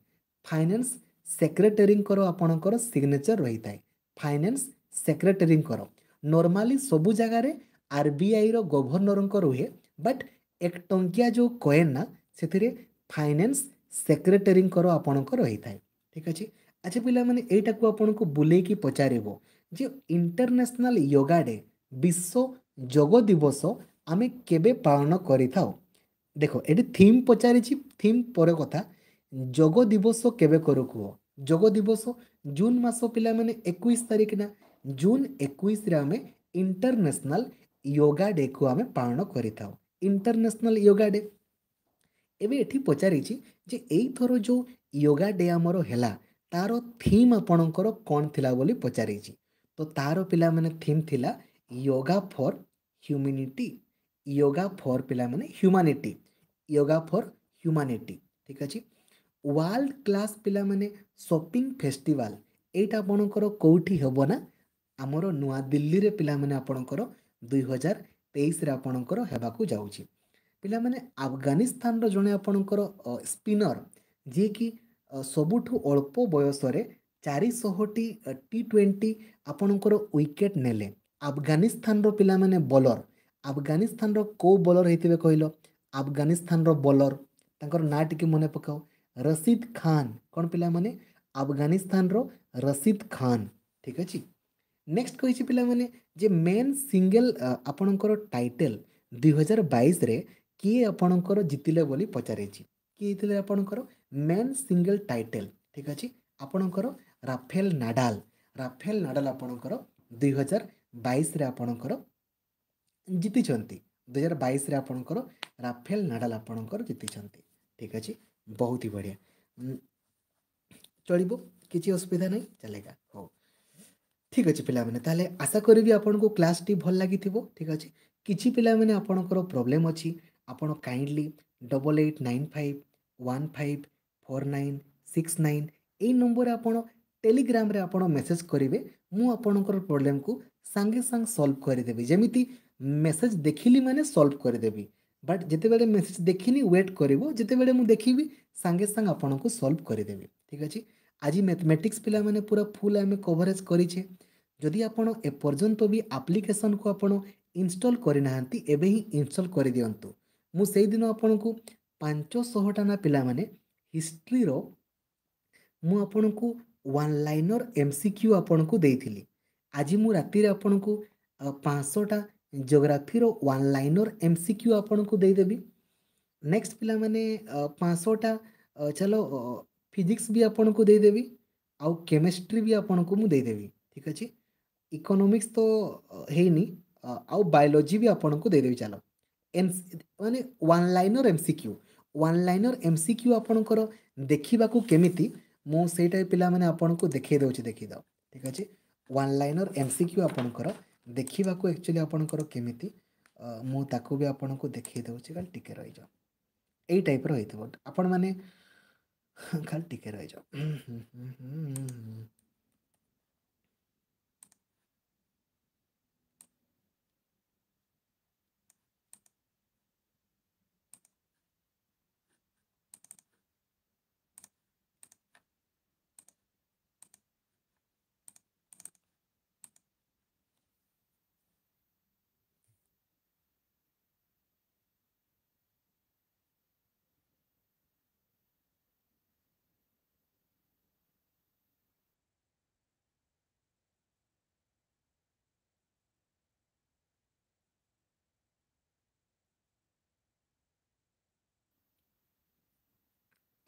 फाइनेंस ସେକ୍ରେଟେରୀଙ୍କର ଆପଣଙ୍କର ସିଗ୍ନେଚର୍ ରହିଥାଏ ଫାଇନାନ୍ସ ସେକ୍ରେଟେରୀଙ୍କର ନର୍ମାଲି ସବୁ ଜାଗାରେ ଆର୍ବିଆଇର ଗଭର୍ଣ୍ଣରଙ୍କ ରୁହେ ବଟ୍ ଏକ ଟଙ୍କିଆ ଯେଉଁ କଏନ୍ ନା ସେଥିରେ ଫାଇନାନ୍ସ ସେକ୍ରେଟେରୀଙ୍କର ଆପଣଙ୍କ ରହିଥାଏ ଠିକ୍ ଅଛି ଆଚ୍ଛା ପିଲାମାନେ ଏଇଟାକୁ ଆପଣଙ୍କୁ ବୁଲେଇକି ପଚାରିବ ଯେ ଇଣ୍ଟରନ୍ୟାସନାଲ୍ ୟୋଗା ଡେ ବିଶ୍ୱ ଯୋଗ ଦିବସ ଆମେ କେବେ ପାଳନ କରିଥାଉ ଦେଖ ଏଠି ଥିମ୍ ପଚାରିଛି ଥିମ୍ ପରେ କଥା ଯୋଗ ଦିବସ କେବେ କରୁ କୁହ ଯୋଗ ଦିବସ ଜୁନ୍ ମାସ ପିଲାମାନେ ଏକୋଇଶ ତାରିଖ ନା ଜୁନ୍ ଏକୋଇଶରେ ଆମେ ଇଣ୍ଟରନ୍ୟାସନାଲ୍ ୟୋଗା ଡେକୁ ଆମେ ପାଳନ କରିଥାଉ ଇଣ୍ଟରନ୍ୟାସନାଲ୍ ୟୋଗା ଡେ ଏବେ ଏଠି ପଚାରିଛି ଯେ ଏଇଥର ଯେଉଁ ୟୋଗା ଡେ ଆମର ହେଲା ତାର ଥିମ୍ ଆପଣଙ୍କର କ'ଣ ଥିଲା ବୋଲି ପଚାରିଛି ତ ତାର ପିଲାମାନେ ଥିମ୍ ଥିଲା yoga for humanity yoga for ପିଲାମାନେ ହ୍ୟୁମାନିଟି ୟୋଗା ଫର୍ ହ୍ୟୁମାନିଟି ଠିକ୍ ଅଛି ୱାର୍ଲଡ଼ କ୍ଲାସ୍ ପିଲାମାନେ ସପିଂ ଫେଷ୍ଟିଭାଲ୍ ଏଇଟା ଆପଣଙ୍କର କେଉଁଠି ହେବ ନା ଆମର ନୂଆଦିଲ୍ଲୀରେ ପିଲାମାନେ ଆପଣଙ୍କର ଦୁଇ ହଜାର ତେଇଶରେ ଆପଣଙ୍କର ହେବାକୁ ଯାଉଛି ପିଲାମାନେ ଆଫଗାନିସ୍ତାନର ଜଣେ ଆପଣଙ୍କର ସ୍ପିନର୍ ଯିଏକି ସବୁଠୁ ଅଳ୍ପ ବୟସରେ ଚାରିଶହଟି ଟି ଟ୍ୱେଣ୍ଟି ଆପଣଙ୍କର ୱିକେଟ୍ ନେଲେ ଆଫଗାନିସ୍ତାନର ପିଲାମାନେ ବୋଲର୍ ଆଫଗାନିସ୍ତାନର କେଉଁ ବୋଲର ହେଇଥିବେ କହିଲ ଆଫଗାନିସ୍ତାନର ବୋଲର ତାଙ୍କର ନାଁ ଟିକେ ମନେ ପକାଅ ରସିଦ ଖାନ୍ କ'ଣ ପିଲାମାନେ ଆଫଗାନିସ୍ତାନର ରସିଦ ଖାନ୍ ଠିକ୍ ଅଛି ନେକ୍ସଟ କହିଛି ପିଲାମାନେ ଯେ ମେନ୍ ସିଙ୍ଗଲ ଆପଣଙ୍କର ଟାଇଟେଲ ଦୁଇହଜାର ବାଇଶରେ କିଏ ଆପଣଙ୍କର ଜିତିଲେ ବୋଲି ପଚାରିଛି କିଏ ହେଇଥିଲେ ଆପଣଙ୍କର ମେନ୍ ସିଙ୍ଗଲ ଟାଇଟେଲ ଠିକ୍ ଅଛି ଆପଣଙ୍କର ରାଫେଲ ନାଡାଲ ରାଫେଲ ନାଡାଲ ଆପଣଙ୍କର ଦୁଇହଜାର ବାଇଶରେ ଆପଣଙ୍କର ଜିତିଛନ୍ତି ଦୁଇହଜାର ବାଇଶରେ ଆପଣଙ୍କର ରାଫେଲ ନାଡାଲ ଆପଣଙ୍କର ଜିତିଛନ୍ତି ଠିକ୍ ଅଛି ବହୁତ ହି ବଢ଼ିଆ ଚଳିବ କିଛି ଅସୁବିଧା ନାହିଁ ଚାଲେଗା ହଉ ଠିକ୍ ଅଛି ପିଲାମାନେ ତାହେଲେ ଆଶା କରିବି ଆପଣଙ୍କୁ କ୍ଲାସ୍ଟି ଭଲ ଲାଗିଥିବ ଠିକ୍ ଅଛି କିଛି ପିଲାମାନେ ଆପଣଙ୍କର ପ୍ରୋବ୍ଲେମ୍ ଅଛି ଆପଣ kindly double eight nine five one five four nine six nine ଏଇ ନମ୍ବରରେ ଆପଣ ଟେଲିଗ୍ରାମରେ ଆପଣ ମେସେଜ୍ କରିବେ ମୁଁ ଆପଣଙ୍କର ପ୍ରୋବ୍ଲେମ୍କୁ ସାଙ୍ଗେ ସାଙ୍ଗେ ସଲ୍ଭ କରିଦେବି ଯେମିତି মেসেজ দেখিলি মানে ସଲ୍ଭ କରିଦେବି ବଟ୍ ଯେତେବେଳେ ମେସେଜ୍ ଦେଖିନି ୱେଟ୍ କରିବ ଯେତେବେଳେ ମୁଁ ଦେଖିବି ସାଙ୍ଗେ ସାଙ୍ଗେ ଆପଣଙ୍କୁ ସଲ୍ଭ କରିଦେବି ଠିକ୍ ଅଛି ଆଜି ମ୍ୟାଥମେଟିକ୍ସ ପିଲାମାନେ ପୁରା ଫୁଲ୍ ଆମେ କଭରେଜ୍ କରିଛେ ଯଦି ଆପଣ ଏପର୍ଯ୍ୟନ୍ତ ବି ଆପ୍ଲିକେସନ୍କୁ ଆପଣ ଇନଷ୍ଟଲ୍ କରିନାହାନ୍ତି ଏବେ ହିଁ ଇନଷ୍ଟଲ୍ କରିଦିଅନ୍ତୁ ମୁଁ ସେଇଦିନ ଆପଣଙ୍କୁ ପାଞ୍ଚଶହଟା ନା ପିଲାମାନେ ହିଷ୍ଟ୍ରିର ମୁଁ ଆପଣଙ୍କୁ one liner M C Q ଆପଣଙ୍କୁ ଦେଇଥିଲି ଆଜି ମୁଁ ରାତିରେ ଆପଣଙ୍କୁ ପାଞ୍ଚଶହଟା geography one liner M C Q आपन को देदेवि नेक्स्ट पिला मैंने पाँचटा चलो फिजिक्स भी आपन को देदेवि आउ केमिस्ट्री भी आपन को मुदेदेवि ठीक अच्छे इकोनोमिक्स तो है आयोलोजी भी आपन को देदेवि चलो एम माने one liner M C Q one liner M C Q आपणकर देखा केमी मुझे पे आपको आपन को देखे दूचे ठीक अच्छे वन लाइनर एम सिक्यू आपणकर ଦେଖିବାକୁ ଆକ୍ଚୁଆଲି ଆପଣଙ୍କର କେମିତି ମୁଁ ତାକୁ ବି ଆପଣଙ୍କୁ ଦେଖାଇ ଦେଉଛି ଖାଲି ଟିକେ ରହିଯାଅ ଏଇ ଟାଇପ୍ର ହେଇଥିବ ଆପଣମାନେ ଖାଲି ଟିକେ ରହିଯାଅ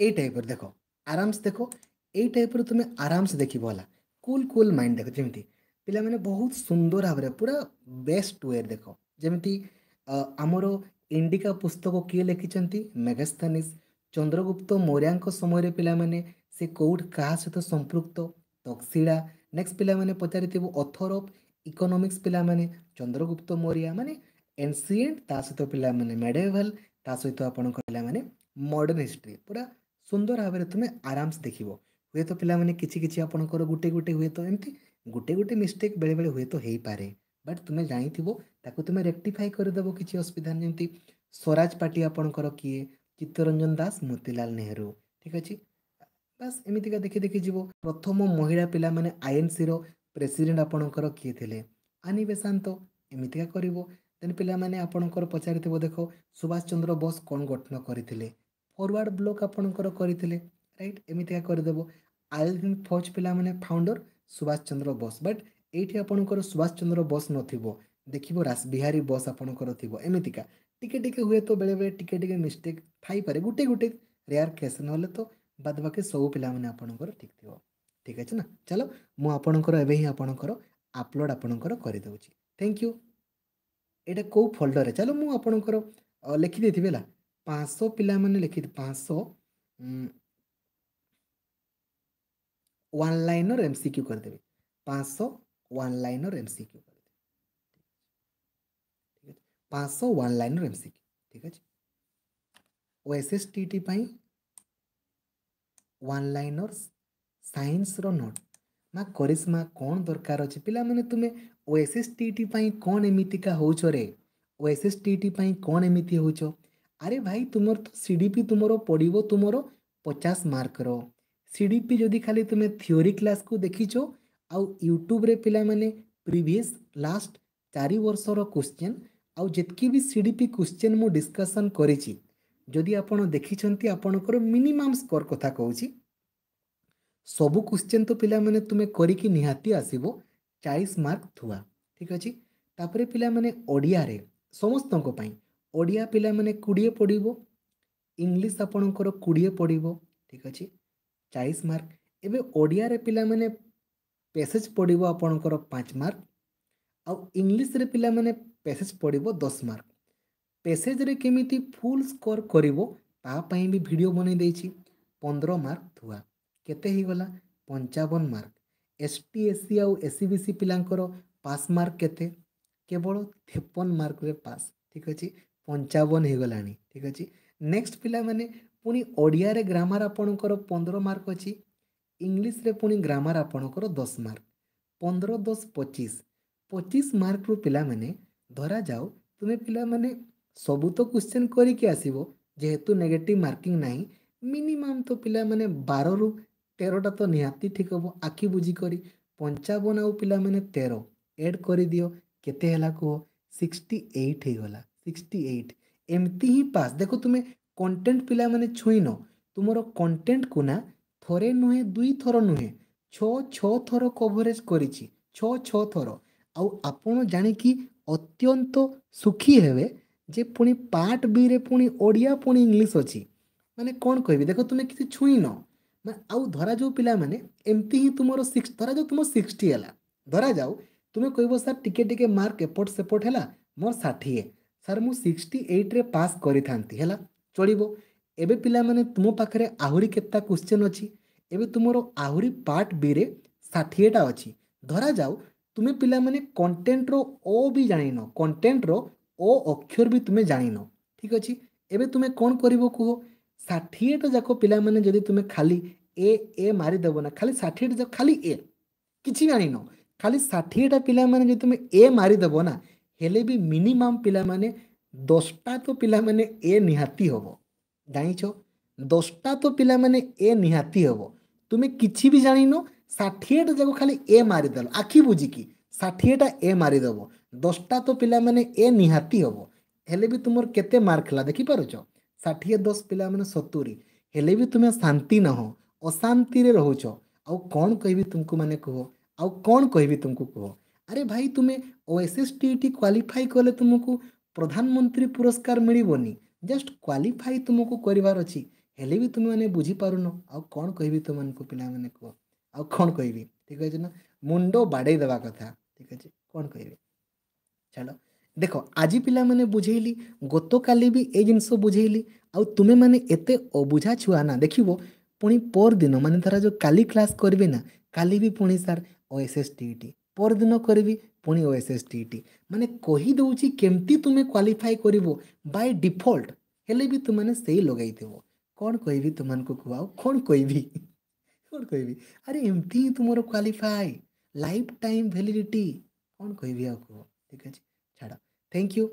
ए टाइप देख आराम से देख ए टाइप्र तुम आराम से देखो है कुल कुल माइंड देख जमी पे बहुत सुंदर भाव पूरा बेस्ट वे देख जमी आमर इंडिका पुस्तक किए लिखिंट मेघस्थानी तो चंद्रगुप्त मौर्या समय पे से कौट का सहित संपृक्त तक्सीड़ा नेक्स्ट पे पचार अथर अफ इकोनोमिक्स पे चंद्रगुप्त मौर्या मानने एनसीएंट पे मेडेवल ता सहित आप मॉडर्न हिस्ट्री पूरा ସୁନ୍ଦର ଭାବରେ ତୁମେ ଆରାମସେ ଦେଖିବ ହୁଏତ ପିଲାମାନେ କିଛି କିଛି ଆପଣଙ୍କର ଗୋଟେ ଗୋଟେ ହୁଏତ ଏମିତି ଗୋଟେ ଗୋଟେ ମିଷ୍ଟେକ୍ ବେଳେବେଳେ ହୁଏତ ହେଇପାରେ ବଟ୍ ତୁମେ ଜାଣିଥିବ ତାକୁ ତୁମେ ରେକ୍ଟିଫାଇ କରିଦେବ କିଛି ଅସୁବିଧା ଯେମିତି ସ୍ୱରାଜ ପାର୍ଟି ଆପଣଙ୍କର କିଏ ଚିତ୍ତରଞ୍ଜନ ଦାସ ମୋତିଲାଲ ନେହେରୁ ଠିକ୍ ଅଛି ବାସ୍ ଏମିତିକା ଦେଖି ଦେଖି ଯିବ ପ୍ରଥମ ମହିଳା ପିଲାମାନେ ଆଇଏନ୍ସିର ପ୍ରେସିଡେଣ୍ଟ ଆପଣଙ୍କର କିଏ ଥିଲେ ଆନି ବେଶାନ୍ତ ଏମିତିକା କରିବ ଦେନ୍ ପିଲାମାନେ ଆପଣଙ୍କର ପଚାରିଥିବ ଦେଖ ସୁଭାଷ ଚନ୍ଦ୍ର ବୋଷ କ'ଣ ଗଠନ କରିଥିଲେ ଫରୱାର୍ଡ଼ ବ୍ଲକ୍ ଆପଣଙ୍କର କରିଥିଲେ ରାଇଟ୍ ଏମିତିକା କରିଦେବ ଆଇଏଲ୍ ଫୌଜ ପିଲାମାନେ ଫାଉଣ୍ଡର ସୁଭାଷ ଚନ୍ଦ୍ର ବୋଷ ବଟ୍ ଏଇଠି ଆପଣଙ୍କର ସୁଭାଷ ଚନ୍ଦ୍ର ବୋଷ ନଥିବ ଦେଖିବ ବିହାରୀ ବୋଷ ଆପଣଙ୍କର ଥିବ ଏମିତିକା ଟିକେ ଟିକେ ହୁଏ ତ ବେଳେବେଳେ ଟିକେ ଟିକେ ମିଷ୍ଟେକ୍ ଥାଇପାରେ ଗୋଟେ ଗୋଟେ ରେୟାର୍ କେସ୍ ନହେଲେ ତ ବାଦ ବାକି ସବୁ ପିଲାମାନେ ଆପଣଙ୍କର ଠିକ୍ ଥିବ ଠିକ୍ ଅଛି ନା ଚାଲ ମୁଁ ଆପଣଙ୍କର ଏବେ ହିଁ ଆପଣଙ୍କର ଅପଲୋଡ଼ ଆପଣଙ୍କର କରିଦେଉଛି ଥ୍ୟାଙ୍କ ୟୁ ଏଇଟା କେଉଁ ଫୋଲ୍ଡରରେ ଚାଲ ମୁଁ ଆପଣଙ୍କର ଲେଖିଦେଇଥିବି ହେଲା पांचश पा मैंने लिखी पांचश one line M C Q करदेवि पांचश one line M C Q कर पांचश वन लाइन रम सी ठीक है O S S T T one line science road माँ करिश्मा कौन दरकार अच्छे पे तुम्हें O S S T T कौन एमती का हो रे O S S T T कौन एमती हो ଆରେ ଭାଇ ତୁମର ତ ସି ଡି ପି ତୁମର ପଡ଼ିବ ତୁମର ପଚାଶ ମାର୍କର ସି ଡି ପି ଯଦି ଖାଲି ତୁମେ ଥିଓରି କ୍ଲାସ୍କୁ ଦେଖିଛ ଆଉ ୟୁଟ୍ୟୁବ୍ରେ ପିଲାମାନେ ପ୍ରିଭିୟସ୍ ଲାଷ୍ଟ ଚାରି ବର୍ଷର କୋଶ୍ଚିନ୍ ଆଉ ଯେତିକି B C D P question ମୁଁ ଡିସ୍କସନ୍ କରିଛି ଯଦି ଆପଣ ଦେଖିଛନ୍ତି ଆପଣଙ୍କର ମିନିମମ୍ ସ୍କୋର୍ କଥା କହୁଛି ସବୁ କୋଶ୍ଚିନ୍ ତ ପିଲାମାନେ ତୁମେ କରିକି ନିହାତି ଆସିବ ଚାଳିଶ ମାର୍କ ଥୁଆ ଠିକ୍ ଅଛି ତାପରେ ପିଲାମାନେ ଓଡ଼ିଆରେ ସମସ୍ତଙ୍କ ପାଇଁ ଓଡ଼ିଆ ପିଲାମାନେ କୋଡ଼ିଏ ପଡ଼ିବ ଇଂଲିଶ ଆପଣଙ୍କର କୋଡ଼ିଏ ପଡ଼ିବ ଠିକ୍ ଅଛି ଚାଳିଶ ମାର୍କ ଏବେ ଓଡ଼ିଆରେ ପିଲାମାନେ ପ୍ୟାସେଜ୍ ପଡ଼ିବ ଆପଣଙ୍କର ପାଞ୍ଚ ମାର୍କ ଆଉ ଇଂଲିଶରେ ପିଲାମାନେ ପ୍ୟାସେଜ୍ ପଡ଼ିବ ଦଶ ମାର୍କ ପ୍ୟାସେଜ୍ରେ କେମିତି ଫୁଲ୍ ସ୍କୋର କରିବ ତା ପାଇଁ ବି ଭିଡ଼ିଓ ବନେଇ ଦେଇଛି ପନ୍ଦର ମାର୍କ ଥୁଆ କେତେ ହେଇଗଲା ପଞ୍ଚାବନ mark S T S C ଆଉ ଏସ୍ ସି ବି ସି ପିଲାଙ୍କର ପାସ୍ ମାର୍କ କେତେ କେବଳ ତେପନ ମାର୍କରେ ପାସ୍ ଠିକ୍ ଅଛି ପଞ୍ଚାବନ ହେଇଗଲାଣି ଠିକ୍ ଅଛି ନେକ୍ସଟ ପିଲାମାନେ ପୁଣି ଓଡ଼ିଆରେ ଗ୍ରାମାର ଆପଣଙ୍କର ପନ୍ଦର ମାର୍କ ଅଛି ଇଂଲିଶରେ ପୁଣି ଗ୍ରାମାର ଆପଣଙ୍କର ଦଶ ମାର୍କ ପନ୍ଦର ଦଶ ପଚିଶ ପଚିଶ ମାର୍କରୁ ପିଲାମାନେ ଧରାଯାଉ ତୁମେ ପିଲାମାନେ ସବୁ ତ କ୍ୱେଶ୍ଚିନ୍ କରିକି ଆସିବ ଯେହେତୁ ନେଗେଟିଭ୍ ମାର୍କିଂ ନାହିଁ ମିନିମମ୍ ତ ପିଲାମାନେ ବାରରୁ ତେରଟା ତ ନିହାତି ଠିକ୍ ହେବ ଆଖି ବୁଝିକରି ପଞ୍ଚାବନ ଆଉ ପିଲାମାନେ ତେର ଏଡ଼୍ କରିଦିଅ କେତେ ହେଲା କୁହ ସିକ୍ସଟି ଏଇଟ୍ ହେଇଗଲା ସିକ୍ସଟି ଏଇଟ୍ ଏମିତି ହିଁ ପାସ୍ ଦେଖ ତୁମେ କଣ୍ଟେଣ୍ଟ ପିଲାମାନେ ଛୁଇଁନ ତୁମର କଣ୍ଟେଣ୍ଟକୁ ନା ଥରେ ନୁହେଁ ଦୁଇଥର ନୁହେଁ ଛଅ ଛଅ ଥର କଭରେଜ୍ କରିଛି ଛଅ ଛଅ ଥର ଆଉ ଆପଣ ଜାଣିକି ଅତ୍ୟନ୍ତ ସୁଖୀ ହେବେ ଯେ ପୁଣି ପାର୍ଟ ବିରେ ପୁଣି ଓଡ଼ିଆ ପୁଣି ଇଂଲିଶ ଅଛି ମାନେ କ'ଣ କହିବି ଦେଖ ତୁମେ କିଛି ଛୁଇଁନ ମାନେ ଆଉ ଧରାଯାଉ ପିଲାମାନେ ଏମିତି ହିଁ ତୁମର ସିକ୍ସ ଧରାଯାଉ ତୁମର ସିକ୍ସଟି ହେଲା ଧରାଯାଉ ତୁମେ କହିବ ସାର୍ ଟିକେ ଟିକେ ମାର୍କ ଏପଟ ସେପଟ ହେଲା ମୋର ଷାଠିଏ ସାର୍ ମୁଁ ସିକ୍ସଟି ଏଇଟ୍ରେ ପାସ୍ କରିଥାନ୍ତି ହେଲା ଚଳିବ ଏବେ ପିଲାମାନେ ତୁମ ପାଖରେ ଆହୁରି କେତେଟା କ୍ୱେଶ୍ଚନ୍ ଅଛି ଏବେ ତୁମର ଆହୁରି ପାର୍ଟ ବିରେ ଷାଠିଏଟା ଅଛି ଧରାଯାଉ ତୁମେ ପିଲାମାନେ କଣ୍ଟେଣ୍ଟର ଓ ବି ଜାଣିନ କଣ୍ଟେଣ୍ଟର ଓ ଅକ୍ଷର ବି ତୁମେ ଜାଣିନ ଠିକ୍ ଅଛି ଏବେ ତୁମେ କ'ଣ କରିବ କୁହ ଷାଠିଏଟା ଯାକ ପିଲାମାନେ ଯଦି ତୁମେ ଖାଲି ଏ ଏ ମାରିଦେବ ନା ଖାଲି ଷାଠିଏଟା ଯାକ ଖାଲି ଏ କିଛି ଜାଣିନ ଖାଲି ଷାଠିଏଟା ପିଲାମାନେ ଯଦି ତୁମେ ଏ ମାରିଦେବ ନା हेले भी मिनिमम पाने दसटा तो पाने ए निहाती हम जाच दसटा तो पाने ए निहाती हम तुम्हें किसी भी जान षाठीएटा जाक खाली ए मारिद आखि बुझिकी षाठीएटा ए मारिदेव दसटा तो पाने ए निहाती हम हेले भी तुम के मार्क है देखिप षाठी दस पाने सतुरी हेले भी तुम्हें शांति नह अशांति रोच आ कौन कह तुमको मैंने कह आ कौन कह तुमको कह ଆରେ ଭାଇ ତୁମେ O S S T T qualify କଲେ ତୁମକୁ ପ୍ରଧାନମନ୍ତ୍ରୀ ପୁରସ୍କାର ମିଳିବନି ଜଷ୍ଟ କ୍ୱାଲିଫାଇ ତୁମକୁ କରିବାର ଅଛି ହେଲେ ବି ତୁମେମାନେ ବୁଝିପାରୁନ ଆଉ କ'ଣ କହିବି ତୁମମାନଙ୍କୁ ପିଲାମାନେ କୁହ ଆଉ କ'ଣ କହିବି ଠିକ୍ ଅଛି ନା ମୁଣ୍ଡ ବାଡ଼େଇ ଦେବା କଥା ଠିକ୍ ଅଛି କ'ଣ କହିବି ଛାଡ଼ ଦେଖ ଆଜି ପିଲାମାନେ ବୁଝେଇଲି ଗତକାଲି ବି ଏଇ ଜିନିଷ ବୁଝେଇଲି ଆଉ ତୁମେମାନେ ଏତେ ଅବୁଝା ଛୁଆ ନା ଦେଖିବ ପୁଣି ପରଦିନ ମାନେ ଧର ଯେଉଁ କାଲି କ୍ଲାସ୍ କରିବେ ନା କାଲି ବି ପୁଣି sir O S S T T ପରଦିନ କରିବି ପୁଣି ଓ ଏସ୍ ଏସ୍ ଟି ଟି ମାନେ କହିଦେଉଛି କେମିତି ତୁମେ କ୍ୱାଲିଫାଏ କରିବ ବାଇ ଡିଫଲ୍ଟ ହେଲେ ବି ତୁମାନେ ସେଇ ଲଗାଇଥିବ କ'ଣ କହିବି ତୁମାନଙ୍କୁ କୁହ ଆଉ କ'ଣ କହିବି କ'ଣ କହିବି ଆରେ ଏମିତି ହିଁ ତୁମର କ୍ୱାଲିଫାଏ ଲାଇଫ୍ ଟାଇମ୍ ଭ୍ୟାଲିଡିଟି କ'ଣ କହିବି ଆଉ କୁହ ଠିକ୍ ଅଛି ଛାଡ଼ ଥ୍ୟାଙ୍କ ୟୁ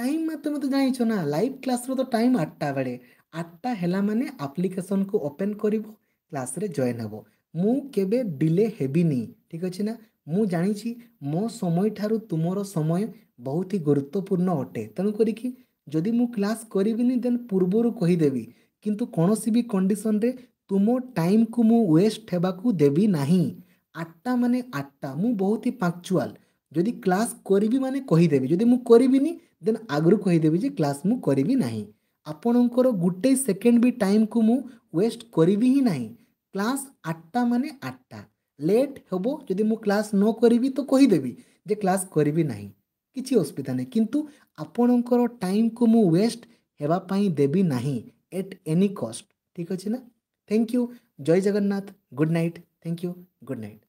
ଟାଇମ୍ ମା ତୁମେ ତ ଜାଣିଛ ନା ଲାଇଭ୍ କ୍ଲାସ୍ର ତ ଟାଇମ୍ ଆଠଟା ବେଳେ ଆଠଟା ହେଲା ମାନେ ଆପ୍ଲିକେସନ୍କୁ ଓପେନ୍ କରିବ କ୍ଲାସ୍ରେ ଜଏନ୍ ହେବ ମୁଁ କେବେ ଡିଲେ ହେବିନି ଠିକ୍ ଅଛି ନା ମୁଁ ଜାଣିଛି ମୋ ସମୟଠାରୁ ତୁମର ସମୟ ବହୁତ ହି ଗୁରୁତ୍ୱପୂର୍ଣ୍ଣ ଅଟେ ତେଣୁ କରିକି ଯଦି ମୁଁ କ୍ଲାସ୍ କରିବିନି ଦେନ୍ ପୂର୍ବରୁ କହିଦେବି କିନ୍ତୁ କୌଣସି ବି କଣ୍ଡିସନ୍ରେ ତୁମ ଟାଇମ୍କୁ ମୁଁ ୱେଷ୍ଟ ହେବାକୁ ଦେବି ନାହିଁ ଆଠଟା ମାନେ ଆଠଟା ମୁଁ ବହୁତ ହି ପାଙ୍କଚୁଆଲ୍ ଯଦି କ୍ଲାସ୍ କରିବି ମାନେ କହିଦେବି ଯଦି ମୁଁ କରିବିନି ଦେନ୍ ଆଗରୁ କହିଦେବି ଯେ କ୍ଲାସ୍ ମୁଁ କରିବି ନାହିଁ ଆପଣଙ୍କର ଗୋଟେ ସେକେଣ୍ଡ ବି ଟାଇମ୍କୁ ମୁଁ ୱେଷ୍ଟ କରିବି ହିଁ ନାହିଁ ক্লাস আটটা মানে আটটা লেট হব যদি মু ক্লাস ন করিবি তো কহিদেবি যে ক্লাস করিবি ନାହିଁ କିଛି ଅସୁବିଧା ନାହିଁ କିନ୍ତୁ ଆପଣଙ୍କର ଟାଇମ୍କୁ ମୁଁ ୱେଷ୍ଟ ହେବା ପାଇଁ ଦେବି ନାହିଁ ଏଟ୍ ଏନି କଷ୍ଟ ଠିକ୍ ଅଛି ନା thank you Jay Jagannath good night thank you good night